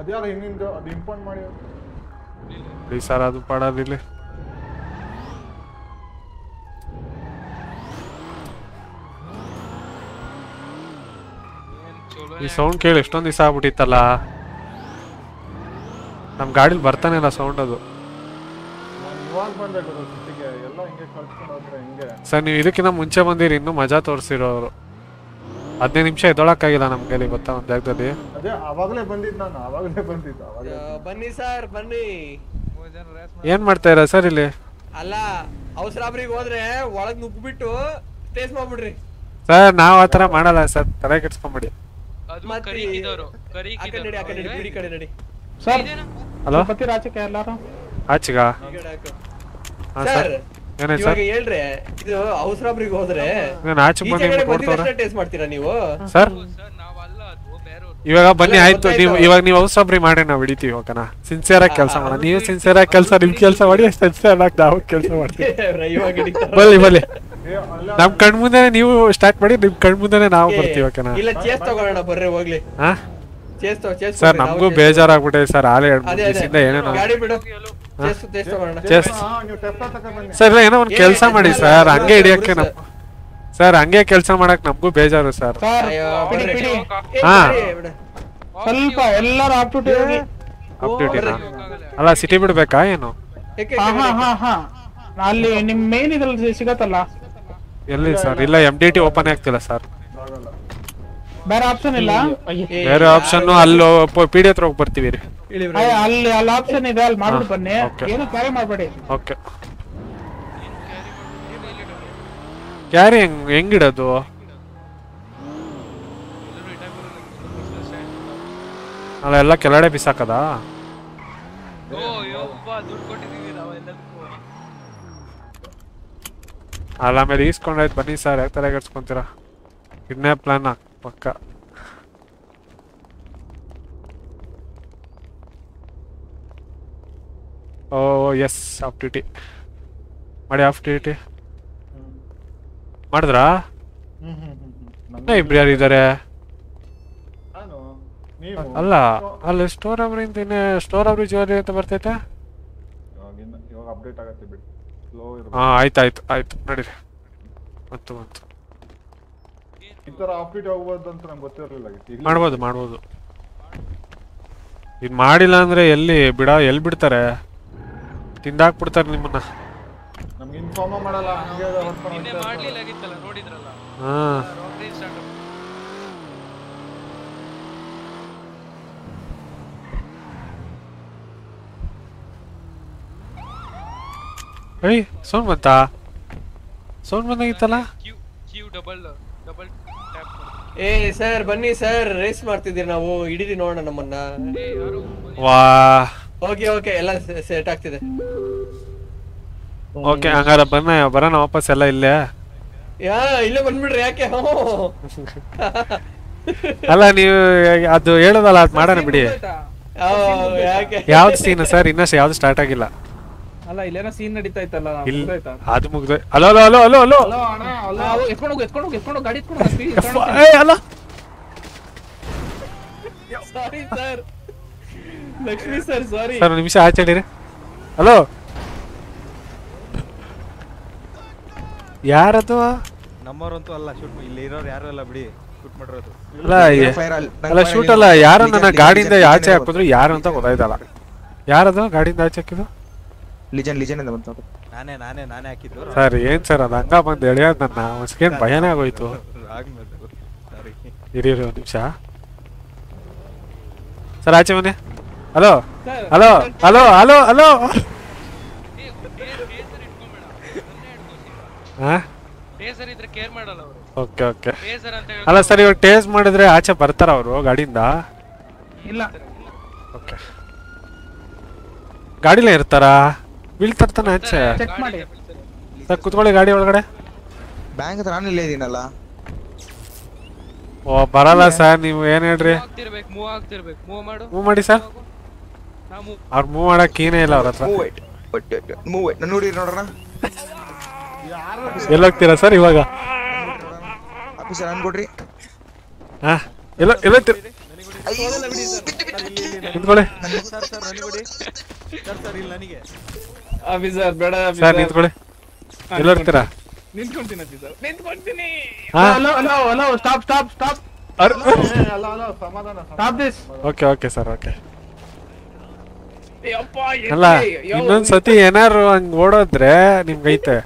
ಅದ್ಯಾರು ಹಿಂದಿಂದ ಅದು ಇಂಪೌಂಡ್ ಮಾಡಿ?
ಪ್ಲೀಸ್ ಸರ್ ಅದು ಪಡೋದಿಲ್ಲಿ. ಈ ಸೌಂಡ್ ಕೇಳಿ ಎಷ್ಟೊಂದು ದಿವಸ ಆಗ್ಬಿಟ್ಟಿತ್ತಲ್ಲ. ನಮ್ಮ ಗಾಡಿಲಿ ಬರ್ತಾನೆ ಇಲ್ಲ ಸೌಂಡ್ ಅದು.
ಇವಾಗ ಬಂದೆ
ಸರ್ ನೀವು ಇದಕ್ಕಿಂತ ಮುಂಚೆ ಬಂದಿರಿ ಇನ್ನೂ ಮಜಾ ತೋರಿಸಿರೋರು. ಹದಿನೈದು ನಿಮಿಷ ಎದ್ದೊಳಕ್ಕಾಗಿಲ್ಲ ನಮ್ ಕೈಲಿ ಗೊತ್ತಾ ಒಂದ್ ಜಾಗದಲ್ಲಿ?
ಅದೇ ಅವಾಗಲೇ ಬಂದಿದ್ದು ನಾನು ಅವಾಗಲೇ ಬಂದಿದ್ದು ಅವಾಗಲೇ
ಬನ್ನಿ ಸರ್ ಬನ್ನಿ.
ಏನ್ ಮಾಡ್ತಾ ಇರ ಸರ್ ಇಲ್ಲಿ?
ಅಲ್ಲ ಅವಸರಾಬ್ರಿಗೆ ಹೋದ್ರೆ ಒಳಗ್ ನುಗ್ಬಿಟ್ಟು ಟೇಸ್ಟ್ ಮಾಡ್ಬಿಡ್ರಿ.
ಸರ್ ನಾವ್ ಆತರ ಮಾಡಲ್ಲ ಸರ್ ತಲೆ ಕೆಡ್ಸ್ಕೊಂಬಿಡಿ. ಹಲೋ
ಆಚೆಗೆ
ಸರ್ ಇವಾಗ
ಸರ್?
ಹೇಳ್ರಿ ಇದು ಅವಸರಾಬ್ರಿಗೆ ಹೋದ್ರೆ
ಏನ್ ಆಚೆಗ್ ಬಂದು ಹಿಂಗ್ ಕೊಡ್ತಾವ್ರೆ?
ಟೇಸ್ಟ್ ಮಾಡ್ತೀರಾ ನೀವು?
ಸರ್? ಇವಾಗ ಬನ್ನಿ ಆಯ್ತು ನೀವು ಇವಾಗ ನೀವು ಔಸಬ್ರಿ ಮಾಡಿ ನಾವು ಹಿಡಿತೀವಿ ಓಕೆನಾ? ಸಿನ್ಸಿಯರ್ ಆಗಿ ಕೆಲಸ ಮಾಡೋಣ. ನೀವು ಸಿನ್ಸಿಯರ್ ಆಗಿ ಕೆಲಸ ನಿಮ್ ಕೆಲಸ ಮಾಡಿ ಸಿನ್ಸಿಯರ್ ಆಗಿ ನಾವು ಕೆಲಸ ಮಾಡ್ತೀವಿ. ಬನ್ನಿ ಬನ್ನಿ. ನಮ್ ಕಣ್ ಮುಂದೆ ನೀವು ಸ್ಟಾರ್ಟ್ ಮಾಡಿ ನಿಮ್ ಕಣ್ ಮುಂದೆ ನಾವು ಬರ್ತೀವಿ ಓಕೆನಾ?
ಇಲ್ಲ ಚೇಸ್ ತಗೊಳ್ಳೋಣ ಬರ್ರಿ ಹೋಗ್ಲಿ.
ಹಾ?
ಚೇಸ್ ಚೇಸ್
ಸರ್ ನಮಗೂ ಬೇಜಾರಾಗ್ಬಿಟ್ಟೆ ಸರ್ ಆಲೇ ಹೇಳ್ಬಿಟ್ಟು ಏನೇನೋ
ಗಾಡಿ ಬಿಡು.
ಸರ್ ಏನೋ ಒಂದ್ ಕೆಲಸ ಮಾಡಿ ಸರ್ ಹಂಗೆ ಹಿಡಿಯಕ್ಕೆ ನಮ್ ಸರ್ ಹಂಗೆ ಕೆಲಸ ಮಾಡಕ್ ನಮಗೂ ಬೇಜಾರು ಸರ್ ಹಾ.
ಸ್ವಲ್ಪ ಎಲ್ಲರೂ ಅಪ್ ಟು
ಅಲ್ಲ ಸಿಟಿ ಬಿಡ್ಬೇಕಾ ಏನು?
ಏಕೆ,
ಹಾ
ಏಕೆ,
ಹಾ ಹಾ ಹಾ.
ಅಲ್ಲಿ ನಿಮ್ ಮೇನ್ ಇದ್ರಲ್ಲಿ ಸಿಗತ್ತಲ್ಲ?
ಎಲ್ಲಿ ಸರ್ ಇಲ್ಲ ಎಂ ಡಿ ಟಿ ಓಪನ್ ಆಗ್ತಿಲ್ಲ ಸರ್
ಬೇರೆ ಆಪ್ಷನ್ ಇಲ್ಲ?
ಬೇರೆ ಆಪ್ಷನ್ ಅಲ್ಲಿ ಪಿಡಿ ಹತ್ರ ಹೋಗಿ ಬರ್ತೀವಿ ರೀ
ಅಲ್ಲಿ ಅಲ್ಲಿ ಆಪ್ಷನ್ ಇದೆ ಅಲ್ಲಿ ಮಾಡ್ಬಿಟ್ಟು ಬನ್ನಿ. ಏನು ಕ್ಯಾರಿ ಮಾಡ್ಬೇಡಿ.
ಓಕೆ. ಕ್ಯಾರಿ ಹೆಂಗ್ ಹೆಂಗಿಡೋದು ಅಲ್ಲ ಎಲ್ಲ ಕೆಳಗಡೆ ಬಿಸಾಕದ? ಅಲ್ಲ ಆಮೇಲೆ ಈಸ್ಕೊಂಡಾಯ್ತು ಬನ್ನಿ ಸರ್. ಯಾಕೆ ತಲೆ ಕೆಡ್ಸ್ಕೊಂತೀರಾ? ಕಿಡ್ನಾಪ್ ಪ್ಲಾನ್ ಪಕ್ಕ. ಓ ಎಸ್ ಆಫ್ ಡ್ಯೂಟಿ ಮಾಡಿ ಆಫ್ ಡ್ಯೂಟಿ ಮಾಡಿದ್ರಾ? ಇಬ್ರು ಯಾರು ಇದ್ದಾರೆ ಅಲ್ಲ ಅಲ್ಲಿ ಸ್ಟೋರ್ ಅವ್ರಿಂದ ಇನ್ನೇ ಸ್ಟೋರ್ ಅವ್ರಿ ಜೋರಿ ಅಂತ ಬರ್ತೈತೆ?
ಇವಾಗ ಇನ್ನ- ಇವಾಗ ಅಪ್ಡೇಟ್ ಆಗತ್ತೆ ಬಿಡಿ. ಸ್ಲೋ
ಹಾ ಆಯ್ತು ಆಯ್ತು ಆಯ್ತು. ನಡೀರಿ. ಮತ್ತು ಬಂತು.
ಈ ತರ ಹೋಗ್ಬೋದು ಅಂತ ನಂಗೆ ಗೊತ್ತಿರಲಿಲ್ಲ ಈಗ
ಮಾಡ್ಬೋದು ಮಾಡ್ಬೋದು. ಇದು ಮಾಡಿಲ್ಲ ಅಂದ್ರೆ ಎಲ್ಲಿ ಬಿಡ ಎಲ್ಲಿ ಬಿಡ್ತಾರೆ? ತಿಂದಾಕ್ಬಿಡ್ತಾರೆ ನಿಮ್ಮನ್ನ.
ನಮ್ಗೆ ಇನ್ಫಾರ್ಮ್ ಮಾಡಲ್ಲ ಹಂಗೆ
ನಿನ್ನೆ ನೋಡಿದ್ರಲ್ಲ?
ಹಾ.
ರಾಬರಿ ಸ್ಟಾರ್ಟ್
ಏಯ್ ಸೌಂಡ್ ಬಂತಾ? ಸೌಂಡ್ ಬಂದಾಗಿತ್ತಲ್ಲ?
ಕ್ಯೂ ಕ್ಯೂ ಡಬಲ್
ಏ ಸರ್ ಬನ್ನಿ ಸರ್. ರೇಸ್ ಮಾಡ್ತಿದ್ದೀರಿ ನಾವು. ಹಿಡೀರಿ ನೋಡೋಣ ನಮ್ಮನ್ನ.
ವಾ.
ಓಕೆ ಓಕೆ ಎಲ್ಲ ಸೆಟ್ ಆಗ್ತಿದೆ.
ಓಕೆ ಹಂಗಾರೆ ಬನ್ನ ಬರೋಣ ವಾಪಸ್ ಎಲ್ಲ ಇಲ್ಲೇ.
ಯಾ ಇಲ್ಲೇ ಬಂದ್ಬಿಡ್ರಿ ಯಾಕೆ.
ಅಲ್ಲ ನೀವು ಅದು ಹೇಳೋದಲ್ಲ ಅದು ಮಾಡೋಣ ಬಿಡಿ. ಯಾವ್ದು ಸೀನ್ ಸರ್? ಇನ್ನಷ್ಟು ಯಾವ್ದು ಸ್ಟಾರ್ಟ್ ಆಗಿಲ್ಲ.
ಅಲ್ಲ ಇಲ್ಲೇನೋ ಸೀನ್ ನಡೀತಾ ಇತ್ತಲ್ಲ?
ಅದು ಮುಗ್ದು hello hello hello hello hello.
Hello ಅಣ್ಣ ಅಲ್ಲ ಎತ್ಕೊಂಡು ಹೋಗು ಎತ್ಕೊಂಡು ಹೋಗು ಎತ್ಕೊಂಡು ಗಾಡಿ ಎತ್ಕೊಂಡು
ಅಲ್ಲ
sorry sir Lakshmi sir
sorry sir ನಿಮಿಷ ಆಚೆ ಇಡೀರಿ ಹಲೋ ಯಾರದು?
ನಮ್ಮವ್ರಂತೂ ಅಲ್ಲ ಶೂಟ್ ಇಲ್ಲಿ ಇರೋರು ಯಾರು ಅಲ್ಲ ಬಿಡಿ ಶೂಟ್ ಮಾಡಿರೋದು.
ಅಲ್ಲ ಶೂಟ್ ಅಲ್ಲ ಯಾರು ನನ್ನ ಗಾಡಿಯಿಂದ ಆಚೆ ಹಾಕಿದ್ರು ಯಾರು ಅಂತ ಗೊತ್ತಾಯ್ತಲ್ಲ. ಯಾರದು ಗಾಡಿಯಿಂದ ಆಚೆ ಹಾಕಿದ್ದು?
ಲಿಜನ್ ಲಿಜನ್ ಅಂತ ಬಂತು.
ನಾನೇ ನಾನೇ ನಾನೇ ಹಾಕಿದ್ದು.
ಸರ್ ಏನ್ ಸರ್ ಅದು ಹಂಗ ಬಂದು ಎಳೆಯೋದು ನನ್ನ. ಒಂದ್ ಸೆಕೆಂಡ್ ಭಯನೇ ಆಗೋಯ್ತು.
ಸಾರಿ.
ಇರಿ ಇರಿ ಒಂದ್ ನಿಮಿಷ. ಸರ್ ಆಚೆ ಮನೆ hello. Hello hello hello hello. ಹಾ?
ಟೇಸರ್ ಇದ್ರೆ ಕೇರ್ ಮಾಡಲ್ಲ ಅವರು
ಓಕೆ ಓಕೆ.
ಟೇಸರ್ ಅಂತ ಹೇಳಿ
ಅಲ್ಲ ಸರ್ ಇವಾಗ ಟೇಸ್ಟ್ ಮಾಡಿದ್ರೆ ಆಚೆ ಬರ್ತಾರ ಅವರು ಗಾಡಿಯಿಂದ?
ಇಲ್ಲ.
ಓಕೆ. ಗಾಡಿಲೇ ಇರ್ತಾರಾ? ಬೀಳ್ತಾರ್ತಾನೆ ಆಚೆ.
ಚೆಕ್ ಮಾಡಿ.
ಸರ್ ಕುತ್ಕೊಳ್ಳಿ ಗಾಡಿ ಒಳಗಡೆ.
ಬ್ಯಾಂಕ್ ಹತ್ರ ನಾನು ಇಲ್ಲೇ ಇದೀನಲ್ಲ.
ಓ ಬರಲ್ಲ ಸರ್ ನೀವು ಏನ್ ಹೇಳ್ರಿ?
ಮೂವ್ ಆಗ್ತಿರ್ಬೇಕು ಮೂವ್ ಮಾಡು.
ಮೂವ್ ಮಾಡಿ ಸರ್. ಅವ್ರು ಮೂವ್ ಮಾಡಕ್ ಏನೇ ಇಲ್ಲ ಅವ್ರ ಹತ್ರ.
ಮೂವ್ ನಾನು ನೋಡಿ ನೋಡೋಣ.
ಎಲ್ಲಿ ಹೋಗ್ತೀರಾ ಸರ್ ಇವಾಗ?
ಆಫೀಸರ್ ಅನ್ಕೊಡ್ರಿ
ಹಾ ಎಲ್ಲ ಎಲ್ಲ ನಿಂತ್ಕೊಳ್ಳಿ
ಸರ್ ಸರ್ ನನಗೆ.
ಆಫೀಸರ್ ಬೇಡ
ಸರ್ ನಿಂತ್ಕೊಳ್ಳಿ. ಎಲ್ಲ ಇರ್ತೀರಾ?
ನಿಂತ್ಕೊಂತೀನಿ officer ನಿಂತ್ಕೊಂತೀನಿ
hello
hello hello stop stop stop hello
hello
ಅಲ್ಲ ಸಮಾಧಾನ
stop
this okay okay sir
okay
ಅಲ್ಲ ಇನ್ನೊಂದ್ ಸತಿ ಏನಾರು ಹಂಗ್ ಓಡೋದ್ರೆ ನಿಮ್ಗೈತೆ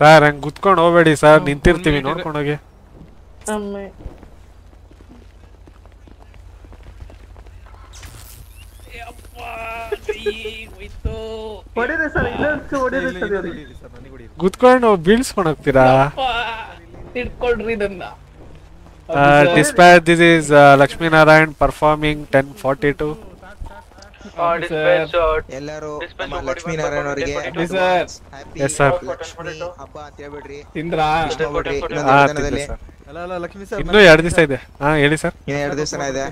ಸರ್ ಹಂಗ್ ಕುತ್ಕೊಂಡು ಹೋಗ್ಬೇಡಿ ಸರ್. ನಿಂತಿರ್ತೀವಿ ನೋಡ್ಕೊಂಡು ಹೋಗಿ
ಹೊಡೀರಿ ಸರ್ ಇನ್ನೊಂದು ಹೊಡೀರಿ ಸರ್ ಇವ್ರಿಗೆ.
ಸರ್ ನನಗೆ ಕೊಡಿ
ಕುತ್ಕೊಂಡು ಬೀಳ್ಸ್ಕೊಂಡು ಹೋಗ್ತೀರಾ
ಇಟ್ಕೊಳ್ರಿ ಇದನ್ನ.
Dispatch this is Lakshminarayan performing ten forty two
ಎಲ್ಲರೂ ನಮ್ಮ ಲಕ್ಷ್ಮೀನಾರಾಯಣ ಅವರಿಗೆ
ಸರ್
sir.
ಲಕ್ಷ್ಮೀ ಹಬ್ಬ ಅಂತ ಹೇಳ್ಬಿಡ್ರಿ.
ತಿಂದ್ರಾ?
ಸರ್
ಸರ್
ಇನ್ನೂ ಎರಡು ದಿವಸ ಇದೆ. ಹಾ ಹೇಳಿ ಸರ್
ಇನ್ನೂ ಎರಡು ದಿವಸ ಇದೆ.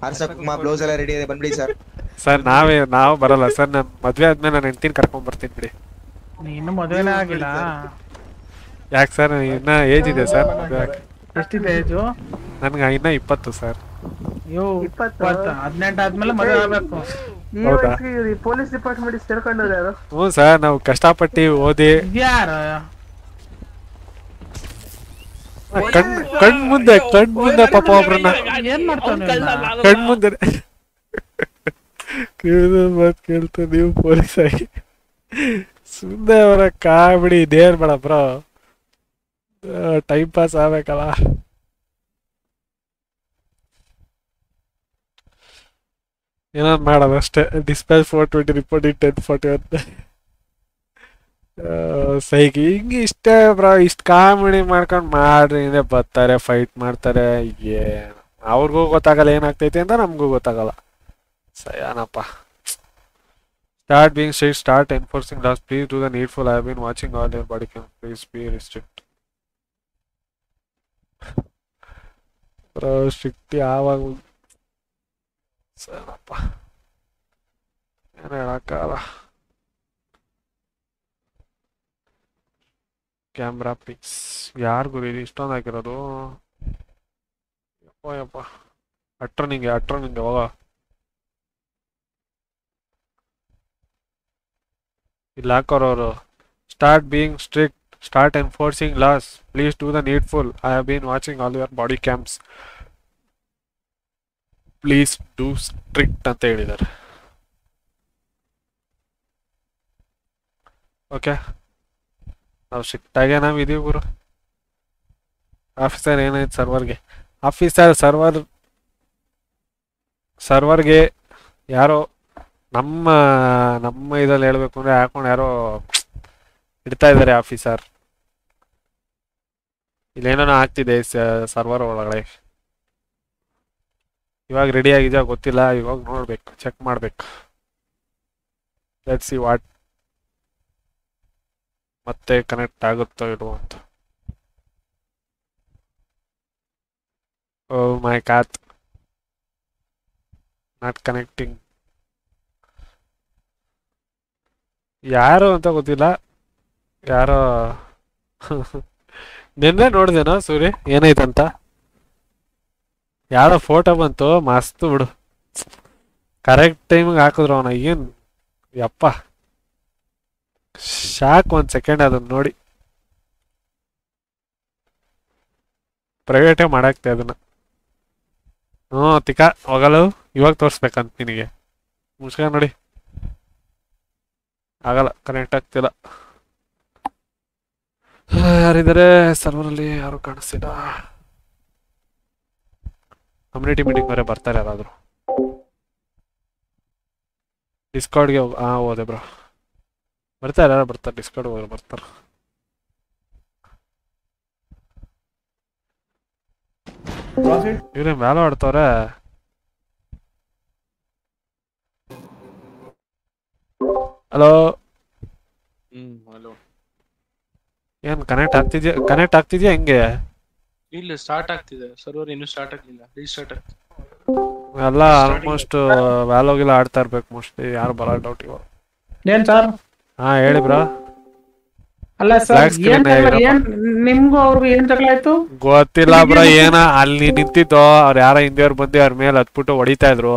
ಕುಂಕುಮ ಬ್ಲೌಸ್ ಎಲ್ಲ ರೆಡಿ ಇದೆ ಬಂದ್ಬಿಡಿ ಸರ್
ಸರ್ ನಾವೇ ನಾವು ಬರಲ್ಲ. ಸರ್ ನಾನು ಮದ್ವೆ ಆದ್ಮೇಲೆ ನಾನು ಹೆಂಡ್ತಿನ ಕರ್ಕೊಂಡ್ ಬರ್ತೀನಿ ಬಿಡಿ.
ಇನ್ನು ಮದುವೆನೇ ಆಗಿಲ್ಲ.
ಯಾಕೆ ಸರ್ ಇನ್ನ ಏಜ್ ಇದೆ ಸರ್
ಎಷ್ಟಿದೆ ಏಜು
ನನ್ಗೆ ಇನ್ನ ಇಪ್ಪತ್ತು ಸರ್
ಅಯ್ಯೋ ಇಪ್ಪತ್ತು? ಹದಿನೆಂಟು ಆದ್ಮೇಲೆ ಮದುವೆ ಆಗ್ಬೇಕು.
ಹೌದಾ?
ಪೊಲೀಸ್ ಡಿಪಾರ್ಟ್ಮೆಂಟ್ ಸೇರ್ಕೊಂಡಿದ್ದಾರೆ ಯಾರು
ಹ್ಞೂ ಸರ್ ನಾವು ಕಷ್ಟಪಟ್ಟು ಓದಿ
ಯಾರ
ಕಣ್ ಕಣ್ ಮುಂದೆ ಕಣ್ ಮುಂದೆ ಪಾಪ ಒಬ್ರನ್ನ
ಏನ್ ಮಾಡ್ತಾನೆ
ಕಣ್ ಮುಂದೆ. ಕೇಳಿದ ಮಾತು ಕೇಳ್ತಾ ನೀವು ಪೊಲೀಸ್ ಆಗಿ. ಸುಮ್ಮನೆ ಅವರ ಕಾಮಿಡಿ ಇದೇನ್ ಬೇಡ ಬ್ರೋ ಟೈಮ್ ಪಾಸ್ ಆಗ್ಬೇಕಲ್ಲ. ಏನೋ ಮಾಡೋದು ಅಷ್ಟೇ dispatch four twenty report ten forty ಅಂತ ಸೈಗಿ ಹಿಂಗೆ ಇಷ್ಟೇ ಬ್ರೋ ಇಷ್ಟು ಕಾಮಿಡಿ ಮಾಡ್ಕೊಂಡು ಮಾಡ್ರಿ, ಹಿಂದೆ ಬರ್ತಾರೆ ಫೈಟ್ ಮಾಡ್ತಾರೆ ಏನು ಅವ್ರಿಗೂ ಗೊತ್ತಾಗಲ್ಲ ಏನಾಗ್ತೈತೆ ಅಂತ ನಮಗೂ ಗೊತ್ತಾಗಲ್ಲ. ಸಯಾನಪ್ಪ. Start being strict start enforcing laws please do the needful I been watching all your body can please be restrict bro strict ಯಾವಾಗ ಸರಿನಪ್ಪ ಏನು ಹೇಳಕ್ಕಾಗಲ್ಲ. ಕ್ಯಾಮ್ರಾ ಪಿಕ್ಸ್ ಯಾರು ಗುರು ಇದು ಇಷ್ಟೊಂದು ಹಾಕಿರೋದು? ಯಪ್ಪ ಯಪ್ಪ. ಅಟ್ರ ನಿಂಗೆ ಅಟ್ರ ನಿಂಗೆ, ಹೋಗ. ಇಲ್ಲಿ ಹಾಕೋರವರು start being strict start enforcing laws please do the needful I have been watching all your body cams please do strict ಅಂತ ಹೇಳಿದ್ದಾರೆ ಓಕೆ ನಾವು ಸ್ಟ್ರಿಕ್ಟಾಗೆ ನಾವು ಇದೀವಿ ಗುರು. ಆಫೀಸರ್ ಏನಾಯ್ತು ಸರ್ವರ್ಗೆ ಆಫೀಸರ್ ಸರ್ವರ್ ಸರ್ವರ್ಗೆ ಯಾರೋ ನಮ್ಮ ನಮ್ಮ ಇದ್ರಲ್ಲಿ ಹೇಳ್ಬೇಕು ಅಂದರೆ ಹಾಕೊಂಡು ಯಾರೋ ಇಡ್ತಾ ಇದ್ದಾರೆ ಆಫೀಸರ್ ಇಲ್ಲೇನೋ ಆಗ್ತಿದೆ ಸರ್ವರ್ ಒಳಗಡೆ. ಇವಾಗ ರೆಡಿ ಆಗಿದೆಯಾ ಗೊತ್ತಿಲ್ಲ, ಇವಾಗ ನೋಡ್ಬೇಕು ಚೆಕ್ ಮಾಡ್ಬೇಕು. ಸಿ ವಾಟ್ ಮತ್ತೆ ಕನೆಕ್ಟ್ ಆಗುತ್ತೋ ಇಲ್ವೋ ಅಂತ. ಓ ಮೈ ಕಾತ್ ನಾಟ್ ಕನೆಕ್ಟಿಂಗ್ ಯಾರು ಅಂತ ಗೊತ್ತಿಲ್ಲ. ಯಾರೋ ನಿನ್ನೆ ನೋಡ್ದೇನೋ ಸೂರಿ ಏನಾಯ್ತಂತ ಯಾರೋ ಫೋಟೋ ಬಂತು? ಮಸ್ತ್ ಬಿಡು. ಕರೆಕ್ಟ್ ಟೈಮಿಗೆ ಹಾಕಿದ್ರು ಅವನ. ಏನು ಯಪ್ಪ. ಶಾಕ್ ಒಂದು ಸೆಕೆಂಡ್ ಅದನ್ನ ನೋಡಿ. ಪ್ರೈವೇಟೇ ಮಾಡಾಕ್ತೆ ಅದನ್ನ. ಹ್ಞೂ ತಿಕ್ಕ ಹೋಗಲ್ಲ ಇವಾಗ ತೋರಿಸ್ಬೇಕಂತ ನಿನಗೆ. ಮುಚ್ಕ ನೋಡಿ. ಆಗಲ್ಲ ಕನೆಕ್ಟ್ ಆಗ್ತಿಲ್ಲ. ಯಾರಿದ್ದಾರೆ? ಸರ್ವರಲ್ಲಿ ಯಾರು ಕಾಣಿಸ್ತಿಲ್ಲ? ಕಮ್ಯುನಿಟಿ ಮೀಟಿಂಗ್ ವರೆ ಬರ್ತಾರೆ ಯಾರಾದ್ರು. ಡಿಸ್ಕೌಡ್ಗೆ ಹಾ ಹೋದೆ ಬ್ರೋ. ಬರ್ತಾರೆ ಯಾರು ಬರ್ತಾರೆ ಡಿಸ್ಕೌಂಟ್ ಹೋಗೋರು ಬರ್ತಾರೆ. ಇವ್ರೆ ಮ್ಯಾಲ ಆಡ್ತಾವ್ರೆ. ಹಲೋ
ಹ್ಮ್ ಹಲೋ
ಏನ್ ಕನೆಕ್ಟ್ ಆಗ್ತಿದ್ಯಾ ಕನೆಕ್ಟ್ ಆಗ್ತಿದ್ಯಾ ಹೆಂಗೆ?
ಇಲ್ಲ ಸ್ಟಾರ್ಟ್ ಆಗ್ತಿದೆ. ಸರ್ವರ್ ಇನ್ನೂ ಸ್ಟಾರ್ಟ್ ಆಗ್ಲಿಲ್ಲ ರೀಸ್ಟಾರ್ಟ್ ಆಗ್ತಿದೆ.
ಎಲ್ಲ ಆಲ್ಮೋಸ್ಟ್ ವ್ಯಾಲೋಗಿಲ್ಲ ಆಡ್ತಾ ಇರ್ಬೇಕು ಮೋಸ್ಟ್ಲಿ ಯಾರು ಬರಲ್ಲ ಡೌಟ್ ಇವಾಗ.
ಏನ್ ಸರ್
ಹಾ ಹೇಳಿ ಬ್ರೋ.
ಅಲ್ಲ ಸರ್ ಏನ್ ನಿಮ್ಗೂ ಅವ್ರಿಗೂ ಏನ್ ಜಗಳ ಆಯ್ತು?
ಗೊತ್ತಿಲ್ಲ ಬ್ರೋ ಏನ ಅಲ್ಲಿ ನಿಂತಿದ್ದೋ ಅವ್ರು ಯಾರ ಹಿಂದಿಯವ್ರು ಬಂದು ಅವ್ರ ಮೇಲೆ ಹತ್ಬಿಟ್ಟು ಹೊಡಿತಾ ಇದ್ರು.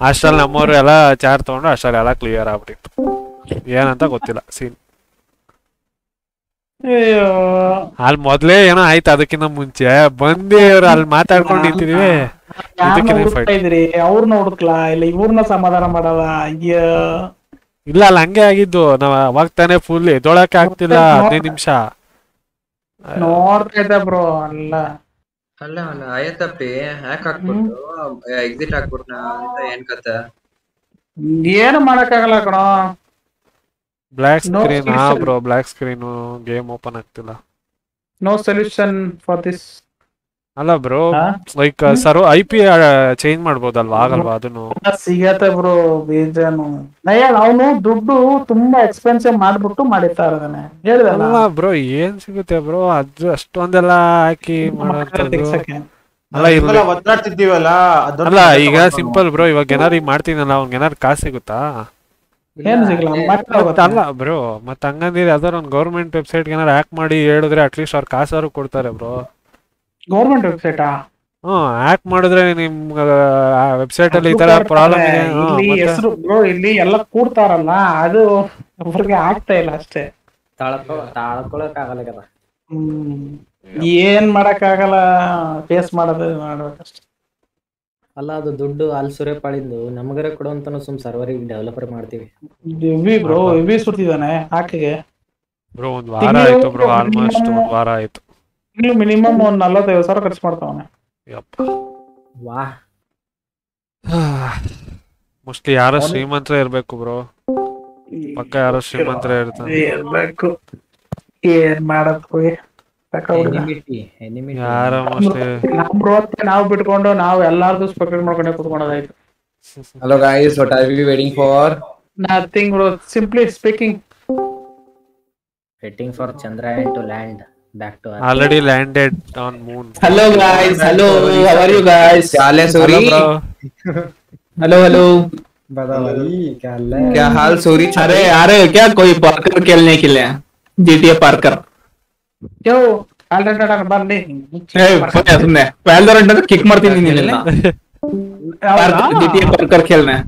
ಅಷ್ಟ್ರಲ್ಲಿ ನಮ್ಮವ್ರು ಎಲ್ಲ ಚಾರ್ ತಗೊಂಡು ಅಷ್ಟ್ರಲ್ಲಿ ಎಲ್ಲ ಕ್ಲಿಯರ್ ಆಗ್ಬಿಟ್ಟಿತ್ತು. ಏನಂತ ಗೊತ್ತಿಲ್ಲ ಸೀನ್
ಅಯ್ಯೋ.
ಅಲ್ಲಿ ಮೊದ್ಲೇ ಏನೋ ಆಯ್ತು ಅದಕ್ಕಿಂತ ಮುಂಚೆ. ಬಂದಿ ಅವ್ರು ಅಲ್ಲಿ ಮಾತಾಡ್ಕೊಂಡು ನಿಂತಿದೀವಿ.
ಅವ್ರನ್ನ ಹುಡುಕ್ಲಾ ಇಲ್ಲ ಇವ್ರನ್ನ ಸಮಾಧಾನ ಮಾಡಲ್ಲ. ಅಯ್ಯೋ.
ಇಲ್ಲ ಅಲ್ಲ ಹಂಗೆ ಆಗಿದ್ದು. ನಾವ್ ಅವಾಗ ತಾನೇ ಫುಲ್ ಎದೊಳಕ್ಕೆ ಆಗ್ತಿಲ್ಲ ಹದಿನೈದು ನಿಮಿಷ.
ನೋಡ್ತಾ ಇದ್ದ ಬ್ರೋ ಅಲ್ಲ.
ಅಲ್ಲ ಅಲ್ಲ ಆಯ್ತಪ್ಪಿ ಹ್ಯಾಕ್ ಹಾಕ್ಬಿಟ್ಟು ಎಕ್ಸಿಟ್ ಹಾಕ್ಬಿಟ್ನ ಅಂತ ಏನ್ ಕತೆ?
ಏನು ಮಾಡಕ್ಕಾಗಲ್ಲ ಕಣೋ.
ಬ್ಲ್ಯಾಕ್ ಸ್ಕ್ರೀನ್ ಹಾ bro black screen game open ಆಗ್ತಿಲ್ಲ.
ನೋ ಸೊಲ್ಯೂಷನ್ ಫಾರ್ ದಿಸ್
ಅಲ್ಲ bro like sir I P change ಮಾಡ್ಬೋದಲ್ವಾ? ಆಗಲ್ವಾ ಅದನ್ನು?
ಸಿಗತ್ತೆ ಬ್ರೋ ಬೀಜನು. ಅವನು ದುಡ್ಡು ತುಂಬಾ ಎಕ್ಸ್ಪೆನ್ಸಿವ್ ಮಾಡ್ಬಿಟ್ಟು ಮಾಡಿರ್ತಾ ಇರೋದನ್ನ ಹೇಳಿದಲ್ಲ
ಬ್ರೋ ಏನ್ ಸಿಗುತ್ತೆ ಬ್ರೋ? ಅದು ಅಷ್ಟೊಂದೆಲ್ಲ ಹಾಕಿ ಅಲ್ಲ ಇಲ್ಲ ಅಲ್ಲ ಈಗ ಸಿಂಪಲ್ ಬ್ರೋ ಇವಾಗ ಏನಾರು ಈಗ ಮಾಡ್ತೀನಲ್ಲ ಅವ್ನಿಗೆ ಏನಾರು ಕಾಸು ಸಿಗುತ್ತಾ. ಅಲ್ಲ ಬ್ರೋ ಮತ್ತೆ ಹಂಗಂದ್ರೆ ಯಾವ್ದಾರು ಒಂದ್ ಗೌರ್ಮೆಂಟ್ ವೆಬ್ಸೈಟ್ ಏನಾರು ಹ್ಯಾಕ್ ಮಾಡಿ ಹೇಳಿದ್ರೆ ಅಟ್ಲೀಸ್ಟ್ ಅವ್ರ ಕಾಸಾರು ಕೊಡ್ತಾರೆ ಬ್ರೋ.
ಗೌರ್ಮೆಂಟ್ ವೆಬ್ಸೈಟಾ
ಹ್ಮ್ ಹ್ಯಾಕ್ ಮಾಡಿದ್ರೆ ನಿಮ್ ವೆಬ್ಸೈಟ್ ಅಲ್ಲಿ ಈ ತರ ಪ್ರಾಬ್ಲಮ್ ಇದೆ
ಇಲ್ಲಿ ಹೆಸರು ಬ್ರೋ ಇಲ್ಲಿ ಎಲ್ಲ ಕೂಡ್ತಾರಲ್ಲ ಅದು ಅವರಿಗೆ ಆಗ್ತಾ ಇಲ್ಲ ಅಷ್ಟೇ.
ತಾಳ್ಕೊ ತಾಳ್ಕೊಳಕ್ ಆಗಲ್ಲ ಏನ್
ಹ್ಮ್ ಏನ್ ಮಾಡಕ್ಕಾಗಲ್ಲ ಫೇಸ್ ಮಾಡೋದು ಮಾಡ್ಬೇಕಷ್ಟೇ
ಅಲ್ಲ ಅದು ದುಡ್ಡು ಅಲ್ಲಿ ಸುರೇಪಾಳಿಂದು ನಮಗರೆ ಕೊಡುವಂತ ಸುಮ್ ಸರ್ವರಿಗೆ ಡೆವಲಪರ್ ಮಾಡ್ತೀವಿ.
ಎವಿ ಬ್ರೋ ಎವಿ ಸುತಿದಾನೆ ಆಕೆಗೆ
ಬ್ರೋ ಒಂದ್ ವಾರ ಆಯ್ತು ಬ್ರೋ ಆಲ್ಮೋಸ್ಟ್ ಒಂದ್ ವಾರ ಆಯ್ತು.
ಇಲ್ಲಿ ಮಿನಿಮಮ್ ಒಂದ್ ನಲ್ವತ್ತೈದು ಸಾವಿರ ಖರ್ಚು ಮಾಡ್ತಾವನೆ.
ಯಪ್ಪ.
ವಾ.
ಮೋಸ್ಟ್ಲಿ ಯಾರೋ ಶ್ರೀಮಂತರ ಇರ್ಬೇಕು ಬ್ರೋ ಪಕ್ಕ ಯಾರೋ ಶ್ರೀಮಂತರ ಇರ್ತಾನೆ
ಇರ್ಬೇಕು. ಏನ್ ಮಾಡಕ್ ಹೋಗಿ?
Enmity enmity.
ಯಾರೋ ಮೋಸ್ಟ್ಲಿ
ನಮ್ ಬೃಹತ್ ನಾವು ಬಿಟ್ಕೊಂಡು ನಾವು ಎಲ್ಲಾರ್ದು ಸ್ಪೆಕ್ಟೇಟ್ ಮಾಡ್ಕೊಂಡೆ ಕುತ್ಕೊಳ್ಳೋದಾಯ್ತು
hello guys? Nothing bro simply speaking waiting for
Chandrayaan to land Back to
already landed on moon
Hello guys, hello, how are you guys?
Chale Suri.
Hello, hello.
क्या हाल सूरी
अरे अरे क्या कोई पार्कर खेलने के लिए GTA पार्कर
ಯೋ already ಬನ್ನಿ
ಏ ಸುಮ್ನೆ ಸುಮ್ನೆ ವ್ಯಾಲ್ಡೋರೆಂಟ್ ಅಂತ ಕಿಕ್ ಮಾಡ್ತೀನಿ ನಿನ್ನ GTA पार्कर खेलना है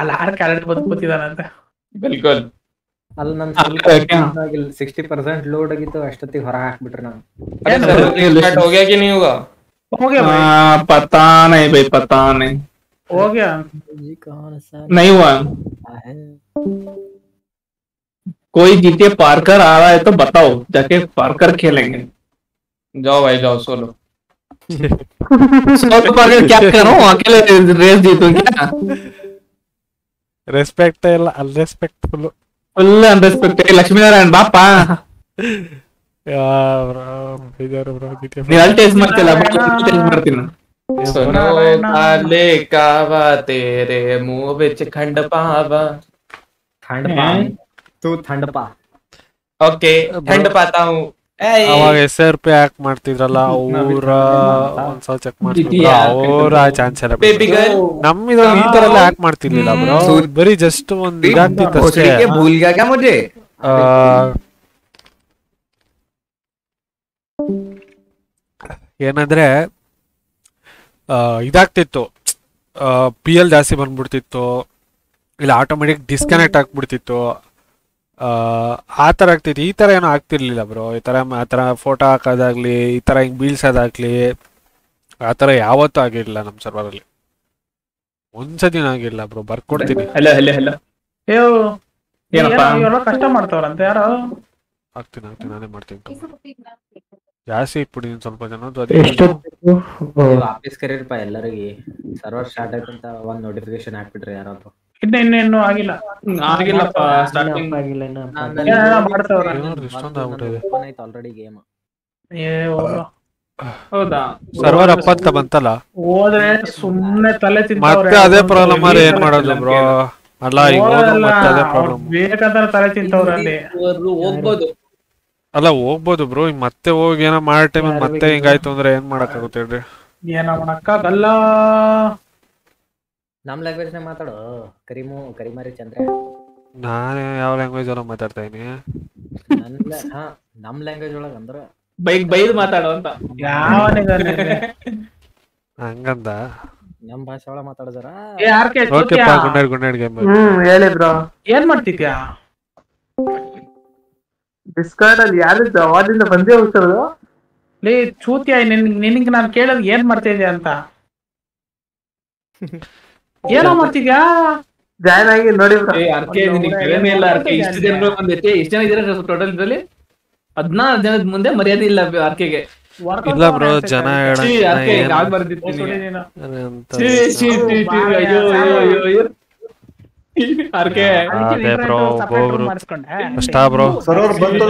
ಅಲ್ಲಿ ಆರ್ ಕ್ಯಾರೆಟ್ ಬಂದು ಕೂತಿದಾನಂತೆ
बिल्कुल
ಅಲ್ಲಿ ನನ್
ಅಲ್ಲ, ಕ್ಯಾ?
ಸಿಕ್ಸ್ಟಿ ಪರ್ಸೆಂಟ್ ಲೋಡ್ ಆಗಿತ್ತು ಅಷ್ಟೊತ್ತಿಗೆ ಹೊರ ಹಾಕ್ಬಿಟ್ರೆ ನಾನು
स्टार्ट हो गया कि नहीं होगा
ಹೋಗ್ಯಾ
हाँ, पता नहीं भाई पता नहीं
ಹೋಗ್ಯಾ
नहीं हुआ कोई जीते पार्कर आ रहा है तो बताओ जाके पार्कर खेलेंगे
जाओ भाई जाओ सोलो
सौ तो पार्कर क्या करूं अकेले रेस जीतूं क्या
ರೆಸ್ಪೆಕ್ಟ್ ಇಲ್ಲ ಅನ್ರೆಸ್ಪೆಕ್ಟ್ಫುಲ್
ಫುಲ್ ಅನ್ರೆಸ್ಪೆಕ್ಟ್ ಲಕ್ಷ್ಮೀ ನಾರಾಯಣ್ ಬಾಪ
ಇದಾರೆ ಬ್ರೋ
ನೀನ್ ಅಲ್ಲಿ ಟೇಸ್ಟ್ ಮಾಡ್ತಿಲ್ಲ ಟೇಸ್ಟ್ ಮಾಡ್ತೀನಿ
सुनो काले कावा तेरे मुंह विच खंड पावा
ठंड पा तू ठंड पा
ओके ठंड पाता हूँ
ಅವಾಗ ಎಸ್ ಆರ್ ಪಿ ಯಾಕ್ ಮಾಡ್ತಿದ್ರಲ್ಲ ಅವ್ರ ಒಂದ್ಸಲ ಚೆಕ್ ಮಾಡ್ತಿದ್ರು ಅವ್ರ ಚಾನ್ಸ್ ಎಲ್ಲ ನಮ್ ಇದ್ರಲ್ಲಿ ಈ ತರ ಹ್ಯಾಕ್ ಯಾಕ್ ಮಾಡ್ತಿರ್ಲಿಲ್ಲ ಬ್ರೋ. ಬರೀ ಜಸ್ಟ್ ಒಂದ್ ಇದಾಗ್ತಿತ್ತು ಅಷ್ಟೇ ಏನಂದ್ರೆ ಇದಾಗ್ತಿತ್ತು. ಪಿ ಎಲ್ ಜಾಸ್ತಿ ಬಂದ್ಬಿಡ್ತಿತ್ತು. ಇಲ್ಲ ಆಟೋಮೆಟಿಕ್ ಡಿಸ್ಕನೆಕ್ಟ್ ಆಗ್ಬಿಡ್ತಿತ್ತು. ಆ, ಥರ ಆಗ್ತಿತ್ತು. ಈ ಥರ ಏನೋ ಆಗ್ತಿರ್ಲಿಲ್ಲ ಬ್ರೋ ಈ ಥರ ಆ ಥರ ಫೋಟೋ ಹಾಕೋದಾಗ್ಲಿ ಈ ಥರ ಹಿಂಗೆ ಬೀಳ್ಸೋದಾಗ್ಲಿ ಆ ಥರ ಯಾವತ್ತೂ ಆಗಿರಲಿಲ್ಲ ನಮ್ಮ ಸರ್ವರಲ್ಲಿ ಒಂದ್ಸತಿನೂ ಆಗಿರಲಿಲ್ಲ ಬ್ರೋ ಬರ್ಕೊಡ್ತೀನಿ.
ಕಷ್ಟ ಮಾಡ್ತಾವ್ರಂತೆ ಯಾರು?
ಆಗ್ತೀನಿ ಆಗ್ತೀನಿ ನಾನೇ ಮಾಡ್ತೀನಿ. ಜಾಸ್ತಿ ಇಟ್ಬಿಟ್ಟಿದ್ದೀನಿ ಸ್ವಲ್ಪ ಜನ.
ಆಫೀಸ್ ಕರೀರಪ್ಪ ಎಲ್ಲರಿಗೆ. ಸರ್ವರ್ ಸ್ಟಾರ್ಟ್ ಆಯ್ತಂತ ಒಂದು ನೋಟಿಫಿಕೇಶನ್ ಹಾಕ್ಬಿಟ್ರಿ ಯಾರಾದ್ರು.
ಇನ್ನ ಇನ್ನೇನು ಇನ್ನು ಆಗಿಲ್ಲ.
ಆಗಿಲ್ಲಪ್ಪ ಸ್ಟಾರ್ಟಿಂಗ್
ಆಗಿಲ್ಲ ಇನ್ನ
ಮಾಡ್ತಾವ್ರೆ.
ಇಷ್ಟೊಂದು ಆಗ್ಬಿಟ್ಟಿದೆ.
ಓಪನ್ ಆಯ್ತು ಆಲ್ರೆಡಿ ಗೇಮ್
ಏ.
ಹೌದಾ?
ಸರ್ವರ್ ಅಪ್ಪತ್ತ ಬಂತಲ್ಲ?
ಹೋದ್ರೆ ಸುಮ್ಮನೆ ತಲೆ ತಿಂತವ್ರೆ.
ಮತ್ತೆ ಅದೇ ಪ್ರಾಬ್ಲಮ್ ಆರೆ ಏನ್ ಮಾಡೋದು ಬ್ರೋ ಅಲ್ಲ ಈಗ ಹೋದ್ರು ಮತ್ತೆ ಅದೇ ಪ್ರಾಬ್ಲಮ್
ಬೇಕಂತ ತಲೆ ತಿಂತವ್ರೆ ಅಲ್ಲಿ.
ಹೋಗ್ಬೋದು.
ಅಲ್ಲ ಹೋಗ್ಬೋದು ಬ್ರೋ ಈಗ ಮತ್ತೆ ಹೋಗಿ ಏನೋ ಮಾಡೋ ಟೈಮ್ ಮತ್ತೆ ಹಿಂಗಾಯ್ತು ಅಂದ್ರೆ ಏನ್ ಮಾಡಕ್ಕಾಗುತ್ತೆ ಹೇಳ್ರಿ?
ಏನೋ ಮಾಡಕ್ಕಾಗಲ್ಲ.
ನಮ್ ಲ್ಯಾಂಗ್ವೇಜ್ ನಾಗ ಮಾತಾಡು? ಕರಿಮು ಕರಿಮಾರಿ ಚಂದ್ರ?
ನಾನು ಯಾವ ಲ್ಯಾಂಗ್ವೇಜ್ ಅಲ್ಲ ಮಾತಾಡ್ತಾ ಇದೀನಿ?
ಹಾ ನಮ್ ಲ್ಯಾಂಗ್ವೇಜ್ ಒಳಗ ಅಂದ್ರ
ಬೈಕ್ ಬೈದು ಮಾತಾಡು. ಅಂತ.
ಹಂಗಂದ?
ನಮ್ ಭಾಷೆ ಒಳಗೆ ಮಾತಾಡಿದ್ರ?
ಏ ಆರ್ ಕೆ
ಓಕೆ ಪಾ ಗುಡ್ ನೈಟ್ ಗುಡ್ ಗೇಮ್
ಹ್ಮ್ ಹೇಳಿ ಬ್ರೋ.
ಏನ್ ಮಾಡ್ತಿದ್ಯಾ?
ಡಿಸ್ಕಾರ್ಡ್ ಅಲ್ಲಿ ಯಾರು ಅವಾಜಿಂದ ಬಂದೇ ಹೋಗ್ತಾರದು
ಲೇ ಚೂತಿಯ ನಿನ್ ನಿನಗೆ ನಾನು ಕೇಳೋದು ಏನ್ ಮಾಡ್ತಾ ಅಂತ? ಏನೋ ಮಾಡ್ತಿದ್ಯಾ?
ಜಾಯ್ನ್ ಆಗಿ ನೋಡಿ
ಅರ್ಕೆ ನಿನಗೆ ಕಡಿಮೆ ಇಲ್ಲ ಅರ್ಕೆ. ಇಷ್ಟು ಜನರು ಬಂದೈತೆ. ಇಷ್ಟು ಜನ ಇದ್ರೆ ಟೋಟಲ್ ಇದ್ರಲ್ಲಿ ಹದಿನಾರು ಜನದ ಮುಂದೆ ಮರ್ಯಾದೆ ಇಲ್ಲ ಅರ್ಕೆಗೆ.
ಇಲ್ಲ ಬ್ರೋ ಜನ ಅದೇ ಬ್ರೋ
ಬಂತು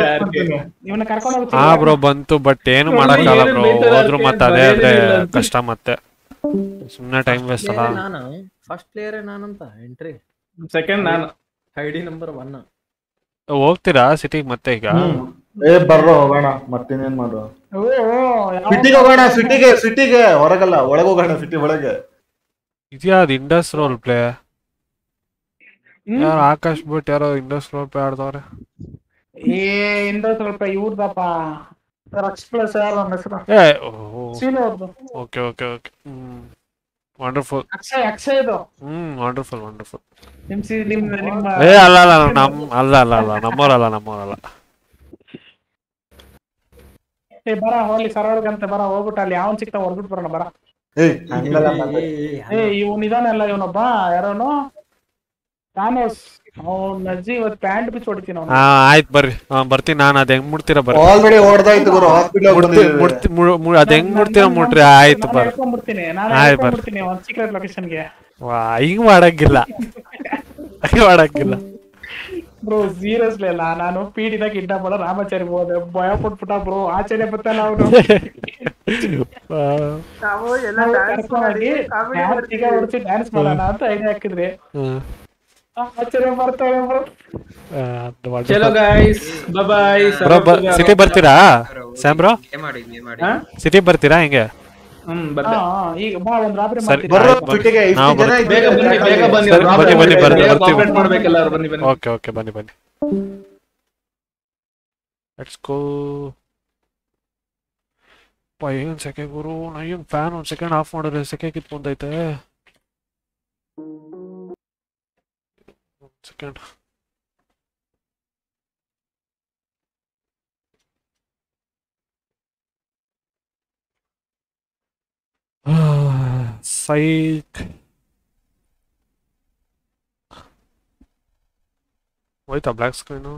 ಇವನ್ನ ಕರ್ಕೊಂಡು
ಹಾ ಬ್ರೋ ಬಂತು ಬಟ್ ಏನು ಮಾಡಕ್ಕಾಗಲ್ಲ ಬ್ರೋ. ಹೋದ್ರು ಮತ್ತೆ ಅದೇ ಆದ್ರೆ ಕಷ್ಟ ಮತ್ತೆ. ಸುಮ್ನೆ ಟೈಮ್ ವೇಸ್ಟ್ ಅಲ್ಲ.
ನಾನು? ಫಸ್ಟ್ ಪ್ಲೇಯರ್ ನಾನಂತ ಎಂಟ್ರಿ
ಸೆಕೆಂಡ್ ನಾನು.
ಐಡಿ ನಂಬರ್ ಒನ್
ಹೋಗ್ತೀರಾ ಸಿಟಿಗೆ ಮತ್ತೆ ಈಗ?
ಏ ಬರ್ರೋ ಹೋಗೋಣ ಮತ್ತಿನ್ನೇನ್ ಮಾಡುವ ಸಿಟಿಗೆ ಹೋಗೋಣ ಸಿಟಿಗೆ ಸಿಟಿಗೆ ಹೊರಗಲ್ಲ ಒಳಗೆ ಹೋಗೋಣ ಸಿಟಿ ಒಳಗೆ.
ಇದ್ಯಾ ಅದು ಇಂಡಸ್ ರೋಲ್ ಪ್ಲೇ ಯಾರು ಆಕಾಶ್ ಬಿಟ್ ಯಾರೋ ಇಂಡಸ್ ರೋಲ್ ಪ್ಲೇ ಆಡ್ದವ್ರೆ?
ಏ ಇಂಡಸ್ ರೋಲ್ ಪ್ಲೇ ಇವ್ರದಪ್ಪ. ರಕ್ಷ ಪ್ಲಸ್ ಯಾರು ಹೆಸರು?
Okay okay okay. Hmm. Wonderful
Akshay Akshay ಇದು
ಹ್ಮ್ ವಂಡರ್ಫುಲ್ ವಂಡರ್ಫುಲ್
ನಿಮ್ ಸಿ ನಿಮ್ ನಿಮ್ಮ
ಏ ಅಲ್ಲ ಅಲ್ಲ ನಮ್ ಅಲ್ಲ ಅಲ್ಲ ಅಲ್ಲ ನಮ್ಮೋರಲ್ಲ ನಮ್ಮೋರಲ್ಲ
ಏ ಬರ ಹೋಗ್ಲಿ ಸರ್ವರ್ಗಂತ ಬರ ಹೋಗ್ಬಿಟ್ಟು ಅಲ್ಲಿ ಯಾವನ್ ಸಿಕ್ತ ಹೊರ್ಬಿಟ್ಟು ಬರೋಣ ಬರ. ಏ ಇವನ್ ಇದಾನಲ್ಲ ಇವನೊಬ್ಬ ಯಾರೋನು ಥಾನೋಸ್
ಆಯ್ತು ಬರ್ರಿ. ಹಾ ಬರ್ತೀನಿ ನಾನು ಅದ್ ಹೆಂಗ್ ಮುಡ್ತೀರಾ ಬರ್ರಿ.
ಆಲ್ರೆಡಿ ಹೊಡ್ದಾಯ್ತು ಗುರು ಹಾಸ್ಪಿಟಲ್
ಮುಡ್ತಿ ಮುಡ್ತಿ ಅದ್ ಹೆಂಗ್ ಮುಡ್ತೀರಾ ಮುಟ್ರಿ ಆಯ್ತು ಬರ್ರಿ. ಆಯ್ತು ವಾ ಹಿಂಗ್ ಮಾಡಂಗಿಲ್ಲ ಹಿಂಗ್ ಮಾಡಂಗಿಲ್ಲ
ಬ್ರೋ ಸೀರಿಯಸ್ಲಿ ಅಲ್ಲ ನಾನು ಪೀಡಿದ ಕಿಡ್ನಾಪ್ ರಾಮಾಚಾರಿ ಹೋದೆ. ಭಯ ಪಟ್ಬಿಟ್ಟ ಬ್ರೋ ಆಚಾರ್ಯ ಬತ್ತಲ್ಲ ಅವನು.
ನಾವು ಎಲ್ಲ ಡ್ಯಾನ್ಸ್ ಮಾಡಿ
ಮಾಡೋಣ ಅಂತ ಐಡಿಯಾ ಹಾಕಿದ್ರಿ
ಚಲೋ ಗಾಯ್ಸ್ ಬಾಯ್
ಬ್ರೋ ಸಿಟಿ ಬರ್ತೀರಾ? ಸ್ಯಾಮ್ ಬ್ರೋ ಸಿಟಿ ಬರ್ತೀರಾ ಹಿಂಗೆ? ಓಕೆ ಓಕೆ ಬನ್ನಿ ಬನ್ನಿ. ಲೆಟ್ಸ್ ಗೋ ಏನ್ ಸೆಕೆ ಗುರು. ನಾ ಏನು ಫ್ಯಾನ್ ಒಂದು ಸೆಕೆಂಡ್ ಆಫ್ ಮಾಡಿದ್ರೆ ಸೆಕೆ ಕಿತ್ಕೊಂಡೈತೆ ಸೆಕೆಂಡ್ ಸೈಕ್ ಹೋಯ್ತಾ ಬ್ಲ್ಯಾಕ್ ಸ್ಕ್ರೀನು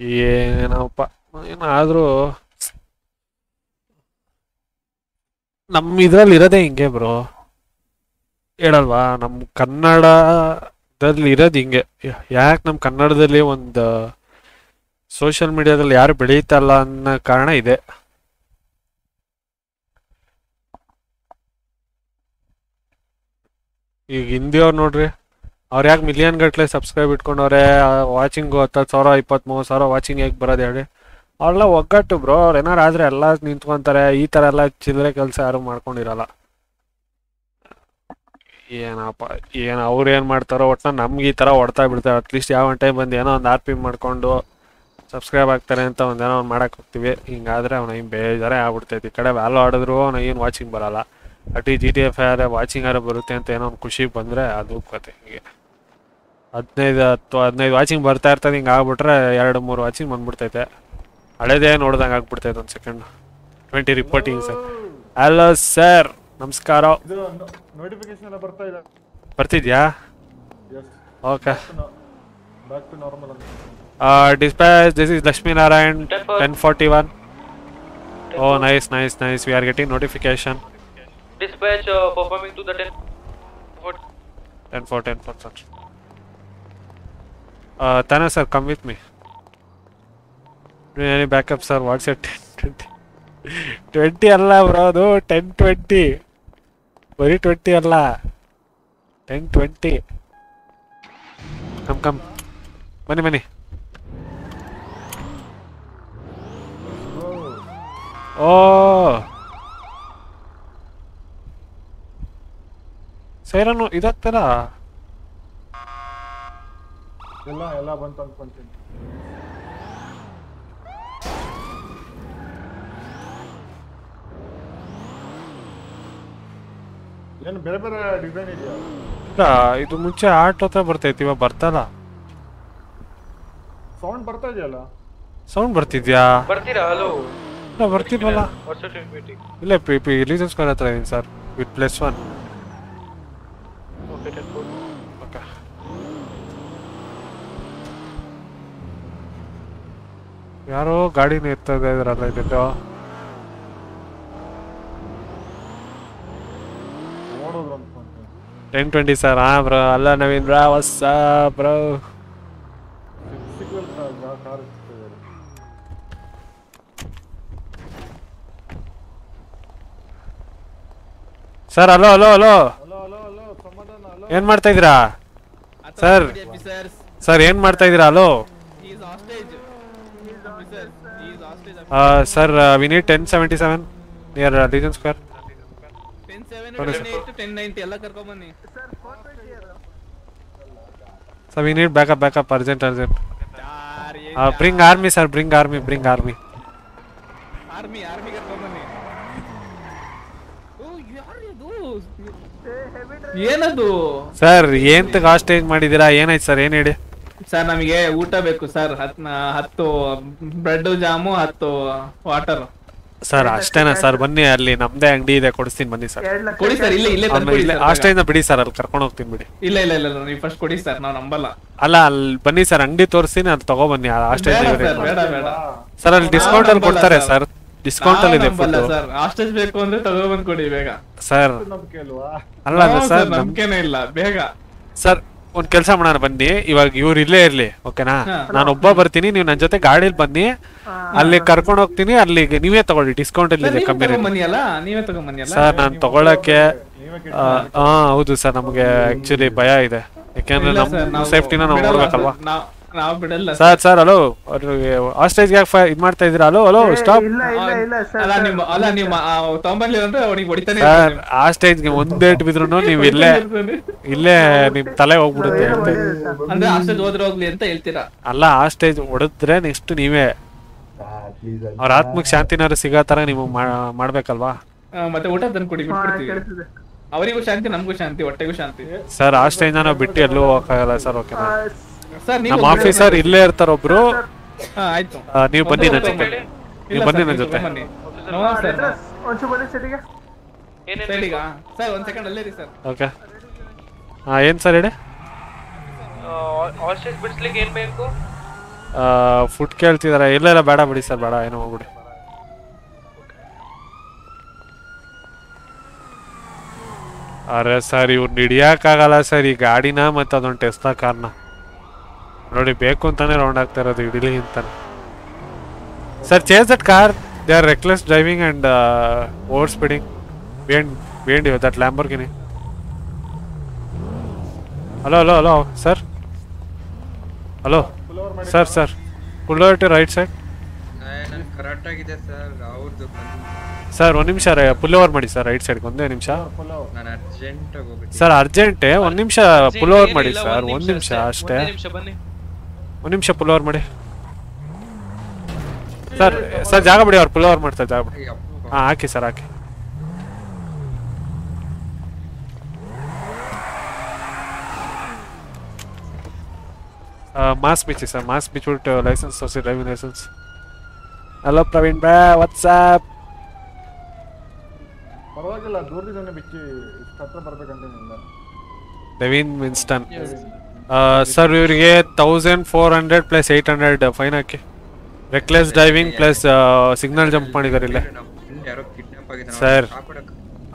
ಏನಪ್ಪ ಏನಾದ್ರೂ ನಮ್ಮ ಇದ್ರಲ್ಲಿ ಇರೋದೇ ಹಿಂಗೆ ಬ್ರೋ ಹೇಳಲ್ವಾ ನಮ್ಮ ಕನ್ನಡದಲ್ಲಿ ಇರೋದು ಹಿಂಗೆ ಯಾಕೆ ನಮ್ಮ ಕನ್ನಡದಲ್ಲಿ ಒಂದು ಸೋಷಿಯಲ್ ಮೀಡಿಯಾದಲ್ಲಿ ಯಾರು ಬೆಳೀತಲ್ಲ ಅನ್ನೋ ಕಾರಣ ಇದೆ. ಈಗ ಹಿಂದಿಯವ್ರು ನೋಡ್ರಿ, ಅವ್ರು ಯಾಕೆ ಮಿಲಿಯನ್ ಗಟ್ಲೆ ಸಬ್ಸ್ಕ್ರೈಬ್ ಇಟ್ಕೊಂಡವ್ರೆ ವಾಚಿಂಗು ಹತ್ತತ್ತು ಸಾವಿರ ಇಪ್ಪತ್ತ್ಮೂರು ಸಾವಿರ ವಾಚಿಂಗ್ ಹೇಗೆ ಬರೋದು ಹೇಳಿ. ಅವ್ರೆಲ್ಲ ಒಗ್ಗಟ್ಟು ಬ್ರೋ, ಅವ್ರು ಏನಾರು ಆದರೆ ಎಲ್ಲ ನಿಂತ್ಕೊಂತಾರೆ, ಈ ಥರ ಎಲ್ಲ ಚಿಲ್ಲರೆ ಕೆಲಸ ಯಾರು ಮಾಡ್ಕೊಂಡಿರಲ್ಲ. ಏನಪ್ಪ, ಏನು ಅವ್ರು ಏನು ಮಾಡ್ತಾರೋ ಒಟ್ಟು ನಮ್ಗೆ ಈ ಥರ ಹೊಡ್ತಾ ಬಿಡ್ತಾರೆ. ಅಟ್ಲೀಸ್ಟ್ ಯಾವ ಟೈಮ್ ಬಂದು ಏನೋ ಒಂದು ಆರ್ ಪಿ ಮಾಡಿಕೊಂಡು ಸಬ್ಸ್ಕ್ರೈಬ್ ಆಗ್ತಾರೆ ಅಂತ ಒಂದು ಏನೋ ಒಂದು ಮಾಡಕ್ಕೆ ಹೋಗ್ತೀವಿ. ಹಿಂಗಾದ್ರೆ ಅವ್ನು ಹಿಂಗೆ ಬೇಜಾರೇ ಆಗ್ಬಿಡ್ತೈತಿ. ಈ ಕಡೆ ವ್ಯಾಲು ಆಡಿದ್ರು ಅವ್ನು ಏನು ವಾಚಿಂಗ್ ಬರಲ್ಲ. ಅಟ್ ಜಿ ಟಿ ಎಫ್ ಆದ್ರೆ ವಾಚಿಂಗ್ ಆದ್ರೆ ಬರುತ್ತೆ ಅಂತ ಏನೋ ಒಂದು ಖುಷಿ ಬಂದರೆ ಅದು ಕತೆ ಹಿಂಗೆ. ಹದಿನೈದು ಹತ್ತು ಹದಿನೈದು ವಾಚಿಂಗ್ ಬರ್ತಾ ಇರ್ತದೆ, ಹಿಂಗೆ ಆಗ್ಬಿಟ್ರೆ ಎರಡು ಮೂರು ವಾಚಿಂಗ್ ಬಂದ್ಬಿಡ್ತೈತೆ. ಹಳೇದೇ ನೋಡ್ದಂಗೆ ಆಗ್ಬಿಡ್ತೈತೆ ಒಂದು second twenty reporting sir. Hello sir ನಮಸ್ಕಾರ
ಇದು ನೋಟಿಫಿಕೇಶನ್ ಎಲ್ಲ ಬರ್ತಾ ಇದೆ
ಬರ್ತಿದ್ಯಾ
yes
okay
back to normal ಅಂತ
dispatch this is Lakshminarayan ten forty one oh nice nice nice we are getting notification
Dispatch uh, performing to the 10. What?
Ten four ten four sir ತಾನೇ sir come with me any backup sir what's at ten twenty twenty ಅಲ್ಲ bro ಅದು ten twenty ಬರೀ twenty ಅಲ್ಲ. Ten twenty come come ಬನ್ನಿ ಬನ್ನಿ. ಓ. ಸೈರನ್ನು ಇದಾಗ್ತಾರ?
ಎಲ್ಲ ಎಲ್ಲ ಬಂತು ಅನ್ಕೊಂತೀನಿ ಏನು ಬೇರೆ ಬೇರೆ ಡಿಸೈನ್ ಇದೆಯಾ?
ಇಲ್ಲ ಇದು ಮುಂಚೆ ಆರ್ಟ್ ಹತ್ರ ಬರ್ತೈತಿ ಇವಾಗ ಬರ್ತಲ್ಲ.
ಸೌಂಡ್ ಬರ್ತಾ ಇದೆಯಲ್ಲ?
ಸೌಂಡ್ ಬರ್ತಿದ್ಯಾ?
ಬರ್ತೀರಾ? ಹಲೋ
ಇಲ್ಲ ಬರ್ತಿಲ್ವಲ್ಲ ಇಲ್ಲ ಪಿ ಪಿ ರಿಲೀಸನ್ ಸ್ಕ್ವೇರ್ ಹತ್ರ ಇದೀನಿ ಸರ್ ವಿತ್ ಪ್ಲಸ್ ಒನ್ ಯಾರೋ ಗಾಡಿನ ಎತ್ತದ ಇದ್ರಲ್ಲ ಇದಕ್ಕೆ
ನೋಡೋದು ಅನ್ಕೊಂತೀನಿ
ಟೆನ್ ಟ್ವೆಂಟಿ ಸರ್ ಹಾಂ ಬ್ರೋ ಅಲ್ಲ ನವೀನ್ ಬ್ರಾ ಹೊಸ bro
signal car ಇರ್ತಿದ್ದಾರೆ
sir hello hello hello
hello hello hello ಸಮಾಧಾನ ಹಲೋ
ಏನ್ ಮಾಡ್ತಾ ಇದ್ದೀರಾ ಸರ್ ಸರ್ ಏನ್ ಮಾಡ್ತಾ ಇದ್ದೀರಾ hello
He is hostage. Officer, he is hostage.
Sir we need ten seventy seven near Legion square
10 7
Sorry,
10
sir.
8 10 90 ಎಲ್ಲ ಕರ್ಕೊಂಡ್ ಬನ್ನಿ
So we need backup, backup, urgent, urgent. Uh, bring army, sir. Bring army, bring army.
Army army ಕರ್ಕೊಂಡ್ ಬನ್ನಿ ಓ ಯಾರಿದು ಏನದು
sir ಏಂತ hostage ಮಾಡಿದ್ದೀರಾ ಏನಾಯ್ತು sir ಏನ್ ಹೇಳಿ
ಸರ್ ನಮಗೆ ಊಟ ಬೇಕು ಸರ್ ಹತ್ ಹತ್ತು ಬ್ರೆಡ್ ಜಾಮು ಹತ್ತು ವಾಟರ್
ಸರ್ ಅಷ್ಟೇನಾ ಸರ್ ಬನ್ನಿ ಅಲ್ಲಿ ನಮ್ದೇ ಅಂಗಡಿ ಇದೆ ಕೊಡಿಸ್ತೀನಿ ಬನ್ನಿ ಸರ್
ಕೊಡಿ ಸರ್ ಇಲ್ಲೇ ಇಲ್ಲೇ ತಂದು ಕೊಡಿ
ಅಷ್ಟೇ ಬಿಡಿ ಸರ್ ಅಲ್ಲಿ ಕರ್ಕೊಂಡು ಹೋಗ್ತೀನಿ ಬಿಡಿ.
ಇಲ್ಲ ಇಲ್ಲ ಇಲ್ಲ ನೀವು ಫಸ್ಟ್ ಕೊಡಿ ಸರ್ ನಾವು ನಂಬಲ್ಲ.
ಅಲ್ಲ ಅಲ್ಲಿ ಬನ್ನಿ ಸರ್ ಅಂಗಡಿ ತೋರಿಸ್ತೀನಿ ಅದು ತಗೊಬನ್ನಿ ಅಷ್ಟೇ
ಬೇಡ ಸರ್ ಬೇಡ ಬೇಡ.
ಸರ್ ಅಲ್ಲಿ ಡಿಸ್ಕೌಂಟ್ ಅಲ್ಲಿ ಕೊಡ್ತಾರೆ ಸರ್ ಡಿಸ್ಕೌಂಟ್ ಅಲ್ಲಿ ಇದೆ
ಫುಲ್
ಫುಡ್
ಸರ್ ಆಸ್ಟೇಜ್ ಬೇಕು ಅಂದ್ರೆ ತಗೊಬಂದ್ ಕೊಡಿ ಬೇಗ.
ಸರ್ ಅಲ್ಲ ಸರ್
ಸರ್, ನಂಬಿಕೆನೇ ಇಲ್ಲ ಬೇಗ.
ಸರ್ ಒಂದ್ ಕೆಲಸ ಮಾಡೋಣ ಬನ್ನಿ. ಇವಾಗ ಇವ್ರು ಇಲ್ಲೇ ಇರ್ಲಿ ಓಕೆನಾ. ನಾನು ಒಬ್ಬ ಬರ್ತೀನಿ ನೀವು ನನ್ನ ಜೊತೆ ಗಾಡಿಲಿ ಬನ್ನಿ. ಅಲ್ಲಿ ಕರ್ಕೊಂಡು ಹೋಗ್ತೀನಿ ಅಲ್ಲಿ ನೀವೇ ತಗೊಳ್ಳಿ ಡಿಸ್ಕೌಂಟ್ ಅಲ್ಲಿ ಇದೆ ಕಮ್ಮಿ ರೇಟ್ ಸರ್ ನಾನು ತಗೊಳಕ್ಕೆ ಆ, ಹಾ ಹೌದು ಸರ್ ನಮಗೆ ಆಕ್ಚುಲಿ ಭಯ ಇದೆ. ಯಾಕೆಂದ್ರೆ ನಮ್ಮ
ನಾವು
ಸೇಫ್ಟಿನ ನಾವು ನೋಡ್ಬೇಕಲ್ವಾ?
ನಾವ್- ಬಿಡಲ್ಲ
ಸರ್. ಸರ್ ಹಲೋ ಆಸ್ಟೇಜ್ಗೆ ಫೈರ್ ಇದ್ ಮಾಡ್ತಾ ಇದೀರಾ ಹಲೋ ಹಲೋ ಸ್ಟಾಪ್
ಇಲ್ಲ ಇಲ್ಲ ಇಲ್ಲ ಸರ್
ಅಲ್ಲ ನಿಮ್ಮ ಅಲ್ಲ ನಿಮ್ಮ ತಗೊಂಬರ್ಲಿ ಅಂದ್ರೆ ಅವ್ನಿಗೆ ಹೊಡಿತಾನೆ
ಸರ್ಗೆ ಸ್ಟೇಜ್ಗೆ ಒಂದೇಟ್ ಬಿದ್ರು ನೀವು ಇಲ್ಲೇ ಇಲ್ಲೇ ನಿಮ್ ತಲೆ ಹೋಗ್ಬಿಡುತ್ತೆ ಅಂತ
ಅಂದ್ರೆ ಆಸ್ಟೇಜ್ ಹೋದ್ರೆ ಹೋಗ್ಲಿ ಅಂತ ಹೇಳ್ತೀರಾ?
ಅಲ್ಲ ಆ ಸ್ಟೇಜ್ ಹೊಡೆದ್ರೆ ನೆಕ್ಸ್ಟ್ ನೀವೇ. ಅವ್ರ ಆತ್ಮಕ್ ಶಾಂತಿನಾರು ಸಿಗೋ ತರ ನೀವು ಮಾಡ್ಬೇಕಲ್ವಾ?
ಮತ್ತೆ ಊಟ ತಂದು ಕೊಡಿ ಬಿಟ್ಬಿಡ್ತೀವಿ. ಅವರಿಗೂ ಶಾಂತಿ ನಮಗೂ ಶಾಂತಿ ಹೊಟ್ಟೆಗೂ ಶಾಂತಿ.
ಸರ್ ಆ ಸ್ಟೇಜ್ ನಾವು ಬಿಟ್ಟು ಎಲ್ಲೂ ಹೋಗಕ್ಕಾಗಲ್ಲ ಸರ್
ನೀವು
ನಮ್ಮ ಆಫೀಸರ್ ಇಲ್ಲೇ ಇರ್ತಾರ ಒಬ್ರು.
ಆಯ್ತು.
ನೀವು ಬನ್ನಿ ನನ್ನ ಜೊತೆ. ನೀವು ಬನ್ನಿ ನನ್ನ ಜೊತೆ. ಓಕೆ. ಹಾ ಏನ್ ಸರ್ ಹೇಳಿ?
ಬಿಡಿಸ್ಲಿಕ್ಕೆ ಏನ್ ಬೇಕು?
ಫುಡ್ ಕೇಳ್ತಿದಾರೆ. ಇಲ್ಲ ಇಲ್ಲ ಬೇಡ ಬಿಡಿ ಸರ್ ಬೇಡ ಏನೋ ಹೋಗ್ಬಿಡಿ. ಅರೆ ಸರ್ ಇವ್ರು ಹಿಡಿಯಕ್ಕಾಗಲ್ಲ ಸರ್. ಈ ಗಾಡಿನ ಮತ್ತೆ ಅದೊಂದು ಟೆಸ್ಟ್ ಕಾರ್ನ ನೋಡಿ ಬೇಕು ಅಂತಾನೆ ರೌಂಡ್ ಆಗ್ತಾ ಇರೋದು ಇಡಲಿ ಅಂತಾನೆ. Sir chase that car they are reckless driving and over speeding bend bend you that Lamborghini hello hello hello sir hello sir sir pull to right side
ನನ್ ಕರೆಕ್ಟ್ ಆಗಿದೆ ಸರ್ ಅವ್ರದ್ದು
ಸರ್ ಒಂದು ನಿಮಿಷ pull over ಮಾಡಿ sir right ಸೈಡ್ಗೆ ಒಂದೇ ನಿಮಿಷ.
ನಾನು ಅರ್ಜೆಂಟ್ ಹೋಗ್ಬಿಟ್ಟು
ಸರ್ ಅರ್ಜೆಂಟೇ ಒಂದು ನಿಮಿಷ ಪುಲ್ ಓವರ್ ಮಾಡಿ ಸರ್ ಒಂದು ನಿಮಿಷ ಅಷ್ಟೇ.
ನಿಮಿಷ ಬನ್ನಿ.
ಒಂದು ನಿಮಿಷ ಪುಲ್ ಓವರ್ ಮಾಡಿ. ಸರ್ ಸರ್ ಜಾಗ ಬಿಡಿ ಅವ್ರು ಪುಲ್ ಓವರ್ ಮಾಡ್ತಾರೆ ಜಾಗ ಬಿಡಿ. ಹಾಂ ಹಾಕಿ ಸರ್ ಹಾಕಿ. ಮಾಸ್ ಬಿಚ್ಚಿ ಸರ್ ಮಾಸ್ ಬಿಚ್ಬಿಟ್ಟು ಲೈಸೆನ್ಸ್ ತೋರಿಸಿ ಡ್ರೈವಿಂಗ್ ಲೈಸೆನ್ಸ್ ಹಲೋ ಪ್ರವೀಣ್ ಬ್ಯಾ ವಾಟ್ಸಾಪ್
ಪರವಾಗಿಲ್ಲ ದೂರದಿಂದ ಬಿಚ್ಚಿ ಹತ್ರ ಬರ್ಬೇಕಂತ
ಡೆವಿನ್ ವಿನ್ಸ್ಟನ್ ಸರ್ ಇವರಿಗೆ thousand four hundred plus eight hundred fine ಹಾಕಿ. Reckless driving plus signal jump ಮಾಡಿದಾರೆ ಇಲ್ಲೇ. ಸರ್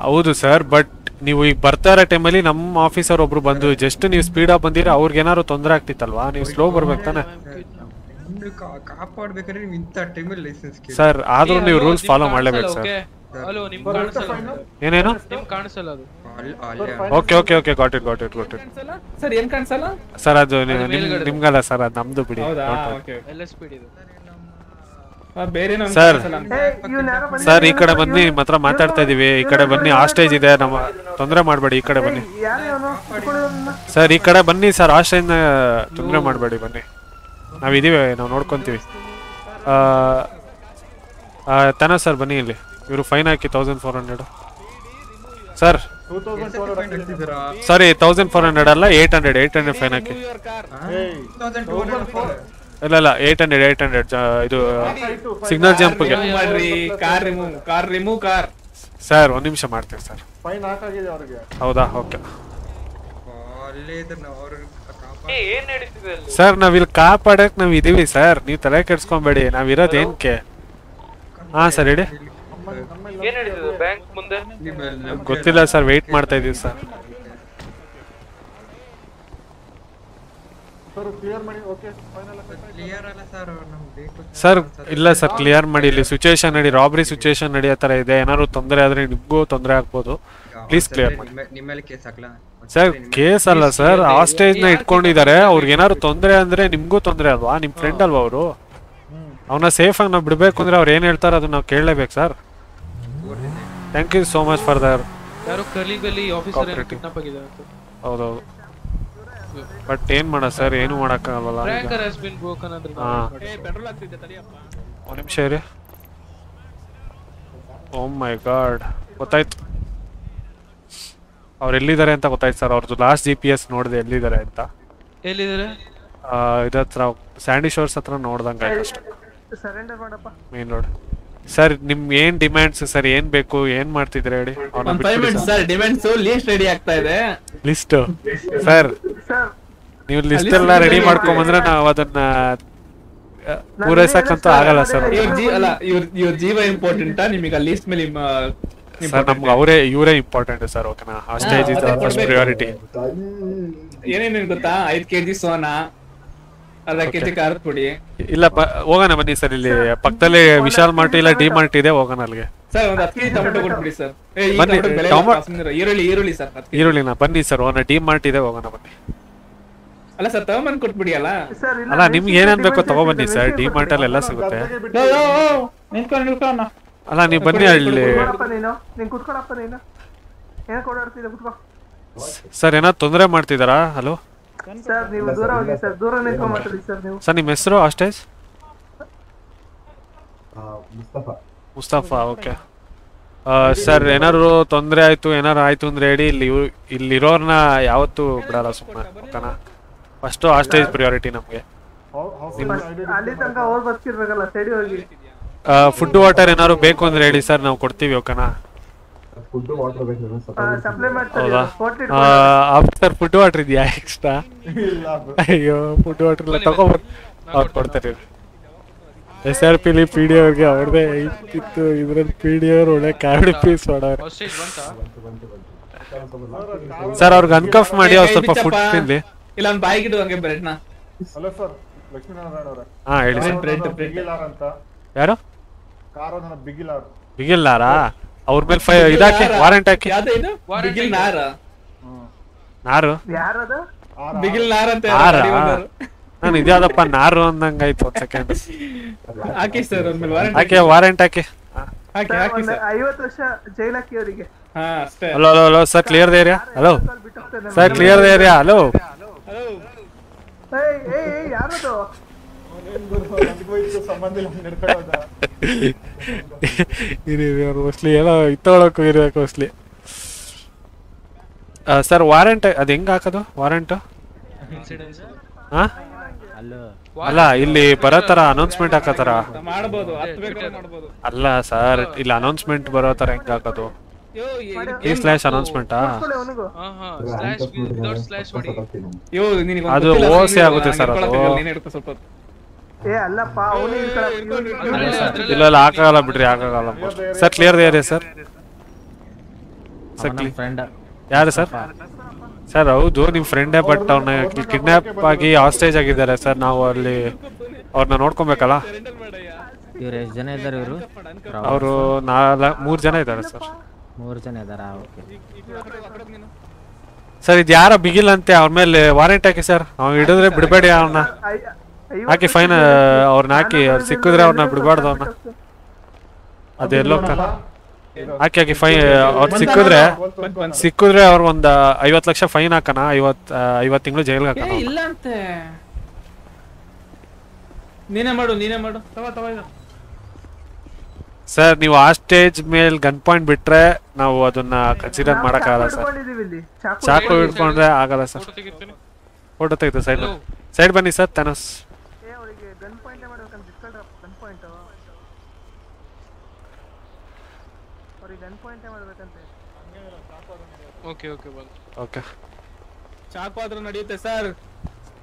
ಹೌದು ಸರ್ ಬಟ್ ನೀವು ಈಗ ಬರ್ತಾ ಇರೋ ಟೈಮಲ್ಲಿ ನಮ್ಮ ಆಫೀಸರ್ ಒಬ್ರು ಬಂದು ಜಸ್ಟ್ ನೀವು ಸ್ಪೀಡಾಗಿ ಬಂದಿರ ಅವ್ರಿಗೆ ಏನಾದ್ರು ತೊಂದರೆ ಆಗ್ತಿತ್ತಲ್ವಾ? ನೀವು ಸ್ಲೋ ಬರ್ಬೇಕು ತಾನೆ. ಸರ್ ಆದ್ರೂ ನೀವು ರೂಲ್ಸ್ ಫಾಲೋ ಮಾಡಲೇಬೇಕು ಸರ್
ಹಲೋ ನಿಮ್ ಕಾಣಿಸಲ್ಲ?
ಏನೇನು?
ನಿಮ್ ಕಾಣಿಸಲ್ಲ ಅದು.
Okay okay okay got it got it got it
sir ಏನ್ ಕಾಣಿಸಲ್ಲ?
ಸರ್ ಅದು. ನಿಮ್ಗಲ್ಲ ಸರ್ ಅದು ನಮ್ದು ಬಿಡಿ.
ಹೌದಾ?
Don't worry.
ಓಕೆ
ಎಲ್ಲ ಸ್ಪೀಡ್ ಇದು
ಬೇರೆ
ಸರ್ ಸರ್ ಈ ಕಡೆ ಬನ್ನಿ ನಿಮ್ಮ ಹತ್ರ ಮಾತಾಡ್ತಾ ಇದೀವಿ. ಈ ಕಡೆ ಬನ್ನಿ ಆಸ್ಟೇಜ್ ಇದೆ ನಮ್ಮ ತೊಂದರೆ ಮಾಡಬೇಡಿ ಈ ಕಡೆ ಬನ್ನಿ. ಸರ್ ಈ ಕಡೆ ಬನ್ನಿ ಸರ್ ಆಸ್ಟೇಜ್ ತೊಂದರೆ ಮಾಡಬೇಡಿ ಬನ್ನಿ. ನಾವಿದೀವಿ ನಾವು ನೋಡ್ಕೊಂತೀವಿ. ಆ, ಆ, ತನ ಸರ್ ಬನ್ನಿ ಇಲ್ಲಿ. ಇವರು ಫೈನ್ ಹಾಕಿ
thousand four hundred sir
sorry thousand four hundred ಅಲ್ಲ eight hundred eight hundred fine ಹಾಕಿ. ಇಲ್ಲ ಇಲ್ಲ ಏಟ್ ಹಂಡ್ರೆಡ್ ಏಟ್ ಹಂಡ್ರೆಡ್ ಇದು ಸಿಗ್ನಲ್ ಜಂಪ್ಗೆ
Remove car remove car remove car
sir ಒಂದು ನಿಮಿಷ ಮಾಡ್ತೀವಿ ಸರ್
ಫೈನ್ ಹಾಕಾಗಿದೆ ಅವ್ರಿಗೆ.
ಹೌದಾ? ಓಕೆ.
ಸರ್ ನಾವ್
ಇಲ್ಲಿ ಕಾಪಾಡಕ್ ನಾವ್ ಇದೀವಿ ಸರ್ ನೀವು ತಲೆ ಕೆಡ್ಸ್ಕೊಂಬೇಡಿ ನಾವ್ ಇರೋದ್ ಏನಕ್ಕೆ ಹಾ ಸರ್ ಹೇಳಿ.
ಏನ್ ನಡೀತಿದೆ ಬ್ಯಾಂಕ್ ಮುಂದೆ?
ಗೊತ್ತಿಲ್ಲ ಸರ್ ವೆಯ್ಟ್ ಮಾಡ್ತಾ ಇದೀವಿ ಸರ್.
ಸರ್ ಕ್ಲಿಯರ್ ಮಾಡಿ ಓಕೆ ಫೈನಲ್
ಕ್ಲಿಯರ್ ಅಲ್ಲ ಸರ್ ನಮ್ಗೆ ಬೇಕು
ಸರ್. ಇಲ್ಲ ಸರ್ ಕ್ಲಿಯರ್ ಮಾಡಿ ಇಲ್ಲಿ ಸಿಚುಯೇಷನ್ ನಡಿ ರಾಬರಿ ಸಿಚುಯೇಷನ್ ನಡೆಯೋ ತರ ಇದೆ. ಏನಾದ್ರು ತೊಂದರೆ ಆದ್ರೆ ನಿಮಗೂ ತೊಂದರೆ ಆಗ್ಬೋದು. ಪ್ಲೀಸ್ ಕ್ಲಿಯರ್ ಮಾಡಿ.
ನಿಮ್ಮಲ್ಲಿ ಕೇಸ್ ಹಾಕ್ಲಾ?
ಸರ್ ಕೇಸ್ ಅಲ್ಲ ಸರ್ ಹಾಸ್ಟೇಜ್ನ ಇಟ್ಕೊಂಡಿದ್ದಾರೆ ಅವ್ರಿಗೆ ಏನಾದ್ರು ತೊಂದರೆ ಅಂದ್ರೆ ನಿಮ್ಗೂ ತೊಂದರೆ ಅಲ್ವಾ? ನಿಮ್ ಫ್ರೆಂಡ್ ಅಲ್ವಾ ಅವರು? ಅವನ್ನ ಸೇಫ್ ಆಗಿ ನಾವು ಬಿಡ್ಬೇಕು ಅಂದ್ರೆ ಅವ್ರು ಏನ್ ಹೇಳ್ತಾರೆ ಅದನ್ನ ನಾವು ಕೇಳಲೇಬೇಕು sir. Thank you so much for their
ಯಾರೋ ಕಲಿಗಲ್ಲಿ ಆಫೀಸರ್. ಕಿಡ್ನಾಪ್ ಆಗಿದ್ದಾರೆ ಅಂತ.
ಹೌದು ಬಟ್ ಏನ್ ಮಾಡ ಸರ್ ಏನು ಮಾಡಕ್ಕಾಗಲ್ಲ
ಟ್ರ್ಯಾಕರ್ ಹ್ಯಾಸ್ ಬಿನ್ ಬ್ರೋಕನ್ ಅಂದ್ರೆ
ಹಾ.
ಏ ಪೆಟ್ರೋಲ್ ಆಗ್ತಿದೆ ತಡಿಯಪ್ಪ.
ಒಂದು ನಿಮಿಷ ಇರಿ. ಓ ಮೈ ಗಾಡ್ ಗೊತ್ತಾಯ್ತು. ಅವ್ರು ಎಲ್ಲಿದ್ದಾರೆ ಅಂತ ಗೊತ್ತಾಯ್ತು ಸರ್ ಅವ್ರದ್ದು ಲಾಸ್ಟ್ ಜಿ ಪಿ ಎಸ್ ನೋಡಿದೆ ಎಲ್ಲಿದ್ದಾರೆ ಅಂತ.
ಎಲ್ಲಿದ್ದಾರೆ?
ಇದತ್ರ ಇದ್ ಹತ್ರ ಸ್ಯಾಂಡಿ ಶೋರ್ಸ್ ಹತ್ರ ನೋಡ್ದಂಗೆ ಆಯ್ತು ಅಷ್ಟೇ.
ಸರೆಂಡರ್ ಮಾಡಪ್ಪ.
ಮೇನ್ ರೋಡ್ ಸರ್ ನಿಮ್ ಏನ್ ಡಿಮ್ಯಾಂಡ್ಸ್ ಸರ್ ಏನ್ ಬೇಕು ಏನ್ ಮಾಡ್ತಿದ್ರೆ ಹೇಳಿ?
ಸರ್ ಡಿಮ್ಯಾಂಡ್ಸ್ ಲಿಸ್ಟ್ ರೆಡಿ ಆಗ್ತಾ ಇದೆ.
ಲಿಸ್ಟ್ ಸರ್ ನೀವು ಲಿಸ್ಟ್ ಎಲ್ಲ ರೆಡಿ ಮಾಡ್ಕೊಂಬಂದ್ರೆ ನಾವು ಅದನ್ನ ಪೂರೈಸಕ್ಕಂತೂ ಆಗಲ್ಲ ಸರ್.
ಇವ್ರ ಅಲ್ಲ ಇವ್ರ ಇವ್ರ ಜೀವ ಇಂಪಾರ್ಟೆಂಟ್ ನಿಮಗೆ ಆ ಲೀಸ್ಟ್ ಮೇಲೆ
ಸರ್ ನಮ್ಗೆ ಅವರೇ ಇವರೇ ಇಂಪಾರ್ಟೆಂಟ್ ಸರ್ ಓಕೆನಾ? ಅಷ್ಟೇ ಇಸ್ ಫಸ್ಟ್ ಪ್ರಿಯಾರಿಟಿ
ಏನೇನು ಗೊತ್ತಾ? ಐದ್ ಕೆಜಿ ಸೋನಾ ಅರ್ಧ ಕೆಜಿ ಕೊಡಿ. ಪುಡಿ
ಇಲ್ಲ ಬ- ಹೋಗೋಣ ಬನ್ನಿ ಸರ್ ಇಲ್ಲಿ ಪಕ್ಕದಲ್ಲಿ ವಿಶಾಲ್ ಮಾರ್ಟ್ ಇಲ್ಲ ಡಿ ಮಾರ್ಟ್ ಇದೆ ಹೋಗೋಣ ಅಲ್ಲಿಗೆ.
ಸರ್ ಒಂದು ಹತ್ತು ಕೆಜಿ ಟೊಮೆಟೊ ಕೊಟ್ಬಿಡಿ ಸರ್. ಈ
ಬನ್ನಿ.
ಈರುಳ್ಳಿ ಈರುಳ್ಳಿ ಸರ್
ಈರುಳ್ಳಿನ ಬನ್ನಿ ಸರ್ ಹೋಗೋಣ ಡಿ ಮಾರ್ಟ್ ಇದೆ ಹೋಗೋಣ ಬನ್ನಿ.
ಅಲ್ಲ ಸರ್ ತಗೊಂಬಂದ್ ಕೊಟ್ಬಿಡಿ ಅಲ್ಲ
ಅಲ್ಲ ನಿಮ್ಗೆ ಏನೇನ್ ಬೇಕೋ ತಗೊಬನ್ನಿ ಸರ್ ಡಿ ಮಾರ್ಟ್ ಅಲ್ಲಿ ಎಲ್ಲ ಸಿಗುತ್ತೆ.
ಯೋ, ಯೋ, ಯೋ, ನಿಂತ್ಕೊಂಡು ನಿಂತ್ಕೊಂಡು
ಅಲ್ಲ ನೀವು ಬನ್ನಿ ಅಲ್ಲಿ. ಸರ್ ಏನಾದ್ರು ತೊಂದರೆ ಮಾಡ್ತಿದಾರಾ ಹಲೋ?
ಸರ್ ನೀವು ದೂರ ಹೋಗಿ ಸರ್ ದೂರ ನಿಂತ್ಕೊಂಡು ಮಾತಾಡಿ ಸರ್ ನೀವು.
ಸರ್ ನಿಮ್ಮ ಹೆಸರು ಅಷ್ಟೇಜ್? ಮುಸ್ತಫಾ. ಓಕೆ. ಸರ್ ಏನಾದ್ರು ತೊಂದರೆ ಆಯ್ತು ಏನಾರು ಆಯ್ತು ಅಂದ್ರೆ ಹೇಳಿ ಇಲ್ಲಿ ಇವ್- ಇಲ್ಲಿರೋರ್ನ ಯಾವತ್ತೂ ಬಿಡಲ್ಲ ಸುಮ್ಮನೆ ಓಕೆನಾ? ಫಸ್ಟ್ ಆಸ್ಟೇಜ್ ಸ್ಟೇಜ್ ಪ್ರಿಯಾರಿಟಿ ನಮಗೆ. ಫುಡ್ ವಾಟರ್ ಏನಾದ್ರು ಬೇಕು ಅಂದ್ರೆ ಹೇಳಿ ಸರ್ ನಾವು ಕೊಡ್ತೀವಿ ಓಕೆನಾ?
ಸಪ್ಲೈ ಮಾಡ್ತಾರೆ
ಹೌದಾ?
ಫೋರ್ಟಿ
ಸರ್ ಫುಡ್ ವಾಟರ್ ಇದೆಯಾ ಎಕ್ಸ್ಟ್ರಾ ಅಯ್ಯೋ ಫುಡ್ ವಾಟರ್ ಎಲ್ಲ ತಗೊಂಬರ್ ಅವ್ರು ಕೊಡ್ತಾರೆ S R P P D ಅವ್ರಿಗೆ ಅವ್ರದೇ ಇತ್ತು ಇದ್ರಲ್ಲಿ ಪಿ ಡಿ ಅವ್ರು ಒಳ್ಳೆ ಕಾರ್ಡ್ ಪೀಸ್ ಮಾಡೋರು. ಸರ್ ಅವ್ರಿಗೆ ಅನ್ಕಫ್ ಮಾಡಿ ಅವ್ರು ಸ್ವಲ್ಪ ಫುಡ್ ತಿನ್ಲಿ.
ಇಲ್ಲ ಬಾಯಿಗೆ ಬಾಯಿಗಿಡು ಹಂಗೆ ಬ್ರೆಡ್ನ.
ಹಲೋ ಸರ್ ಲಕ್ಷ್ಮೀನಾರಾಯಣ ಅವರೇ.
ಹಾ ಹೇಳಿ. Sir
bread bread?
ಬಿಗಿಲಾರ್ ಅಂತ.
ಯಾರು?
ಕಾರು ನನ್ನ ಬಿಗಿಲಾರ್.
ಬಿಗಿಲ್ಲಾರಾ? ಅವ್ರ ಮೇಲೆ ಫೈ ಇದಾಕಿ ವಾರೆಂಟ್ ಹಾಕಿ.
ಬಿಗಿಲ್ ನಾರ.
ನಾರು.
ಯಾರದು?
ಬಿಗಿಲ್ ನಾರ ಅಂತ
ನಾನು ಇದ್ಯಾವ್ದಪ್ಪ ನಾರು ಅಂದಂಗಾಯ್ತು ಒಂದ್ ಸೆಕೆಂಡ್
ಹಾಕಿ ಸರ್ ಒಂದ್ಮೇಲೆ ವಾರಂಟ್
ಹಾಕಿ ವಾರೆಂಟ್ ಹಾಕಿ.
ಹಾಕಿ ಹಾಕಿ ಸರ್.
ಐವತ್ತು ವರ್ಷ ಜೈಲಾಕಿ ಅವರಿಗೆ
ಹಾ ಅಷ್ಟೇ.
Hello hello hello sir clear the area hello. Sir clear the area hello.
ಏಯ್ ಏಯ್ ಏಯ್ ಯಾರದು?
ಮೋಸ್ಟ್ಲಿ ಏನೋ ಇರ್ಬೇಕು ಮೋಸ್ಟ್ಲಿ ಸರ್ ವಾರೆಂಟ್ ಅದು ಹೆಂಗ್ ಹಾಕೋದು ವಾರೆಂಟ್ ಹಾ ಅಲ್ಲ ಇಲ್ಲಿ ಬರೋ ತರ ಅನೌನ್ಸ್ಮೆಂಟ್
ಹಾಕೋತಾರ
ಅಲ್ಲ ಸರ್ ಇಲ್ಲಿ ಅನೌನ್ಸ್ಮೆಂಟ್ ಬರೋ ತರ ಹೆಂಗ್ ಹಾಕೋದು? ಈ ಸ್ಲಾಶ್ ಅನೌನ್ಸ್ಮೆಂಟಾ ಅದು ಓಸಿ ಆಗುತ್ತೆ ಸರ್ ಅದು
ನೀನ್ ಹಿಡ್ಕೊ ಸ್ವಲ್ಪ ಹೊತ್ತು.
ಏ ಅಲ್ಲಪ್ಪ
ಇಲ್ಲ ಇಲ್ಲ ಹಾಕಾಗಲ್ಲ ಬಿಡ್ರಿ ಹಾಕಾಗಲ್ಲ ಸರ್ ಕ್ಲಿಯರ್ ಯಾರೇ ಸರ್ ಸರ್ ಯಾರು ಸರ್ ಸರ್ ಹೌದು ನಿಮ್ಮ ಫ್ರೆಂಡೇ ಬಟ್ ಅವ್ನ ಕಿಡ್ನಾಪ್ ಆಗಿ ಹಾಸ್ಟೇಜ್ ಆಗಿದ್ದಾರೆ ಸರ್ ನಾವು ಅಲ್ಲಿ ಅವ್ರನ್ನ ನೋಡ್ಕೊಬೇಕಲ್ಲ
ಇವ್ರು ಎಷ್ಟು ಜನ ಇದ್ದಾರೆ ಇವರು
ಅವರು ನಾಲ್ಕು ಮೂರ್ ಜನ ಇದ್ದಾರೆ ಸರ್
ಮೂರು ಜನ ಇದ್ದಾರಾ ಓಕೆ
ಸರ್ ಇದು ಯಾರ ಬಿಗಿಲ್ ಅಂತೆ ಅವ್ರ ಮೇಲೆ ವಾರೆಂಟ್ ಹಾಕಿ ಸರ್ ಅವ್ನು ಹಿಡಿದ್ರೆ ಬಿಡಬೇಡಿ ಅವ್ರನ್ನ ಹಾಕಿ ಫೈನ್ ಅವ್ರನ್ನ ಹಾಕಿ ಅವ್ರು ಸಿಕ್ಕಿದ್ರೆ ಅವ್ರನ್ನ ಬಿಡಬಾರ್ದು ಅವ್ರನ್ನ ಅದೆಲ್ಲೋ ಹಾಕಿ ಹಾಕಿ ಫೈನ್ ಅವ್ರು ಸಿಕ್ಕಿದ್ರೆ ಸಿಕ್ಕಿದ್ರೆ ಅವ್ರ ಒಂದ್ ಐವತ್ ಲಕ್ಷ ಫೈನ್ ಹಾಕಣ ಐವತ್ ಐವತ್ ತಿಂಗಳು ಜೈಲ್ಗೆ
ಹಾಕೋಣ
ಹಾಕಣ
ಇಲ್ಲ ಅಂತೆ. ನೀನೇ ಮಾಡು ನೀನೇ ಮಾಡು. ತಗೋ ತಗೋ
ಸರ್ ನೀವು ಆ ಸ್ಟೇಜ್ ಮೇಲೆ ಗನ್ ಪಾಯಿಂಟ್ ಬಿಟ್ರೆ ನಾವು ಅದನ್ನ ಕನ್ಸಿಡರ್ ಮಾಡಕ್ಕಾಗಲ್ಲ ಸರ್.
ಚಾಕು
ಇಟ್ಕೊಂಡ್ರೆ ಹಿಡ್ಕೊಂಡ್ರೆ ಆಗಲ್ಲ ಸರ್. ಫೋಟೋ ತೆಗೆದು ಸೈಡ್ ಸೈಡ್ ಬನ್ನಿ ಸರ್ ತನಸ್
ಏ ಅವರಿಗೆ ಗನ್ ಪಾಯಿಂಟ್ ಮಾಡ್ಬೇಕಂತ ಇಟ್ಕೊಳ್ರಪ್ಪ ಗನ್ ಪಾಯಿಂಟ್ ಅವ್ರಿಗೆ ಗನ್ ಪಾಯಿಂಟ್ ಮಾಡ್ಬೇಕಂತೆ
ಓಕೆ ಓಕೆ ಬಂತು.
ಓಕೆ.
ಚಾಕು ಆದ್ರೂ ನಡೆಯುತ್ತೆ ಸರ್.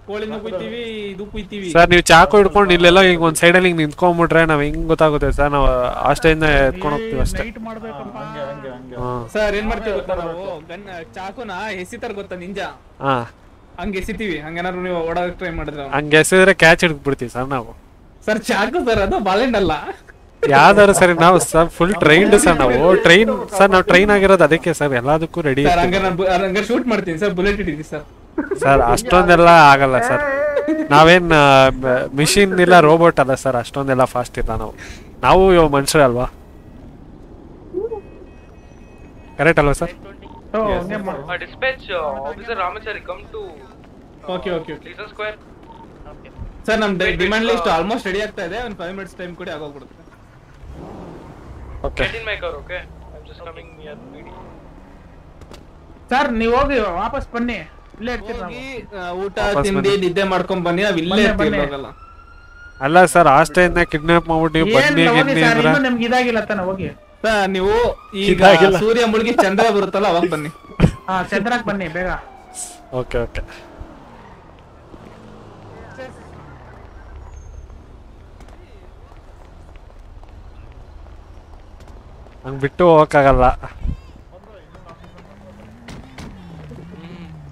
ಕೋಳಿನೂ ಕುಯ್ತೀವಿ ಇದು ಕುಯ್ತೀವಿ
ಸರ್ ನೀವು ಚಾಕು ಹಿಡ್ಕೊಂಡು ಇಲ್ಲೆಲ್ಲ ಹಿಂಗ್ ಒಂದ್ ಸೈಡಲ್ಲಿ ಅಲ್ಲಿ ನಿಂತ್ಕೊಂಡ್ಬಿಟ್ರೆ ನಾವ್ ಹೆಂಗ್ ಗೊತ್ತಾಗುತ್ತೆ ಸರ್? ನಾವು ಆ ಎತ್ಕೊಂಡ್ ಹೋಗ್ತೀವಿ ಅಷ್ಟೇ. ಹಾ.
ಸರ್ ಏನ್ ಮಾಡ್ತೀವಿ ಗೊತ್ತಾ ನಾವು? ಗನ್ ಚಾಕುನ ಎಸಿತಾರ ಗೊತ್ತಾ ನಿಂಜಾ?
ಹಾ.
ಹಂಗ ಎಸಿತೀವಿ ಹಂಗೇನಾದ್ರು ನೀವು ಓಡೋಕ್ ಟ್ರೈ ಮಾಡಿದ್ರೆ.
ಹಂಗೆ ಎಸಿದ್ರೆ ಕ್ಯಾಚ್ ಹಿಡ್ಬಿಡ್ತೀವಿ ಸರ್ ನಾವು.
ಸರ್ ಚಾಕು ಸರ್ ಅದು ಬಾಲೆಂಡ್ ಅಲ್ಲ
ಯಾವ್ದಾದ್ರು ಸರಿ ನಾವು ಸರ್ ಫುಲ್ ಟ್ರೈನ್ಡ್ ಸರ್ ನಾವು. ಟ್ರೈನ್ ಸರ್ ನಾವು ಟ್ರೈನ್ ಆಗಿರೋದು ಅದಕ್ಕೆ ಸರ್ ಎಲ್ಲದಕ್ಕೂ ರೆಡಿ
ಸರ್ ಹಂಗ ನಾನು ಹಂಗ ಶೂಟ್ ಮಾಡ್ತೀನಿ ಸರ್ ಬುಲೆಟ್ ಇಟ್ಟಿದ್ದೀನಿ ಸರ್.
ಸರ್ ಅಷ್ಟೊಂದೆಲ್ಲ ಆಗಲ್ಲ ಸರ್. ನಾವೇನ್ ಮಿಷಿನ್ ಇಲ್ಲ ರೋಬೋಟ್ ಅಲ್ಲ ಸರ್ ಅಷ್ಟೊಂದೆಲ್ಲ ಫಾಸ್ಟ್ ಇಲ್ಲ ನಾವು. ನಾವು ಇವಾಗ ಮನುಷ್ಯರೇ ಅಲ್ವಾ? ಕರೆಕ್ಟ್ ಅಲ್ವಾ sir?
Dispatch officer Ramachari come to
okay okay okay
Legion square
sir ನಮ್ ಡಿಮಾಂಡ್ ಲಿಸ್ಟ್ ಆಲ್ಮೋಸ್ಟ್ ರೆಡಿ ಆಗ್ತಾ ಇದೆ. ಒಂದು ಫೈವ್ ಮಿನಿಟ್ಸ್ ಟೈಮ್ ಕೂಡ ಆಗೋಗ್ಬಿಡುತ್ತೆ.
Okay
get in my car okay I am just coming near ಬಿಡಿ
sir ನೀವು ಹೋಗಿ ವಾಪಸ್ ಬನ್ನಿ. ಇಲ್ಲೇ ಇರ್ತೀರಿ ನಾವು.
ಹೋಗಿ ಊಟ ತಿಂಡಿ. ನಿದ್ದೆ ಮಾಡ್ಕೊಂಡ್ ಬನ್ನಿ ನಾವು ಇಲ್ಲೇ
ಬನ್ನಿ,
ಇರ್ತೀವಿ. ಹೋಗಲ್ಲ
ಅಲ್ಲ ಸರ್ ಹಾಸ್ಟೆಲ್ನ ಕಿಡ್ನಾಪ್ ಮಾಡ್ಬಿಟ್ಟು ನೀವು ಬನ್ನಿ ಗಿನ್ನಿ
ಸರ್,
ಅಂದ್ರೆ?
ನಿಮ್ಗೆ ಇದಾಗಿಲ್ಲ ತಾನೆ ಹೋಗಿ.
ಸರ್, ನೀವು ಈಗ ಸೂರ್ಯ ಮುಳುಗಿ ಚಂದ್ರ ಬರುತ್ತಲ್ಲ ಅವಾಗ ಬನ್ನಿ.
ಹಾ ಚಂದ್ರಕ್ಕೆ ಬನ್ನಿ ಬೇಗ.
ಓಕೆ ಓಕೆ ಹಂಗ್ ಬಿಟ್ಟು ಹೋಗಕ್ಕಾಗಲ್ಲ.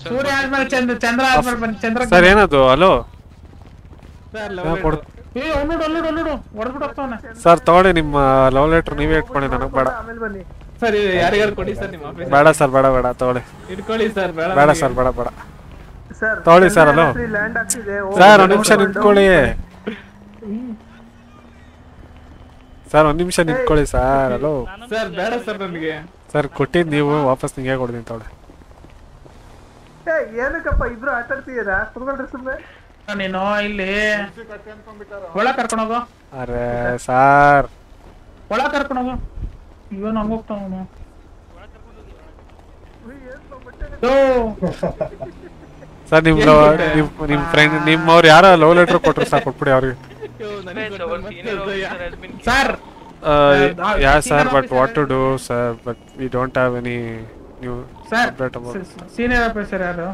ಸೂರ್ಯ ಆದ್ಮೇಲೆ ಚಂದ್ರ ಚಂದ್ರ ಆದ್ಮೇಲೆ ಬನ್ನಿ ಚಂದ್ರ
ಸರ್ ಏನದು? ಹಲೋ?
ಸರ್
ತಗೊಳ್ಳಿ ನಿಮ್ಮ ಲವ್ ಲೆಟರ್ ನೀವೇ ಇಟ್ಕೊಳ್ಳಿ ನನಗೆ ಬೇಡ.
ಸರ್ ಯಾರಿಗಾರು ಕೊಡಿ ಸರ್ ನಿಮ್ಮ ಆಫೀಸ್
ಬೇಡ ಸರ್ ಬೇಡ ಬೇಡ ತಗೊಳ್ಳಿ.
ಇಟ್ಕೊಳ್ಳಿ ಸರ್ ಬೇಡ
ಬೇಡ ಸರ್ ಬೇಡ ಬೇಡ.
ಸರ್
ತಗೊಳ್ಳಿ ಸರ್ ಹಲೋ?
ಆಗ್ತಿದೆ
ಸರ್ ಒಂದ್ ನಿಮಿಷ ನಿಂತ್ಕೊಳ್ಳಿ. ಸರ್ ಒಂದ್ ನಿಮಿಷ ನಿಂತ್ಕೊಳ್ಳಿ ಸರ್ ಹಲೋ.
ಸರ್ ಬೇಡ ಸರ್ ನನಗೆ.
ಸರ್ ಕೊಟ್ಟಿದ್ದು ನೀವು ವಾಪಸ್ ನಿಂಗೆ ಕೊಡ್ತೀನಿ ತಗೊಳ್ಳಿ.
ಏ ಏನಕ್ಕಪ್ಪ ಇಬ್ರು ಆಟಾಡ್ತಿದ್ದೀರಾ? ಕುತ್ಕೊಳ್ರಿ ಸುಮ್ಮನೆ
ನೀನು ಇಲ್ಲಿ ಒಳ ಕರ್ಕೊಂಡೋಗು
ಅರೆ ಸಾರ್.
ಒಳ ಕರ್ಕೊಂಡೋಗು ಇವನು ಹಂಗ ಹೋಗ್ತಾವನು
ಸರ್ ನಿಮ್ ನಿಮ್ ಫ್ರೆಂಡ್ ನಿಮ್ಮವ್ರು ಯಾರೋ ಲವ್ ಲೆಟರ್ ಕೊಟ್ರು ಸರ್ ಕೊಟ್ಬಿಡಿ ಅವ್ರಿಗೆ.
Sir
yeah sir but what to do sir but we don't have any new
sir,
update about
senior officer ಯಾರು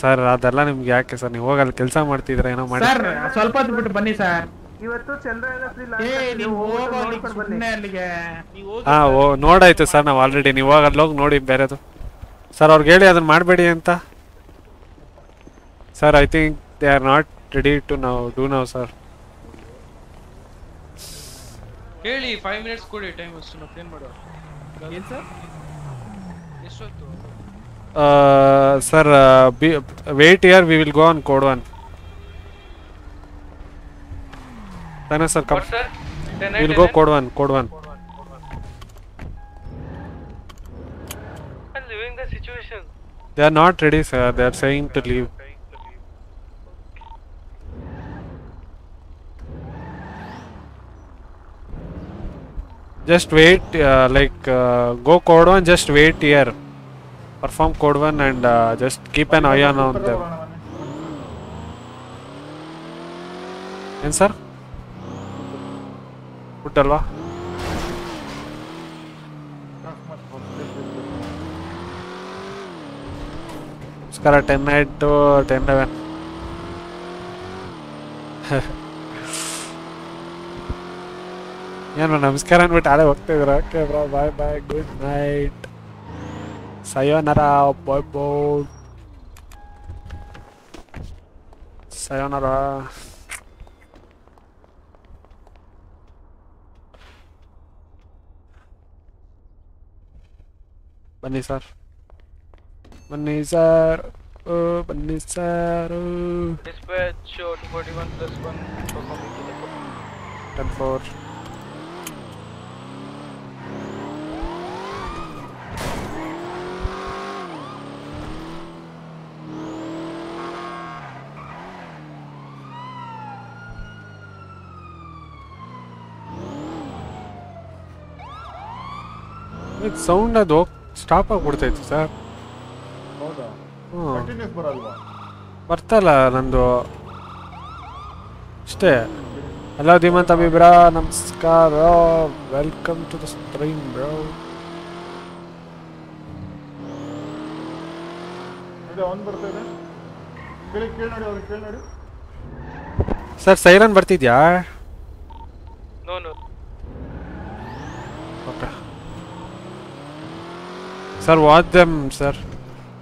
ಸರ್ ಅದೆಲ್ಲ ನಿಮ್ಗೆ ಯಾಕೆ ಸರ್ ನೀವು ಹೋಗಲ್ಲಿ ಕೆಲಸ ಮಾಡ್ತಿದ್ರ ಏನೋ ಮಾಡಿ.
ಸರ್ ಸ್ವಲ್ಪ ಹೊತ್ತು ಬಿಟ್ಟು ಬನ್ನಿ ಸರ್
ಇವತ್ತು
ಹಾ ಓ ನೋಡಾಯ್ತು ಸರ್ ನಾವು ಆಲ್ರೆಡಿ ನೀವು ಹೋಗಿ ಅಲ್ಲಿ ಹೋಗಿ ನೋಡಿ ಬೇರೆದು. ಸರ್ ಅವ್ರಿಗೆ ಹೇಳಿ ಅದನ್ನ ಮಾಡಬೇಡಿ ಅಂತ. Sir I think they are not ready to ನಾವು ಡೂ ನಾವು ಸರ್
ಹೇಳಿ ಫೈವ್ ಮಿನಿಟ್ಸ್ ಕೊಡಿ ಟೈಮ್ ಅಷ್ಟು ಮತ್ತೇನ್ ಮಾಡೋ
ಏನ್ ಸರ್?
ಎಷ್ಟೊತ್ತು?
Sir be wait here we will go on code one ತಾನೇ sir come
What, sir? Ten nine,
will
ten
go
nine?
Code one code one
I'm living the situation.
They are not ready sir they just wait uh, like uh, go code one just wait here perform code one and uh, just keep an eye on, on them ಏನ್ sir food ಅಲ್ವಾ ನಮಸ್ಕಾರ ten night two ten eleven ಏನು ನಮಸ್ಕಾರ ಅಂದ್ಬಿಟ್ಟು ಆಳೆ ಹೋಗ್ತಿದ್ರ okay bro bye bye good night sayonara bye bye sayonara ಬನ್ನಿ sir ಬನ್ನಿ ಸರ್ ಓ ಬನ್ನಿ ಸರ್
ಡಿಸ್ಪ್ಯಾಚ್ 241 1
10 4 ಸೌಂಡ್ ಅದು ಸ್ಟಾಪ್ ಆಗಿಬಿಡ್ತಾ
ಇತ್ತು ಸರ್
ಬರ್ತಲ್ಲ ನಂದು. ಅಷ್ಟೇ. ಹಲೋ ಧೀಮಂತ ಅಭಿಬ್ರ ನಮಸ್ಕಾರ.
Welcome to the stream bro
sir siren ಬರ್ತಿದ್ಯಾ?
No no
sir watch them sir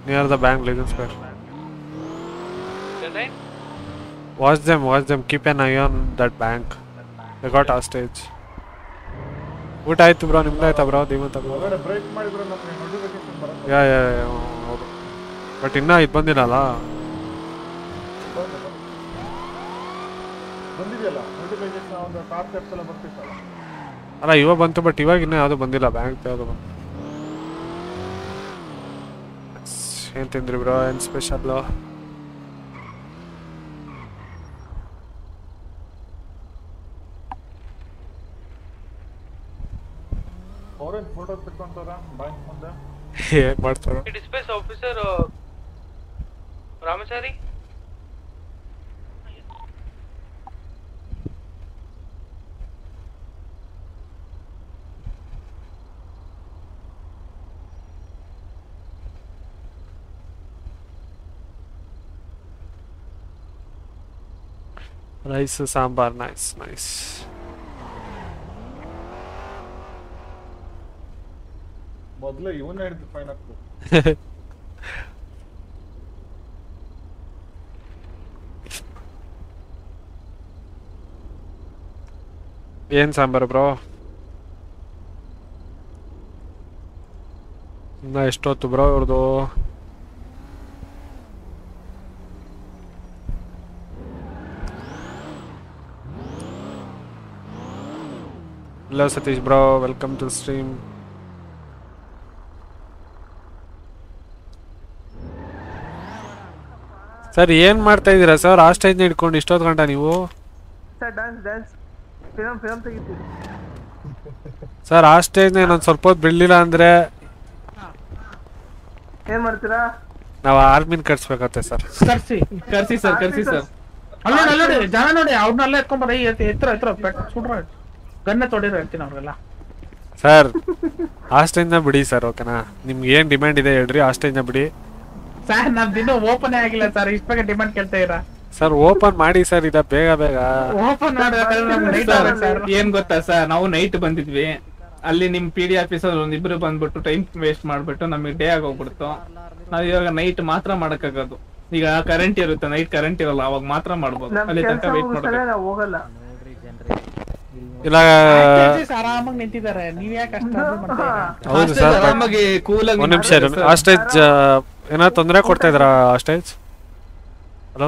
near the bank Legion square
Ten nine?
Watch them watch them keep an eye on that bank they got stage ಊಟ ಆಯ್ತು bro ನಿಮ್ದು ಆಯ್ತಾ bro Dheemant ಅಭಿಬ್ರಾ
ಹೊರಗಡೆ break ಮಾಡಿದ್ರೆ ನಮಗೆ notification ಬರುತ್ತೆ
ಯಾ yeah ಯಾ, ಹೌದು but ಇನ್ನೂ ಇದು ಬಂದಿಲ್ಲಲ್ಲ
ಬಂದಿದೆಯಲ್ಲ ನೋಟಿಫಿಕೇಶನ್ ಒಂದು ಟಾಪ್ ಸ್ಟೆಪ್ಸ್ ಎಲ್ಲ ಬರ್ತಿತ್ತಲ್ಲ
ಅಲ್ಲ ಇವಾಗ ಬಂತು ಬಟ್ ಇವಾಗ ಇನ್ನೂ ಯಾವುದು ಬಂದಿಲ್ಲ. ಬ್ಯಾಂಕ್ ಯಾವುದು ಬಂತು. ಏನು ತಿಂದ್ರಿ ಬ್ರೋ ಏನು ಸ್ಪೆಷಲ್ಲು
ಅವ್ರೇನು ಫೋಟೋ ತೆಕ್ಕೊಂತಾರ ಬ್ಯಾಂಕ್ ಮುಂದೆ
ಏನು ಮಾಡ್ತಾರೋ
Hey, dispatch officer
rice sambar nice nice
ಮೊದ್ಲು ಇವನ್ನ ಹಿಡಿದು ಫೈನ್ ಹಾಕು
ಏನ್ ಸಾಂಬಾರು ಬ್ರೋ? ಇನ್ನ ಎಷ್ಟೊತ್ತು ಬ್ರೋ ಇವ್ರದ್ದು hello Satish bro welcome to stream sir ಏನ್ ಮಾಡ್ತಾ ಇದ್ದೀರಾ ಸರ್ ಆ ಸ್ಟೇಜ್ನ ಹಿಡ್ಕೊಂಡು ಇಷ್ಟೊತ್ತು ಗಂಟ ನೀವು?
Sir dance dance film film ತೆಗಿತೀವಿ.
ಸರ್ ಆ ಸ್ಟೇಜ್ನ ಇನ್ನೊಂದು ಸ್ವಲ್ಪ ಹೊತ್ತು ಬಿಡ್ಲಿಲ್ಲ ಅಂದ್ರೆ?
ಏನ್ ಮಾಡ್ತೀರಾ?
ನಾವು ಆರ್ಮಿನ್ ಕಟ್ಸ್ಬೇಕತ್ತೆ ಸರ್
ಕರ್ಸಿ
ಕರ್ಸಿ ಸರ್ ಕರ್ಸಿ ಸರ್
ಅಲ್ಲ ನೋಡಿ ಜನ ನೋಡಿ. ಅವ್ರನ್ನೆಲ್ಲ ಎತ್ಕೊಂಬರ ಎತ್ತರ ಎತ್ತರ. ಪೆಟ್ ಸುಡ್ರ ಗನ್ನೆ ತೊಡಿರೋ ಹೇಳ್ತೀನಿ ಅವ್ರಿಗೆಲ್ಲ.
ಸರ್ ಆ ಸ್ಟೇಜ್ನ ಬಿಡಿ ಸರ್ ಓಕೆನಾ? ನಿಮ್ಗೆ ಏನ್ ಡಿಮ್ಯಾಂಡ್ ಇದೆ ಹೇಳ್ರಿ ಸ್ಟೇಜ್ನ ಬಿಡಿ.
ಸರ್ ನಮ್ದು ಇನ್ನೂ ಓಪನ್ ಆಗಿಲ್ಲ ಸರ್ ಇಷ್ಟ ಬೇಗ ಡಿಮ್ಯಾಂಡ್ ಕೇಳ್ತಾ ಇರ
ಸರ್ ಓಪನ್ ಮಾಡಿ ಸರ್ ಇದ ಬೇಗ ಬೇಗ.
ಓಪನ್
ಸರ್ ಏನ್ ಗೊತ್ತಾ ಸರ್ ನಾವು ನೈಟ್ ಬಂದಿದ್ವಿ. ಅಲ್ಲಿ ನಿಮ್ ಪಿ ಡಿ ಆಫೀಸರ್ ಒಂದಿಬ್ರು ಬಂದ್ಬಿಟ್ಟು ಟೈಮ್ ವೇಸ್ಟ್ ಮಾಡ್ಬಿಟ್ಟು ನಮಗೆ ಡೇ ಆಗೋಗ್ಬಿಡ್ತು. ನಾವ್ ಇವಾಗ ನೈಟ್ ಮಾತ್ರ ಮಾಡಕ್ಕಾಗೋದು. ಈಗ ಕರೆಂಟ್ ಇರುತ್ತೆ ನೈಟ್ ಕರೆಂಟ್ ಇರಲ್ಲ ಅವಾಗ ಮಾತ್ರ ಮಾಡ್ಬೋದು. ಅಲ್ಲಿ ತನಕ ವೇಟ್ ಮಾಡಬೇಕು.
ಹೋಗಲ್ಲ.
ಇಲ್ಲ
ಆರಾಮಾಗಿ ನಿಂತಿದ್ದಾರೆ. ನೀವ್ ಯಾಕೆ ಅಷ್ಟು ಅರ್ಧ ಮಾಡ್ತಾ ಇದ್ದೀರಾ?
ಹೌದು ಸರ್
ಆರಾಮಾಗಿ cool ಆಗಿ
ಒಂದ್ ನಿಮಿಷ ಏನಾದ್ರು ತೊಂದರೆ ಕೊಡ್ತಾ ಇದ್ರ ಆ ಸ್ಟೇಜ್ ಹಲೋ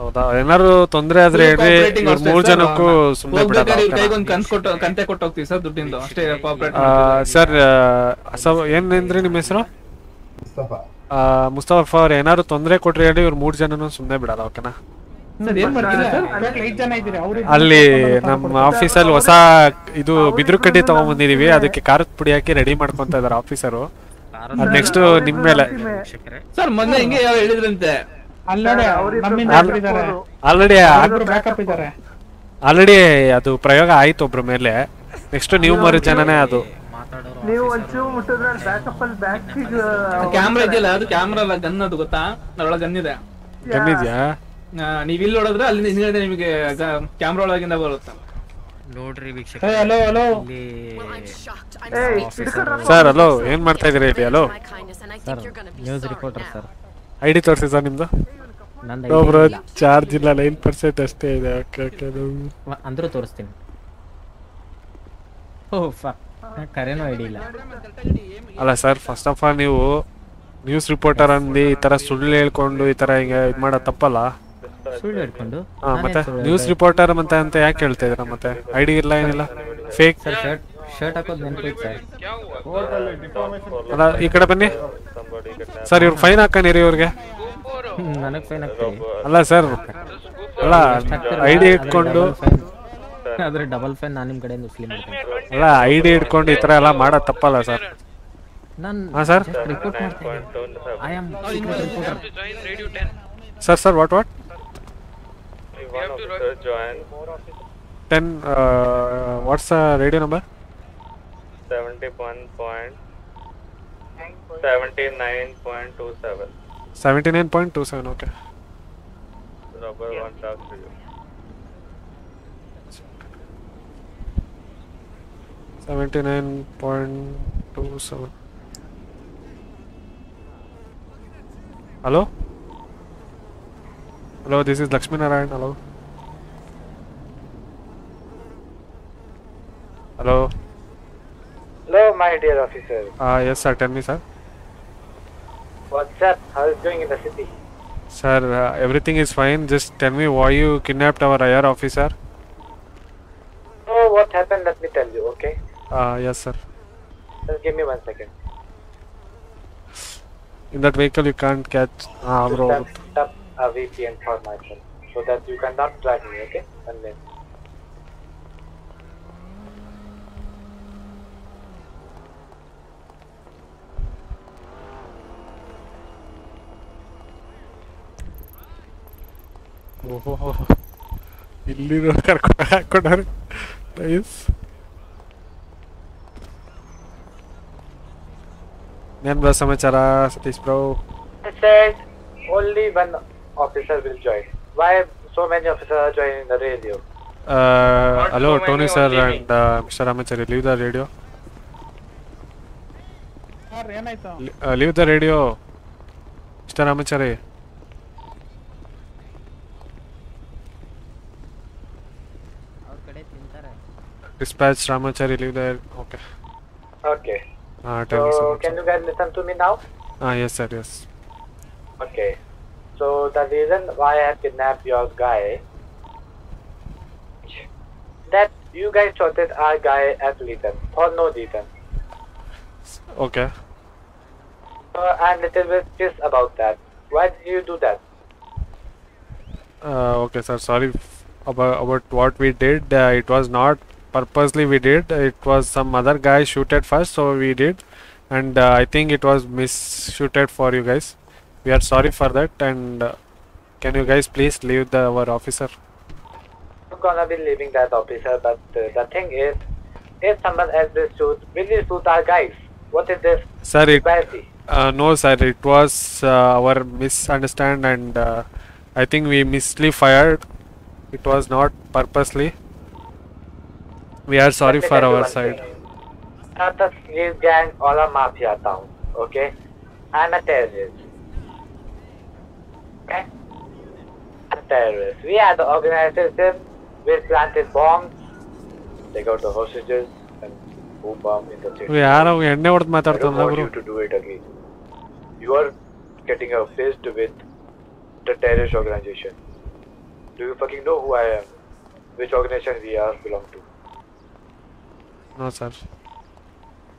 ಹೌದಾ? ಏನಾದ್ರು ತೊಂದರೆ ಆದ್ರೆ
ಹೇಳಿ
ಮೂರ್ ಜನಕ್ಕೂ ಸುಮ್ಮನೆ ಬಿಡಲ್ಲ
ಕಂತ್ ಕೊಟ್ಟು ಹೋಗ್ತೀವಿ ಸರ್ ದುಡ್ಡಿಂದು. ಅಷ್ಟೇ ಕೋಆಪರೇಟ್
ಆ, ಸರ್ ಏನ್ ನಿಮ್ಮ ಹೆಸರು?
ಮುಸ್ತಫಾ.
ಮುಸ್ತಫಾ ಅವ್ರ ಏನಾದ್ರು ತೊಂದರೆ ಕೊಟ್ರಿ ಹೇಳಿ ಇವ್ರ ಮೂರ್ ಜನನು ಸುಮ್ನೆ ಬಿಡಲ್ಲ ಓಕೆನಾ? ಅಲ್ಲಿ ನಮ್ಮ ಆಫೀಸಲ್ಲಿ ಹೊಸ ಇದು ಬಿದ್ರು ಕಡ್ಡಿ ತಗೊಂಡ್ಬಂದಿದೀವಿ ಅದಕ್ಕೆ ಖಾರದ ಪುಡಿ ಹಾಕಿ ರೆಡಿ ಮಾಡ್ಕೊಂತ ಇದಾರೆ ಆಫೀಸರು. ನೆಕ್ಸ್ಟ್ ನಿಮ್ ಮೇಲೆ.
ಸರ್ ಮೊನ್ನೆ ಹಿಂಗೆ ಯಾವ ಹೇಳಿದ್ರಂತೆ.
ಅಲ್ಲಿ ನೋಡಿ ನಮ್ಮಿಂದ ಒಬ್ರು ಇದ್ದಾರೆ.
ಆಲ್ರೆಡಿ ಆಲ್ರೆಡಿ ಅದು ಪ್ರಯೋಗ ಆಯ್ತು ಒಬ್ರ ಮೇಲೆ. ನೆಕ್ಸ್ಟ್ ನೀವು ಮರು ಜನನೇ ಅದು.
ನೀವು ಒಂಚೂರು ಮುಟ್ಟಿದ್ರೆ ಬ್ಯಾಕಪ್ ಅಲ್ಲಿ ಬ್ಯಾಕ್
ಕ್ಯಾಮ್ರಾ ಇದೆಯಲ್ಲ ಅದು ಕ್ಯಾಮ್ರಾ ಅಲ್ಲ ಗನ್ ಅದು ಗೊತ್ತಾ? ಅದ್ರೊಳಗೆ ಗನ್ ಇದೆ.
ಗನ್ನಿದ್ಯಾ
ಆ, ನೀವ್ ಇಲ್ಲಿ ನೋಡಿದ್ರೆ ಅಲ್ಲಿಂದ ಹಿಂದ್ಗಡೆ ನಿಮಗೆ ಕ್ಯಾಮ್ರಾ ಒಳಗಿಂದ ಬರುತ್ತೆ?
ನೋಡ್ರಿ
ವೀಕ್ಷಕ ಹಲೋ ಹಲೋ
ಸರ್ ಹಲೋ ಏನ್ ಮಾಡ್ತಾ ಇದೀರಿ ಇಲ್ಲಿ? Hello
sir news reporter sir
I D ತೋರಿಸಿ ಸರ್ ನಿಮ್ದು? ಒಬ್ರು ಚಾರ್ಜ್ ಇಲ್ಲ ನೈನ್ ಪರ್ಸೆಂಟ್ ಅಷ್ಟೇ ಇದೆ. ಓಕೆ ಓಕೆ
ವ- ಅಂದ್ರೂ ತೋರಿಸ್ತೀನಿ. ಓ ಫಕ್ ಕರೆನೂ ಐಡಿ ಇಲ್ಲ.
ಅಲ್ಲ ಸರ್ ಫಸ್ಟ್ ಆಫ್ ಆಲ್ ನೀವು ನ್ಯೂಸ್ ರಿಪೋರ್ಟರ್ ಅಂದು ಈ ತರ ಸುಳ್ಳು ಹೇಳ್ಕೊಂಡು ಈ ತರ ಹಿಂಗೆ ಇದು ಮಾಡೋದು ತಪ್ಪಲ್ಲ.
ಸುಳ್ಳು ಹೇಳ್ಕೊಂಡು?
ಮತ್ತೆ? ನ್ಯೂಸ್ ರಿಪೋರ್ಟರ್ ಮತ್ತೆ ಅಂತ ಯಾಕೆ ಹೇಳ್ತಾ ಇದ್ರ ಮತ್ತೆ? ಐಡಿ ಇಲ್ಲ ಏನಿಲ್ಲ? ಫೇಕ್
ಸರ್ ಶರ್ಟ್ ಶರ್ಟ್ ಹಾಕೋದು ನೆನಪಿತ್ತು ಸರ್
ಅಲ್ಲ ಈ ಕಡೆ ಬನ್ನಿ. ಸರ್ ಇವ್ರು ಫೈನ್ ಹಾಕೊಂಡಿರಿ ಇವ್ರಿಗೆ?
ನನಗೆ ಫೈನ್ ಹಾಕ್ತೀರಿ.
ಅಲ್ಲ ಸರ್ ಅಲ್ಲ ಐಡಿ ಇಟ್ಕೊಂಡು
ಆದ್ರೆ ಡಬಲ್ ಫೈನ್ ನಾನು ನಿಮ್ಮ ಕಡೆಯಿಂದ ಮಾಡ್ತೀನಿ.
ಅಲ್ಲ ಐಡಿ ಇಟ್ಕೊಂಡು ಈ ತರ ಎಲ್ಲ ಮಾಡೋದು ತಪ್ಪಲ್ಲ ಸರ್
ನಾನು
ಹಾ ಸರ್
ರಿಪೋರ್ಟ್ ಮಾಡ್ತಾ ಇದ್ದೀನಿ I am reporter
sir sir what what one
join.
10, uh, what's the radio number?
71.79.27.
Seventy nine point two seven. Seventy
nine point two seven. okay. Rubber
yeah. one talk to you. 79.27. Hello? Hello, this is Lakshmi Narayan.
Hello. Hello. Hello, my dear officer.
Ah, uh, yes, sir. Tell me, sir.
What's up? How is going in the city?
Sir, uh, everything is fine. Just tell me why you kidnapped our IR officer.
Oh, what happened? Let me tell you. Okay.
Ah, uh, yes, sir.
Just give me one second.
In that vehicle, you can't catch. Ah, bro.
Stop. Stop a VPN for myself so that you cannot track me, okay? One minute.
ಓಹೋ ಇಲ್ಲಿ ಕರ್ಕೊಂಡು ಹಾಕೊಂಡಾರೆ nice ಏನ್ bro ಸಮಾಚಾರ Satish bro
I said only one officer will join. Why so many officers are joining the radio?
Uh, hello,
so
Tony sir and uh, Mr. Ramachari, leave the radio. Uh, leave the radio, Mr. Ramachari. Eh. Dispatch Ramachari, leave there. Okay.
Okay.
Uh,
so,
me,
can you guys listen to me now?
Ah, yes, sir, yes.
Okay. So the reason why I kidnapped your guy that you guys shorted our guy at Leeton for no reason.
Okay.
So I'm little bit pissed about that. Why did you do that?
Uh, okay, sir. Sorry about about what we did. Uh, it was not purposely we did. It was some other guy shooted first, so we did, and uh, I think it was misshooted for you guys. We are sorry for that, and uh, can you guys please leave the our officer?
I'm gonna be leaving that officer, but uh, the thing is, if someone else will shoot, will you shoot our guys? What is this?
Sir, it uh, no, sir. It was uh, our misunderstand, and uh, I think we misly fired. It was not purposely. We are sorry for our side.
Not a gang or a mafia town, okay? I'm a terrorist. Okay? Terrorists. We are the organisation system. We planted bombs. Take out the hostages and boom bomb in the city. I don't want you to do it again. You are getting faced with the terrorist organization. Do you fucking know who I am? Which organization we are belong to?
No, sir.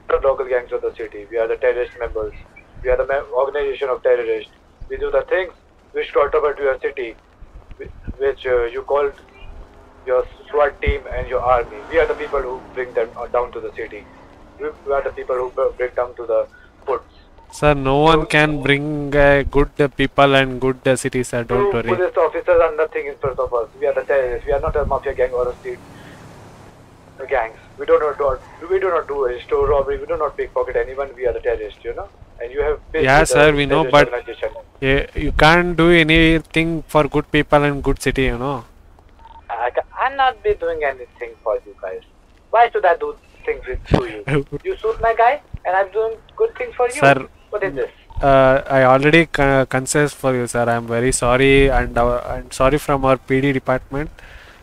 The local gangs of the city. We are the terrorist members. We are the organization of terrorists. We do the things which over to your city, which uh, you called your SWAT team and your army. We are the people who bring them uh, down to the city. We, are the people who bring them to the foots.
Sir, no one can bring uh, good uh, people and good uh, cities, sir. Don't
Two
worry.
police officers are nothing in front of us. We are the terrorists. We are not a mafia gang or a street gangs. We do not do we do not do a store robbery. We do not pickpocket anyone. We are the terrorists, you know. And you have
Yeah, sir, we know, but yeah, you can't do anything for good people and good city, you know.
I ca- I'm not be doing anything for you guys. Why should I do things with to you? you shoot my guy, and I'm doing good things for you.
Sir,
what is this?
Uh, I already con- confessed for you, sir. I'm very sorry, and uh, I'm sorry from our PD department.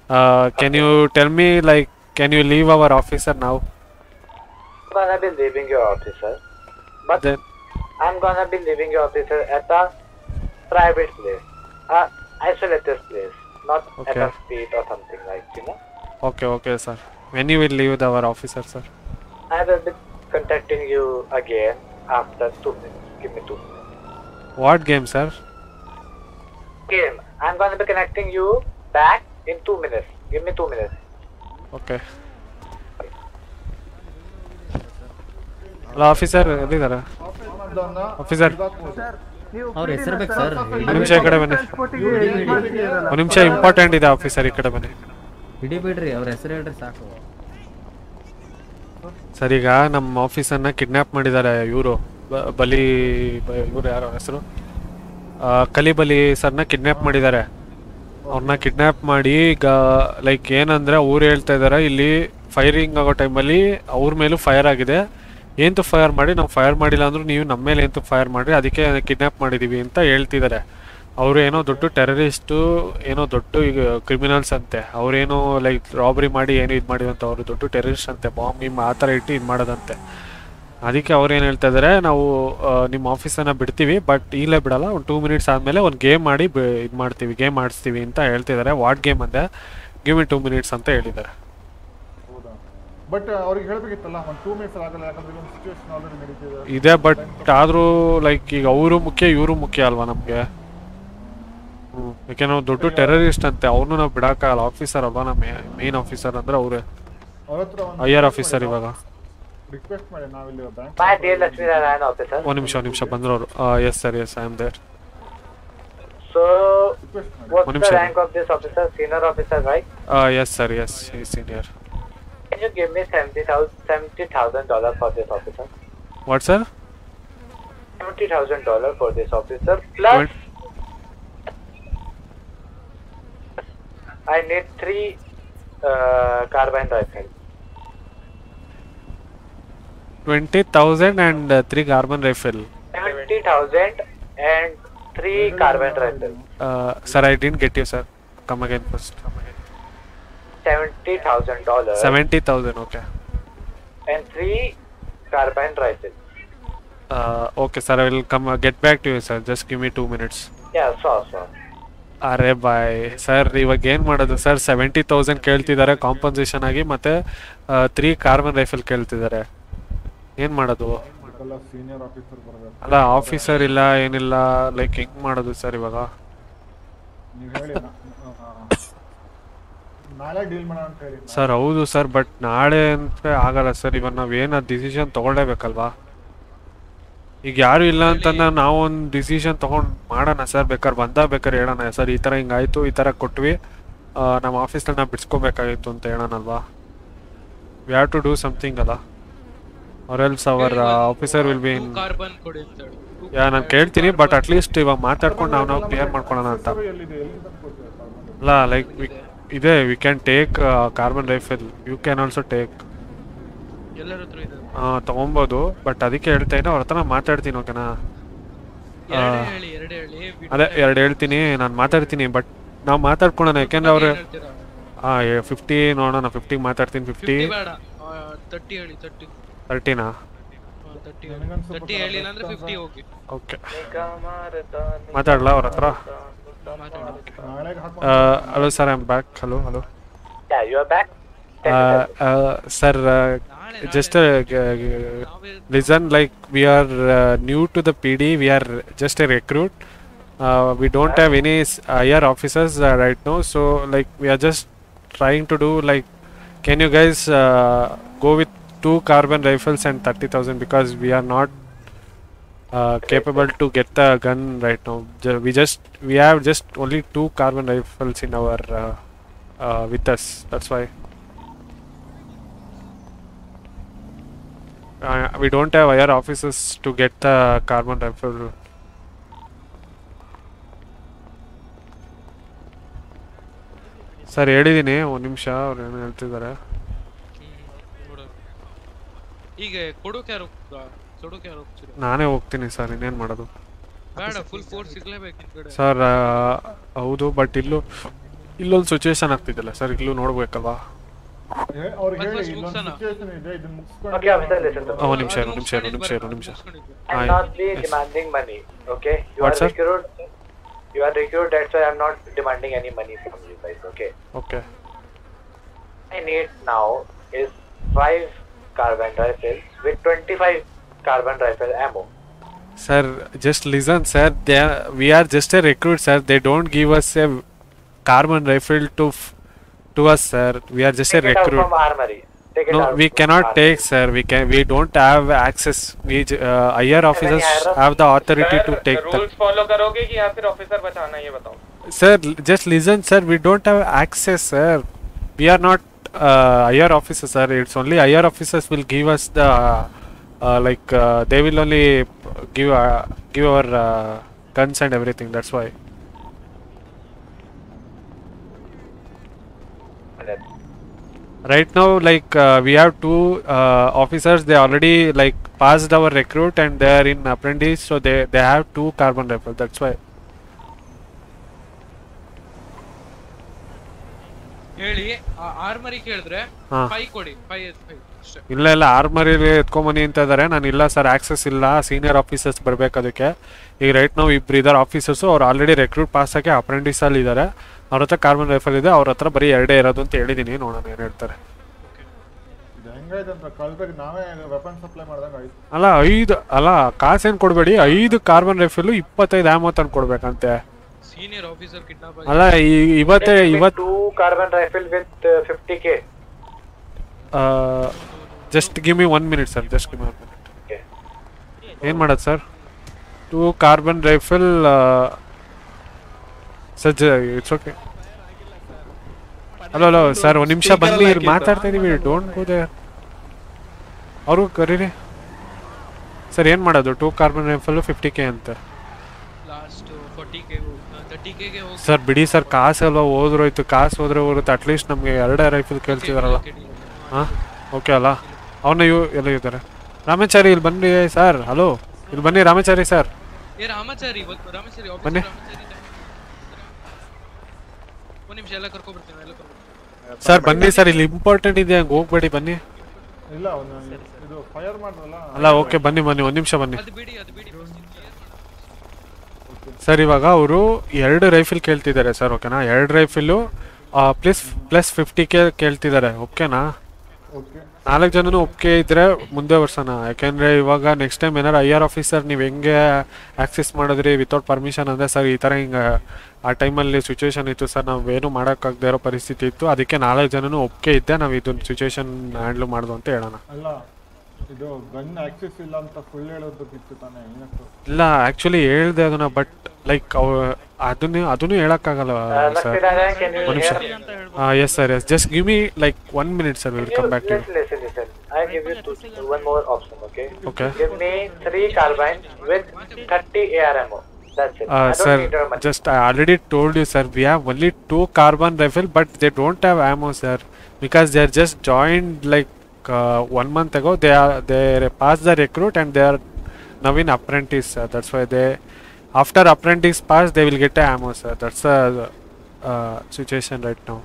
Uh, can you tell me, like, can you leave our officer now?
I'm gonna be leaving your officer, but
Then,
I'm gonna be leaving your officer at a private place, a isolated place, not at a street or something like you know.
okay, okay, sir. When you will leave our officer, sir?
I will be contacting you again after two minutes. Give me two minutes.
What game, sir?
Game. I'm gonna be connecting you back in two minutes. Give me two minutes.
Okay. Hello officer ಎಲ್ಲಿದ್ದಾರೆ officer
ಅವ್ರ ಹೆಸರು ಬೇಕು sir.
ಒಂದು ನಿಮಿಷ ಈ ಕಡೆ ಬನ್ನಿ. ಒಂದು ನಿಮಿಷ ಇಂಪಾರ್ಟೆಂಟ್ ಇದೆ ಆಫೀಸರ್ ಈ ಕಡೆ ಬನ್ನಿ.
ಹಿಡಿ ಬಿಡ್ರಿ ಅವ್ರ ಹೆಸರು ಹೇಳ್ರಿ ಸಾಕು.
ಸರ್ ಈಗ ನಮ್ಮ ಆಫೀಸನ್ನ ಕಿಡ್ನಾಪ್ ಮಾಡಿದ್ದಾರೆ ಇವರು. ಬಲಿ ಇವರು ಯಾರು ಹೆಸರು? ಕಲಿಬಲಿ ಸರ್ನ ಕಿಡ್ನಾಪ್ ಮಾಡಿದ್ದಾರೆ. ಅವ್ರನ್ನ ಕಿಡ್ನಾಪ್ ಮಾಡಿ ಈಗ ಲೈಕ್ ಏನಂದ್ರೆ ಅವ್ರು ಹೇಳ್ತಾ ಇದ್ದಾರೆ ಇಲ್ಲಿ ಫೈರಿಂಗ್ ಆಗೋ ಟೈಮಲ್ಲಿ ಅವ್ರ ಮೇಲೂ ಫೈರ್ ಆಗಿದೆ. ಏಂತು ಫೈರ್ ಮಾಡಿ, ನಾವು ಫೈರ್ ಮಾಡಿಲ್ಲ ಅಂದರೂ ನೀವು ನಮ್ಮ ಮೇಲೆ ಏನು ಫೈರ್ ಮಾಡಿ ಅದಕ್ಕೆ ಕಿಡ್ನಾಪ್ ಮಾಡಿದೀವಿ ಅಂತ ಹೇಳ್ತಿದ್ದಾರೆ ಅವರು ಏನೋ ದೊಡ್ಡ ಟೆರರಿಸ್ಟು ಏನೋ ದೊಡ್ಡ ಈಗ ಕ್ರಿಮಿನಲ್ಸ್ ಅಂತೆ. ಅವರೇನೋ ಲೈಕ್ ರಾಬರಿ ಮಾಡಿ, ಏನು ಇದು ಮಾಡಿದಂತೆ ಅವರು ದೊಡ್ಡ ಟೆರರಿಸ್ಟ್ ಅಂತೆ. ಬಾಂಬ್ ಗಿಮ್ ಆ ಥರ ಇಟ್ಟು ಇದು ಮಾಡೋದಂತೆ. ಅದಕ್ಕೆ ಅವ್ರು ಏನು ಹೇಳ್ತಾ ಇದ್ದಾರೆ ನಾವು ನಿಮ್ಮ ಆಫೀಸನ್ನು ಬಿಡ್ತೀವಿ ಬಟ್ ಈಗಲೇ ಬಿಡಲ್ಲ ಒಂದು ಟೂ ಮಿನಿಟ್ಸ್ ಆದಮೇಲೆ ಒಂದು ಗೇಮ್ ಮಾಡಿ ಇದು ಮಾಡ್ತೀವಿ ಗೇಮ್ ಆಡಿಸ್ತೀವಿ ಅಂತ ಹೇಳ್ತಿದ್ದಾರೆ ವಾಟ್ ಗೇಮ್ ಅಂದೆ? ಗಿವ್ ಇನ್ ಟೂ ಮಿನಿಟ್ಸ್ ಅಂತ ಹೇಳಿದ್ದಾರೆ.
ಬಟ್ ಅವ್ರಿಗೆ ಹೇಳ್ಬೇಕಿತ್ತಲ್ಲ ಒಂದು ಟೂ ಮಿನಿಟ್ಸ್ ಆಗಲ್ಲ ಯಾಕಂದ್ರೆ ಒಂದು ಸಿಚುವೇಶನ್ ಆಲ್ರೆಡಿ ನಡೀತಿದೆ.
ಇದೆ ಬಟ್ ಆದರೂ ಲೈಕ್ ಈಗ ಅವರು ಮುಖ್ಯ ಇವರು ಮುಖ್ಯ ಅಲ್ವಾ ನಮಗೆ? ಯಾಕೆ ನಾವು ದೊಡ್ಡ ಟೆರರಿಸ್ಟ್ ಅಂತೆ ಅವ್ರನ್ನೂ ನಾವು ಬಿಡೋಕ್ಕಾಗಲ್ಲ. ಆಫೀಸರ್ ಅಲ್ವಾ ನಮ್ಮ ಮೇನ್ ಆಫೀಸರ್ ಅಂದ್ರೆ ಅವರೇ. ಆರ್ ಆಫೀಸರ್ ಇವಾಗ.
ರಿಕ್ವೆಸ್ಟ್ ಮಾಡಿ ನಾವಿಲ್ಲಿ bank
My dear Lakshmi Narayan officer.
ಒಂದು ನಿಮಿಷ ಒಂದು ನಿಮಿಷ ಬಂದ್ರವ್ರು yes sir yes I am there
So, what's
One
the
ನಿಮಿಷ.
rank of this officer? Senior officer, right?
Yes sir yes senior
Can you give me seventy thousand seventy thousand dollars for this officer?
What sir
Seventy thousand dollars for this officer plus I need three uh, carbine rifles.
Twenty thousand and three carbon rifle
Seventy thousand and three carbine rifles.
Sir I didn't get you sir come again first
Seventy thousand dollars.
Seventy thousand okay
and three carbine rifles.
Okay sir I will come get back to you sir just give me two minutes
Yeah, sure, sure.
ಅರೆ ಬಾಯ್ sir ಇವಾಗ ಏನು ಮಾಡೋದು sir seventy thousand ಕೇಳ್ತಿದ್ದಾರೆ compensation ಆಗಿ ಮತ್ತೆ three carbon rifle ಕೇಳ್ತಿದ್ದಾರೆ ಏನು ಮಾಡೋದು?
ಸೀನಿಯರ್ ಆಫೀಸರ್ ಬರಬೇಕು.
ಅಲ್ಲ ಆಫೀಸರ್ ಇಲ್ಲ ಏನಿಲ್ಲ ಲೈಕ್ ಹೆಂಗ್ ಮಾಡೋದು ಸರ್ ಇವಾಗ?
ನೀವು ಹೇಳಿ ನಾಳೆ ಡೀಲ್ ಮಾಡೋಣ ಅಂತ ಹೇಳಿ
ಸರ್ ಹೌದು ಸರ್ ಬಟ್ ನಾಳೆ ಅಂತ ಆಗಲ್ಲ ಸರ್. ಇವಾಗ ನಾವೇನು ಡಿಸಿಷನ್ ತಗೊಳ್ಳೇಬೇಕಲ್ವಾ? ಈಗ ಯಾರು ಇಲ್ಲ ಅಂತಂದ್ರೆ ನಾವೊಂದು ಒಂದು ಡಿಸಿಷನ್ ತಗೊಂಡ್ ಮಾಡೋಣ ಸರ್. ಬೇಕಾದ್ರೆ ಬಂದ ಬೇಕಾದ್ರೆ ಹೇಳೋಣ ಸರ್. ಈ ತರ ಹಿಂಗಾಯ್ತು ಈ ತರ ಕೊಟ್ವಿ. ನಮ್ಮ ಆಫೀಸ್ನಲ್ಲಿ ನಾವು ಬಿಡ್ಸ್ಕೋಬೇಕಾಗಿತ್ತು ಅಂತ ಹೇಳೋಣಲ್ವಾ? We have to do something ಅಲ್ಲ. Or else our officer will be in
carbon ಕೊಡಿ ಅಂತ ಹೇಳಿ
ಯಾ ನಾನು ಕೇಳ್ತೀನಿ ಬಟ್ ಅಟ್ ಲೀಸ್ಟ್ ಇವಾಗ ಮಾತಾಡ್ಕೊಂಡು ನಾವು ನಾವು ಕ್ಲಿಯರ್ ಮಾಡ್ಕೊಳ್ಳೋಣ ಅಂತ? ಅಲ್ಲ ಲೈಕ್ ಇದೆ we can take carbon rifle you can
also take ಹಾಂ
ತೊಗೊಬೋದು ಬಟ್ ಅದಕ್ಕೆ ಹೇಳ್ತಾ ಇದ್ದೀನಿ ಅವ್ರ ಹತ್ರ ಮಾತಾಡ್ತೀನಿ ಓಕೆನಾ ಅದೇ ಎರಡು ಹೇಳ್ತೀನಿ ನಾನು ಮಾತಾಡ್ತೀನಿ ಬಟ್ ನಾವು ಮಾತಾಡ್ಕೊಳ್ಳೋಣ ಯಾಕೆಂದ್ರೆ ಅವ್ರು? ಹಾಂ ಫಿಫ್ಟಿ ನೋಡೋಣ ಫಿಫ್ಟಿಗೆ ಮಾತಾಡ್ತೀನಿ ಫಿಫ್ಟಿ
50 ಬೇಡ ತರ್ಟಿ ಹೇಳಿ ತರ್ಟಿ
ತರ್ಟಿನಾ
ತರ್ಟಿ ತರ್ಟಿ ಹೇಳಿಲ್ಲ ಅಂದ್ರೆ ಫಿಫ್ಟಿ ಹೋಗಿ
ಓಕೆ ಮಾತಾಡಲ್ಲ ಅವ್ರ ಹತ್ರ
ನಾಳೆಗೆ ಹಾಕೋ
hello sir I am back hello hello
Yeah, you are back.
Sir just uh, g- listen like we are uh, new to the pd we are just a recruit uh, we don't have any s- higher officers uh, right now so like we are just trying to do like can you guys uh, go with two carbon rifles and 30000 because we are not uh, capable to get the gun right now Ju- we just we have just only two carbon rifles in our uh, uh, with us that's why uh, we don't have higher officers to get the carbon rifle. Sir ಹೇಳಿದ್ದೀನಿ ಒಂದು ನಿಮಿಷ ಅವ್ರು ಏನು ಹೇಳ್ತಿದ್ದಾರೆ
ನೋಡೋಣ. ಈಗ ಯಾರು ಯಾರು
ನಾನೇ ಹೋಗ್ತೀನಿ ಸರ್ ಇನ್ನೇನು ಮಾಡೋದು?
ಬೇಡ ಫುಲ್ ಫೋರ್ಸ್
ಸರ್ ಹೌದು ಬಟ್ ಇಲ್ಲೂ ಇಲ್ಲೊಂದು ಸಿಚುವೇಶನ್ ಆಗ್ತಿದ್ದಲ್ಲ ಸರ್ ಇಲ್ಲೂ ನೋಡ್ಬೇಕಲ್ವಾ? ನಿಮಿಷ ನಿಮಿಷ
demanding money okay you are you I am not demanding any money from okay
okay
I need now is five carbine rifle with 25 carbine rifle ammo.
Sir, just listen, sir. They are, we are just a recruit, sir. They don't give us a carbon rifle to to us, sir. We are just
take a recruit.
no, we cannot
armory.
take, sir. We can. We don't have access. We uh, IR officers have the authority sir, to take. Rules
the... follow करोगे कि या फिर officer बचाना ये बताओ.
Sir, just listen, sir. We don't have access, sir. We are not uh, higher officers, sir. It's only higher officers will give us the uh, like uh, they will only give uh, give our uh, guns and everything. That's why. Right now, like uh, we have two uh, officers. They already like passed our recruit and they are in apprentice, so they they have two carbon rifles. That's why.
ಹೇಳಿ ಆರ್ಮರಿ ಕೇಳಿದ್ರೆ
ಹಾ.
Five ಕೊಡಿ five five
ಇಲ್ಲ ಇಲ್ಲ ಆರ್ಮರಿ ಎತ್ಕೊಂಬನಿ ಅಂತ ಇದ್ದಾರೆ ನಾನು ಇಲ್ಲ ಸರ್ ಆಕ್ಸೆಸ್ ಇಲ್ಲ. ಸೀನಿಯರ್ ಆಫೀಸರ್ಸ್ ಬರ್ಬೇಕು ಅದಕ್ಕೆ. ಈಗ ರೈಟ್ ನಾವು ಇಬ್ರು ಇದ್ದಾರೆ ಆಫೀಸರ್ಸು ಅವ್ರು ಆಲ್ರೆಡಿ ರೆಕ್ರೂಟ್ ಪಾಸ್ ಆಗಿ ಅಪ್ರೆಂಟಿಸ್ ಅಲ್ಲಿ ಇದ್ದಾರೆ ಅವ್ರ ಹತ್ರ ಕಾರ್ಬನ್ ರೈಫಲ್ ಇದೆ. ಅವ್ರ ಹತ್ರ ಬರೀ ಎರಡೇ ಇರೋದು ಅಂತ ಹೇಳಿದ್ದೀನಿ ನೋಡೋಣ ಏನು ಹೇಳ್ತಾರೆ. ಅಲ್ಲ ಐದು ಅಲ್ಲ ಕಾಸೇನು ಕೊಡಬೇಡಿ. ಐದು ಕಾರ್ಬನ್ ರೈಫಲ್ ಇಪ್ಪತ್ತೈದು ಆಮೋ ತಂದು ಕೊಡ್ಬೇಕಂತೆ.
ಸೀನಿಯರ್ ಆಫೀಸರ್ ಕಿಡ್ನಾಪ್
ಅಲ್ಲ ಇವತ್ತೇ ಇವತ್ತು
two carbon rifle with uh, 50k.
Just give me one minute sir just give me one minute
Okay.
ಏನು ಮಾಡೋದು sir two carbon rifle sir it's okay hello hello sir ಒಂದು ನಿಮಿಷ ಬನ್ನಿ ಇಲ್ಲಿ ಮಾತಾಡ್ತಾ ಇದೀವಿ ಡೋಂಟ್ ಗೋ ದೇ ಅವ್ರಿಗೂ ಕರೀರಿ. ಸರ್ ಏನು ಮಾಡೋದು? Two carbon rifle fifty K ಅಂತ.
ಕೆ ಹೋಗಿ
ಸರ್ ಬಿಡಿ ಸರ್ ಕಾಸು ಅಲ್ವಾ ಹೋದ್ರೋಯ್ತು ಕಾಸು ಹೋದ್ರೆ ಹೋಗುತ್ತೆ ಅಟ್ಲೀಸ್ಟ್ ನಮಗೆ ಎರಡೇ ರೈಫಲ್ ಕೇಳ್ತಿದಾರಲ್ಲ. ಹಾಂ? ಓಕೆ ಅಲ್ಲ? ಅವನ್ನ ಇವು ಎಲ್ಲ ಇದ್ದಾರೆ. ರಾಮಾಚಾರಿ ಇಲ್ಲಿ ಬನ್ನಿ ಸರ್. ಹಲೋ ಇಲ್ಲಿ ಬನ್ನಿ ರಾಮಾಚಾರಿ ಸರ್.
ಏ ರಾಮಾಚಾರಿ ರಾಮಾಚಾರಿ
ಬನ್ನಿ.
ಒಂದ್ ನಿಮಿಷ ಎಲ್ಲ ಕರ್ಕೊಬರ್ತೀನಿ ಎಲ್ಲ ಕರ್ಕೊಬರ್ತೀನಿ
ಸರ್ ಬನ್ನಿ ಸರ್ ಇಲ್ಲಿ ಇಂಪಾರ್ಟೆಂಟ್ ಇದೆ ಹಂಗೆ ಹೋಗ್ಬೇಡಿ ಬನ್ನಿ.
ಇಲ್ಲ ಇದು ಫೈರ್
ಅಲ್ಲ ಓಕೆ ಬನ್ನಿ ಬನ್ನಿ ಒಂದು ನಿಮಿಷ ಬನ್ನಿ.
ಅದು ಬಿಡಿ ಅದು ಬಿಡಿ.
ಸರ್ ಇವಾಗ ಅವರು ಎರಡು ರೈಫಲ್ ಕೇಳ್ತಿದ್ದಾರೆ ಸರ್ ಓಕೆನಾ? ಎರಡು rifle plus plus fifty K ಕೇಳ್ತಿದ್ದಾರೆ ಓಕೆನಾ
ಓಕೆ.
ನಾಲ್ಕು ಜನನು ಒಪ್ಪಿಗೆ ಇದ್ರೆ ಮುಂದೆ ವರ್ಷನ? ಯಾಕೆಂದ್ರೆ ಇವಾಗ ನೆಕ್ಸ್ಟ್ ಟೈಮ್ ಏನಾರು ಐ ಆರ್ ಆಫೀಸರ್ ನೀವು ಹೆಂಗೆ ಆಕ್ಸೆಸ್ ಮಾಡಿದ್ರಿ ವಿತೌಟ್ ಪರ್ಮಿಷನ್ ಅಂದರೆ ಸರ್ ಈ ಥರ ಹಿಂಗೆ ಆ ಟೈಮಲ್ಲಿ ಸಿಚುವೇಶನ್ ಇತ್ತು ಸರ್ ನಾವು ಏನು ಮಾಡೋಕ್ಕಾಗದೇ ಇರೋ ಪರಿಸ್ಥಿತಿ ಇತ್ತು. ಅದಕ್ಕೆ ನಾಲ್ಕು ಜನನು ಒಪ್ಪಿಗೆ ಇದ್ದೆ ನಾವು ಇದೊಂದು ಸಿಚುವೇಶನ್ ಹ್ಯಾಂಡ್ಲ್ ಮಾಡೋದು ಅಂತ ಹೇಳೋಣ.
ಇದು ಗನ್ ಆಕ್ಸೆಸ್ ಇಲ್ಲ ಅಂತ ಸುಳ್ಳು ಹೇಳೋದಕ್ಕಿತ್ತು ತಾನೇ ಏನಕ್ಕೆ
ಇಲ್ಲ ಆ್ಯಕ್ಚುಲಿ ಹೇಳ್ದೆ ಅದನ್ನ ಬಟ್ ಲೈಕ್ ಅವ ಅದನ್ನು ಅದನ್ನು ಹೇಳೋಕ್ಕಾಗಲ್ಲ ಸರ್
Lakshminarayan, can you
ಒಂದು ನಿಮಿಷ
hear
yes sir yes just give me like one minute sir will come back to
Just listen, listen. I give you two, one more option, okay?
Okay.
Give me three carbines with 30 AR ammo. That's it. I
Uh,
don't
sir,
need your money.
just I already told you, sir. We have only two carbon rifle, but they don't have ammo, sir, because they are just joined like uh, one month ago. They are they passed the recruit and they are now in apprentice. Sir. That's why they after apprentice pass they will get a ammo, sir. That's the uh, situation right now.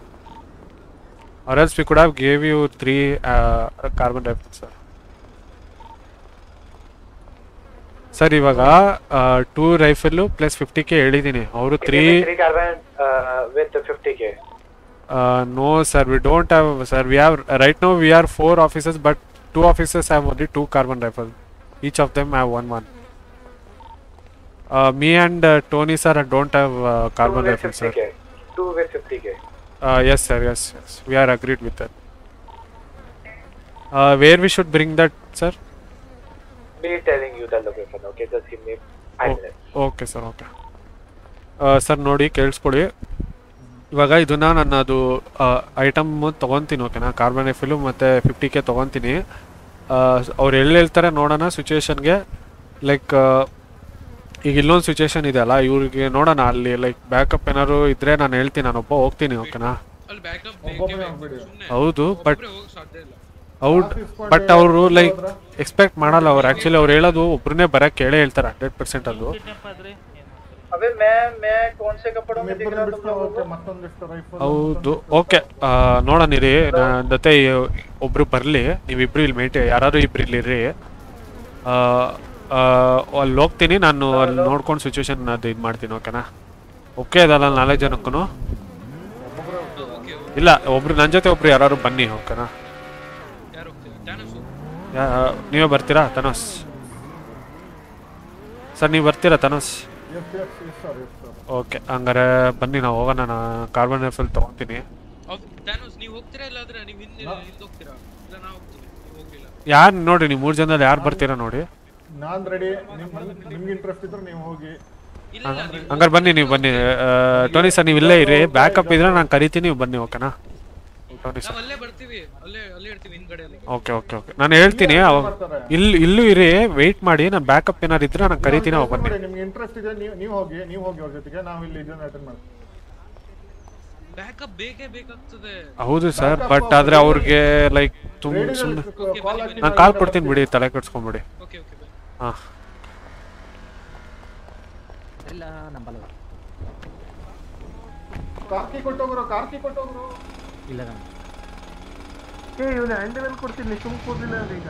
Or else we could have gave you three uh, carbon rifles, sir. Sir ಇವಾಗ two rifle plus fifty K ಹೇಳಿದ್ದೀನಿ ಅವರು
Give
three
me three carbine uh, with 50k.
No sir we don't have sir we have right no we are four officers but two officers have only two carbon rifle each of them have one one me and Tony sir don't have carbon
Two with
rifle sir
50k. Two with 50k.
Yes sir yes yes we are agreed with that where we should bring that sir
Me telling you the location, okay? Just give me five minutes.
Okay sir okay sir ನೋಡಿ ಕೇಳಿಸ್ಕೊಳ್ಳಿ ಇವಾಗ ಇದನ್ನ ನಾನು ಅದು item ತೊಗೊತೀನಿ ಓಕೆನಾ carbon ಎಫಿಲು ಮತ್ತು fifty K ತೊಗೊತೀನಿ. ಅವ್ರು ಎಲ್ಲಿ ಹೇಳ್ತಾರೆ ನೋಡೋಣ ಸಿಚುವೇಶನ್ಗೆ ಲೈಕ್ ಈಗ ಇಲ್ಲೊಂದು ಸಿಚುವೇಶನ್ ಇದೆ ಅಲ್ಲ ಇವ್ರಿಗೆ ನೋಡೋಣ ಅಲ್ಲಿ ಲೈಕ್ ಬ್ಯಾಕಪ್ ಏನಾದ್ರು ಇದ್ರೆ ನಾನು ಹೇಳ್ತೀನಿ ನಾನೊಬ್ಬ ಹೋಗ್ತೀನಿ ಓಕೆನಾ
ಅಲ್ಲಿ ಬ್ಯಾಕಪ್
ಒಬ್ಬೊಬ್ಬರೇ ಹೋಗ್ಬಿಡಿ.
ಹೌದು ಬಟ್
ಔಟ್ ಸಾಧ್ಯ ಇಲ್ಲ.
ಹೌದು ಬಟ್ ಅವರು ಲೈಕ್ ಎಕ್ಸ್ಪೆಕ್ಟ್ ಮಾಡಲ್ಲ ಅವ್ರು. ಆ್ಯಕ್ಚುಲಿ ಅವ್ರು ಹೇಳೋದು ಒಬ್ರನ್ನೇ ಬರಕ್ಕೆ ಹೇಳೇ ಹೇಳ್ತಾರೆ ಹಂಡ್ರೆಡ್ ಪರ್ಸೆಂಟ್ ಅದು
अबे मैं मैं कौन से कपड़ों में दिख रहा तुम लोगों को
ಮತ್ತೊಂದಿಷ್ಟು ರೈಫಲ್
ಹೌದು ಓಕೆ ನೋಡೋಣ ಇರಿ ನನ್ನ ಜೊತೆ ಒಬ್ರು ಬರಲಿ ನೀವಿಬ್ರು ಇಲ್ಲಿ ಮೇಂಟೆ ಯಾರಾದ್ರು ಇಬ್ರು ಇಲ್ಲಿ ಇರ್ರಿ ಆ, ಆ, ಅಲ್ಲಿ ಹೋಗ್ತೀನಿ ನಾನು ಅಲ್ಲಿ ನೋಡ್ಕೊಂಡು ಸಿಚುವೇಶನ್ ಅದು ಇದು ಮಾಡ್ತೀನಿ ಓಕೆನಾ ಓಕೆ ಅದಲ್ಲ ನಾಲ್ಕು ಜನಕ್ಕೂ ಇಲ್ಲ ಒಬ್ರು ನನ್ನ ಜೊತೆ ಒಬ್ರು ಯಾರು ಬನ್ನಿ ಓಕೆನಾ
ಯಾರು ಹೋಗ್ತೀರಾ ಡ್ಯಾನಸ್
ಯಾ- ನೀವೇ ಬರ್ತೀರಾ ತನೋಸ್ ಸರ್ ನೀವು ಬರ್ತೀರಾ ತನೋಸ್ ಓಕೆ ಹಂಗಾರೆ ಬನ್ನಿ ನಾವು ಹೋಗೋಣ. ನಾನು ಕಾರ್ಬನ್ ರೈಫಲ್ ತಗೊಂತೀನಿ.
ನೀವು ಹೋಗ್ತೀರಾ ಇಲ್ಲಾಂದ್ರೆ ನೀವು ಹಿಂದೆ ಹಿಂದೆ ಹೋಗ್ತೀರಾ? ಇಲ್ಲ ನಾ ಹೋಗ್ತೀನಿ. ನೀವು ಹೋಗ್ಲಿಲ್ಲ.
ಯಾರು ನೋಡಿ ನೀವು ಮೂರು ಜನದಲ್ಲಿ ಯಾರು ಬರ್ತೀರಾ ನೋಡಿ.
ನಾನ್ ರೆಡಿ ನಿಮ್ ನಿಮ್ಗೆ ಇಂಟ್ರೆಸ್ಟ್ ಇದ್ರೆ ನೀವು ಹೋಗಿ.
ಹಂಗಾರೆ ಬನ್ನಿ ನೀವು ಬನ್ನಿ. ಟೋನಿ ಸರ್ ನೀವು ಇಲ್ಲೇ ಇರಿ. ಬ್ಯಾಕಪ್ ಇದ್ರೆ ನಾನು ಕರಿತೀನಿ ನೀವು ಬನ್ನಿ ಓಕೆನಾ ಓಕೆ ಓಕೆ ಓಕೆ ನಾನು ಹೇಳ್ತೀನಿ ಇಲ್ಲಿ ಇಲ್ಲೂ ಇರಿ ವೆಯ್ಟ್ ಮಾಡಿ ನಾನು ಬ್ಯಾಕಪ್ ಏನಾರು ಇದ್ರೆ ನಾನು ಕರಿತೀನಿ ಅವಾಗ ಬನ್ನಿ
ನಿಮ್ಗೆ ಇಂಟ್ರೆಸ್ಟ್ ಇದೆ ನೀವು ನೀವು ಹೋಗಿ ನೀವು ಹೋಗಿ ಅವ್ರ ಜೊತೆಗೆ ನಾವು ಇಲ್ಲಿ ಇದನ್ನ ಅಟೆಂಡ್ ಮಾಡ್ತೀವಿ.
ಬ್ಯಾಕಪ್ ಬೇಕೇ ಬೇಕಾಗ್ತದೆ.
ಹೌದು ಸರ್ ಬಟ್ ಆದ್ರೆ ಅವ್ರಿಗೆ ಲೈಕ್ ತುಂಬ ಸುಮ್ಮನೆ ನಾನು ಕಾಲ್ ಕೊಡ್ತೀನಿ ಬಿಡಿ ತಲೆ ಕೆಡ್ಸ್ಕೊಂಬಿಡಿ.
ಓಕೆ ಓಕೆ
ಹಾಂ.
ಇಲ್ಲ ನಂಬಲ್ಲ.
ಕಾರ್ಕಿ ಕೊಟ್ಟೋಗ್ರು ಕಾರ್ತಿ ಕೊಟ್ಟೋಗ್ರು.
ಇಲ್ಲ ಕಣ.
ಏ ಇವನು ಹ್ಯಾಂಡಲ್ ಕೊಡ್ತೀನಿ ಸುಮ್ ಕೂರ್ಲಿಲ್ಲ ಅಂದ್ರೆ ಈಗ.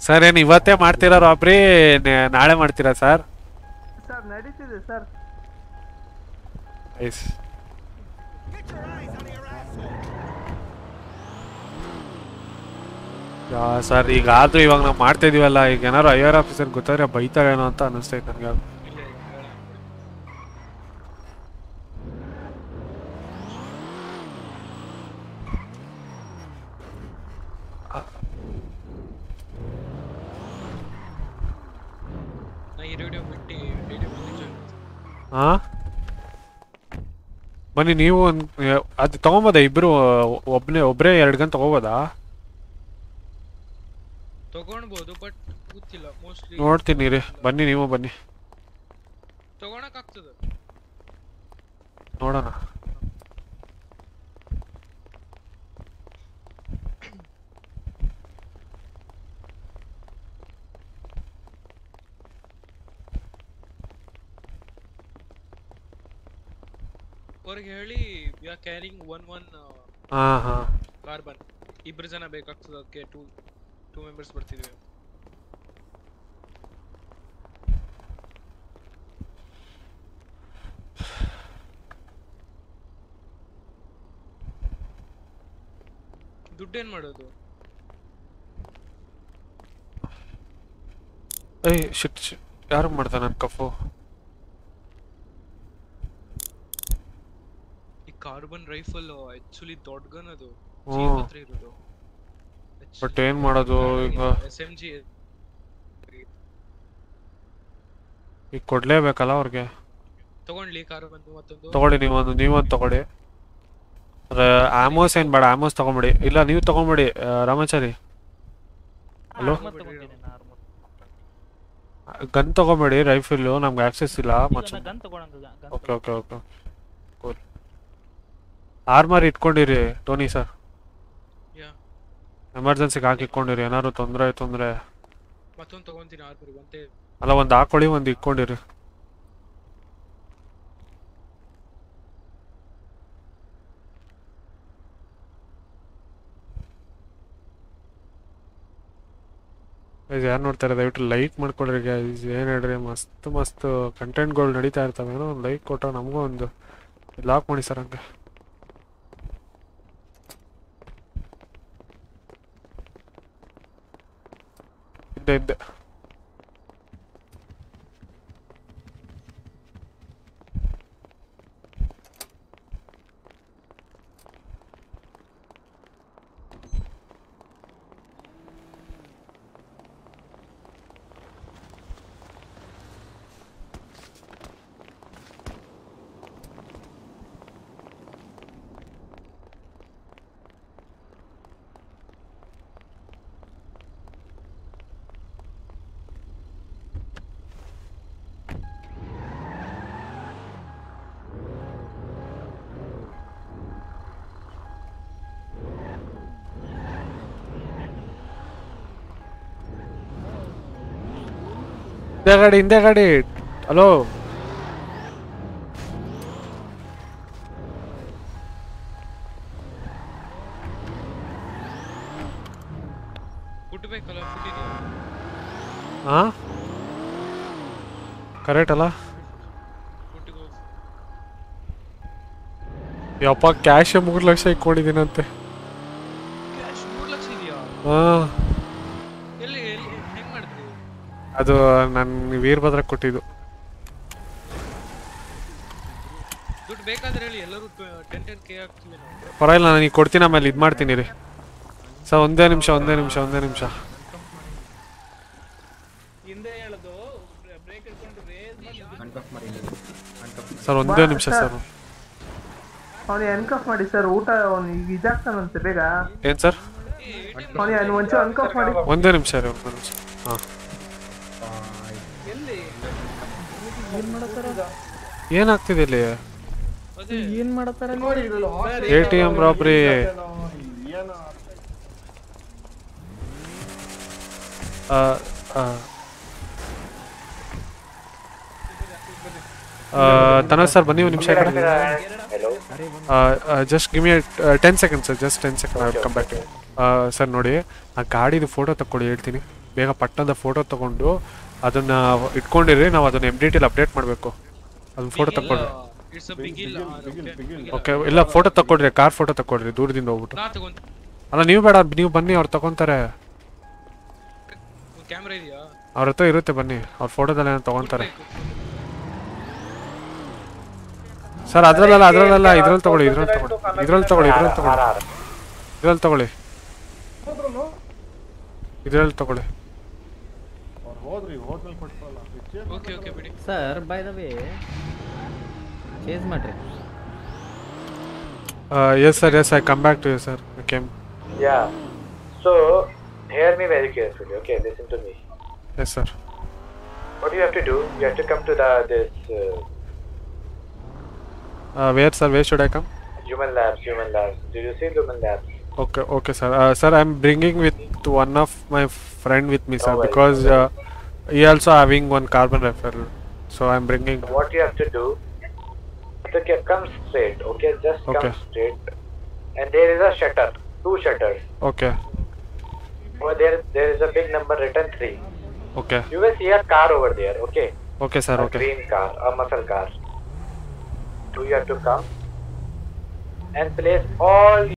ಸರ್ ಏನು ಇವತ್ತೇ ಮಾಡ್ತೀರಾ ರಾಬ್ರಿ ನೆ- ನಾಳೆ ಮಾಡ್ತೀರಾ ಸರ್?
ಸರ್ ನಡೀತಿದೆ ಸರ್.
ಐಸ್. ಸರ್ ಈಗ ಆದ್ರೂ ಇವಾಗ ನಾವು ಮಾಡ್ತಾ ಇದೀವಲ್ಲ ಈಗ ಏನಾರು ಐ ಆರ್ ಆಫೀಸರ್ ಗೊತ್ತಾದ್ರೆ ಬೈತಾರೇನೋ ಅಂತ ಅನಿಸ್ತೈತೆ ನನಗೆ
ನಾ ಈ ರೇಡಿಯೋ ಬಿಟ್ಟು ರೇಡಿಯೋ ಬಂದು
ಹಾ ಬನ್ನಿ ನೀವು ಒಂದು ಅದು ತಗೊಂಬೋದ ಇಬ್ರು ಒಬ್ನೇ ಒಬ್ರೇ ಎರಡು ಗಂಟೆ ತಗೋಬೋದಾ?
ತಗೊಳ್ಬೋದು ಬಟ್ ಗೊತ್ತಿಲ್ಲ ಮೋಸ್ಟ್ಲಿ
ನೋಡ್ತೀನಿ ರೀ ಬನ್ನಿ ನೀವು ಬನ್ನಿ.
ತಗೊಳಕ್ ಆಗ್ತದ
ನೋಡೋಣ.
ಅವ್ರಿಗೆ ಹೇಳಿ we are carrying one one
ಹಾ ಹಾ.
ಕಾರ್ಬನ್ ಇಬ್ರು ಜನ ಬೇಕಾಗ್ತದ ಅದಕ್ಕೆ ಟೂ ಟೂ ಮೆಂಬರ್ಸ್ ಬರ್ತಿದ್ವಿ. ದುಡ್ಡೇನ್ ಮಾಡೋದು?
ಏಯ್ ಶಿಟ್ ಯಾರು ಮಾಡ್ತಾನೆ ಕಫು?
ಕಾರ್ಬನ್ ರೈಫಲ್ ಆಕ್ಚುಲಿ ದೊಡ್ಡ ಗನ್ ಅದು. ಹತ್ರ ಇರೋದು.
ಬಟ್ ಏನ್ ಮಾಡೋದು ಈಗ?
ಎಸ್ ಎಂ ಜಿ
ಈಗ ಕೊಡ್ಲೇಬೇಕಲ್ಲ ಅವ್ರಿಗೆ?
ತಗೊಂಡ್ಲಿ ಕಾರ್ಬನ್ ಮತ್ತೊಂದು
ತಗೊಳ್ಳಿ ನೀವೊಂದು ನೀವೊಂದು ತಗೊಳ್ಳಿ. ಆಮೋಸ್ ಏನ್ ಬೇಡ ಆಮೋಸ್ ತಗೊಂಬಿಡಿ. ಇಲ್ಲ ನೀವು ತಗೊಂಬಿಡಿ ರಾಮಾಚಾರಿ. ಹಲೋ ಗನ್ ತಗೊಂಬೇಡಿ ರೈಫಲ್ ನಮ್ಗೆ ಆಕ್ಸೆಸ್ ಇಲ್ಲ ಓಕೆ ಓಕೆ ಓಕೆ ಆರ್ಮರ್ ಇಟ್ಕೊಂಡಿರಿ ಟೋನಿ ಸರ್
ಯಾ
ಎಮರ್ಜೆನ್ಸಿಗೆ ಹಾಕಿ ಇಟ್ಕೊಂಡಿರಿ ಏನಾದ್ರು ತೊಂದರೆ ಆಯ್ತು ಅಂದ್ರೆ.
ಮತ್ತೊಂದು ತಗೊಂತೀನಿ ಆರ್ಮರಿ ಒಂದೇ.
ಅಲ್ಲ ಒಂದು ಹಾಕೊಳ್ಳಿ ಒಂದು ಇಟ್ಕೊಂಡಿರಿ. ಯಾರು ನೋಡ್ತಾರೆ ದಯವಿಟ್ಟು ಲೈಕ್ ಮಾಡ್ಕೊಳ್ರಿ ಗೈಸ್ ಏನು ಹೇಳ್ರಿ ಮಸ್ತ್ ಮಸ್ತ್ ಕಂಟೆಂಟ್ಗಳು ನಡೀತಾ ಇರ್ತವೆ ಏನೋ ಒಂದು ಲೈಕ್ ಕೊಟ್ಟ ನಮಗೂ ಒಂದು ಲಾಕ್ ಮಾಡಿ ಸರ್ ಹಂಗೆ. ಇದ್ದೆ ಇದ್ದೆ ಹಿಂದೆ ಗಾಡಿ ಹಿಂದೆ ಗಾಡಿ ಹಲೋ
ಹುಟ್ಟಬೇಕಲ್ಲ ಹುಟ್ಟಿದ್ಯಾ
ಹಾ ಕರೆಕ್ಟ್ ಅಲ್ಲ
ಹುಟ್ಟಿಗೋ
ಯಪ್ಪ ಕ್ಯಾಶ್ ಮೂರು ಲಕ್ಷ ಇಟ್ಕೊಂಡಿದ್ದೀನಂತೆ
ಕ್ಯಾಶ್ ಮೂರು ಲಕ್ಷ ಇದೆಯಾ
ಹಾ ಅದು ನನ್ನ ವೀರಭದ್ರ ಕೊಟ್ಟಿದ್ದು.
ದುಡ್ಡು ಬೇಕಾದ್ರೆ ಹೇಳಿ ಎಲ್ಲರೂ ಟೆನ್ ಟೆನ್ ಕೆ ಹಾಕ್ತೀವಿ
ಪರವಾಗಿಲ್ಲ ನಾನು ಈಗ ಕೊಡ್ತೀನಿ ಆಮೇಲೆ ಇದು ಮಾಡ್ತೀನಿ ರೀ ಸರ್ ಒಂದೇ ನಿಮಿಷ ಒಂದೇ ನಿಮಿಷ ಒಂದೇ ನಿಮಿಷ.
ಹಿಂದೆ ಹೇಳೋದು ಬ್ರೇಕ್ ಇಟ್ಕೊಂಡು ರೇಸ್ ಮಾಡಿ
ಸರ್ ಒಂದೇ ನಿಮಿಷ ಸರ್
ಅವನಿಗೆ ಅನ್ಕಫ್ ಮಾಡಿ ಸರ್. ಊಟ ಅವ್ನು ಈಗ ಇದಾಗ್ತಾನಂತೆ ಬೇಗ.
ಏನ್ ಸರ್?
ಅವನಿಗೆ ಒಂಚೂರು ಅನ್ಕಫ್ ಮಾಡಿ.
ಒಂದೇ ನಿಮಿಷ ರೀ ಒಂದೇ ನಿಮಿಷ. ಹಾಂ.
ಏನ್ ಮಾಡತ್ತಾರ?
ಏನಾಗ್ತಿದೆ ಇಲ್ಲಿ?
ಏನ್ ಮಾಡತ್ತಾರ
ಎ ಟಿ ಎಂ ರಾಬ್ರಿ ತನಸ್ ಸರ್ ಬನ್ನಿ ಒಂದು ನಿಮಿಷ just gimme ten second sir just ten second I come back sir ನೋಡಿ ಆ ಗಾಡಿದು ಫೋಟೋ ತಕ್ಕೊಳ್ಳಿ ಹೇಳ್ತೀನಿ. ಬೇಗ ಪಟ್ಟಣದ ಫೋಟೋ ತಗೊಂಡು ಅದನ್ನ ಇಟ್ಕೊಂಡಿರಿ ನಾವು ಅದನ್ನ ಎಂ ಡಿ ಟಿಲಿ ಅಪ್ಡೇಟ್ ಮಾಡಬೇಕು. ಅದನ್ನ ಫೋಟೋ ತಕ್ಕೊಡ್ರಿ.
ಇಟ್ಸ್ ಅ ಬಿಗ್ ಇಲ್ಲ
ಓಕೆ ಇಲ್ಲ ಫೋಟೋ ತಕ್ಕೊಡ್ರಿ ಕಾರ್ ಫೋಟೋ ತಕ್ಕೊಡ್ರಿ ದೂರದಿಂದ ಹೋಗ್ಬಿಟ್ಟು. ಅಲ್ಲ ನೀವು ಬೇಡ ನೀವು ಬನ್ನಿ ಅವ್ರು ತಗೊಂತಾರೆ.
ಕ್ಯಾಮ್ರಾ ಇದೆಯಾ?
ಅವ್ರ ಹತ್ರ ಇರುತ್ತೆ ಬನ್ನಿ. ಅವ್ರ ಫೋಟೋದಲ್ಲಿ ಏನೋ ತಗೊಂತಾರೆ. ಸರ್ ಅದ್ರಲ್ಲ ಅದ್ರಲ್ಲ ಇದ್ರಲ್ಲಿ ತಗೊಳ್ಳಿ ಇದ್ರಲ್ಲಿ ತಗೊಳ್ಳಿ ಇದ್ರಲ್ಲಿ ತಗೊಳ್ಳಿ ಇದ್ರಲ್ಲಿ ತಗೊಳ್ಳಿ. ಇದ್ರಲ್ಲಿ ತಗೊಳ್ಳಿ. ಇದ್ರಲ್ಲಿ ತಗೊಳ್ಳಿ.
ಹೋದ್ರಿ ಹೋದ್ಮೇಲೆ ಕೊಟ್ರಲ್ಲ
ಓಕೆ ಓಕೆ ಬಿಡಿ
sir by the way change ಮಾಡ್ರಿ
yes sir yes I come back to you sir okay
Yeah. So, hear me very carefully, okay? Listen to me.
Yes sir
What do you have to do? You have to come to the this uh,
Uh, where, sir? Where should I come?
human labs. Human labs. Did you see human labs?
Okay, okay, sir. Uh, sir, I'm bringing with one of my friend with me, sir,
No worries,
because
no
uh, he also having one carbon referral. So I'm bringing.
What you have to do? Get, come straight. Okay, just
Okay.
come straight. And there is a shutter. Two shutters.
Okay,
Over there, there is a big number written three.
okay,
You will see a car over there. Okay.
okay, sir.
a
Okay.
green car, a muscle car. So you have to come and place all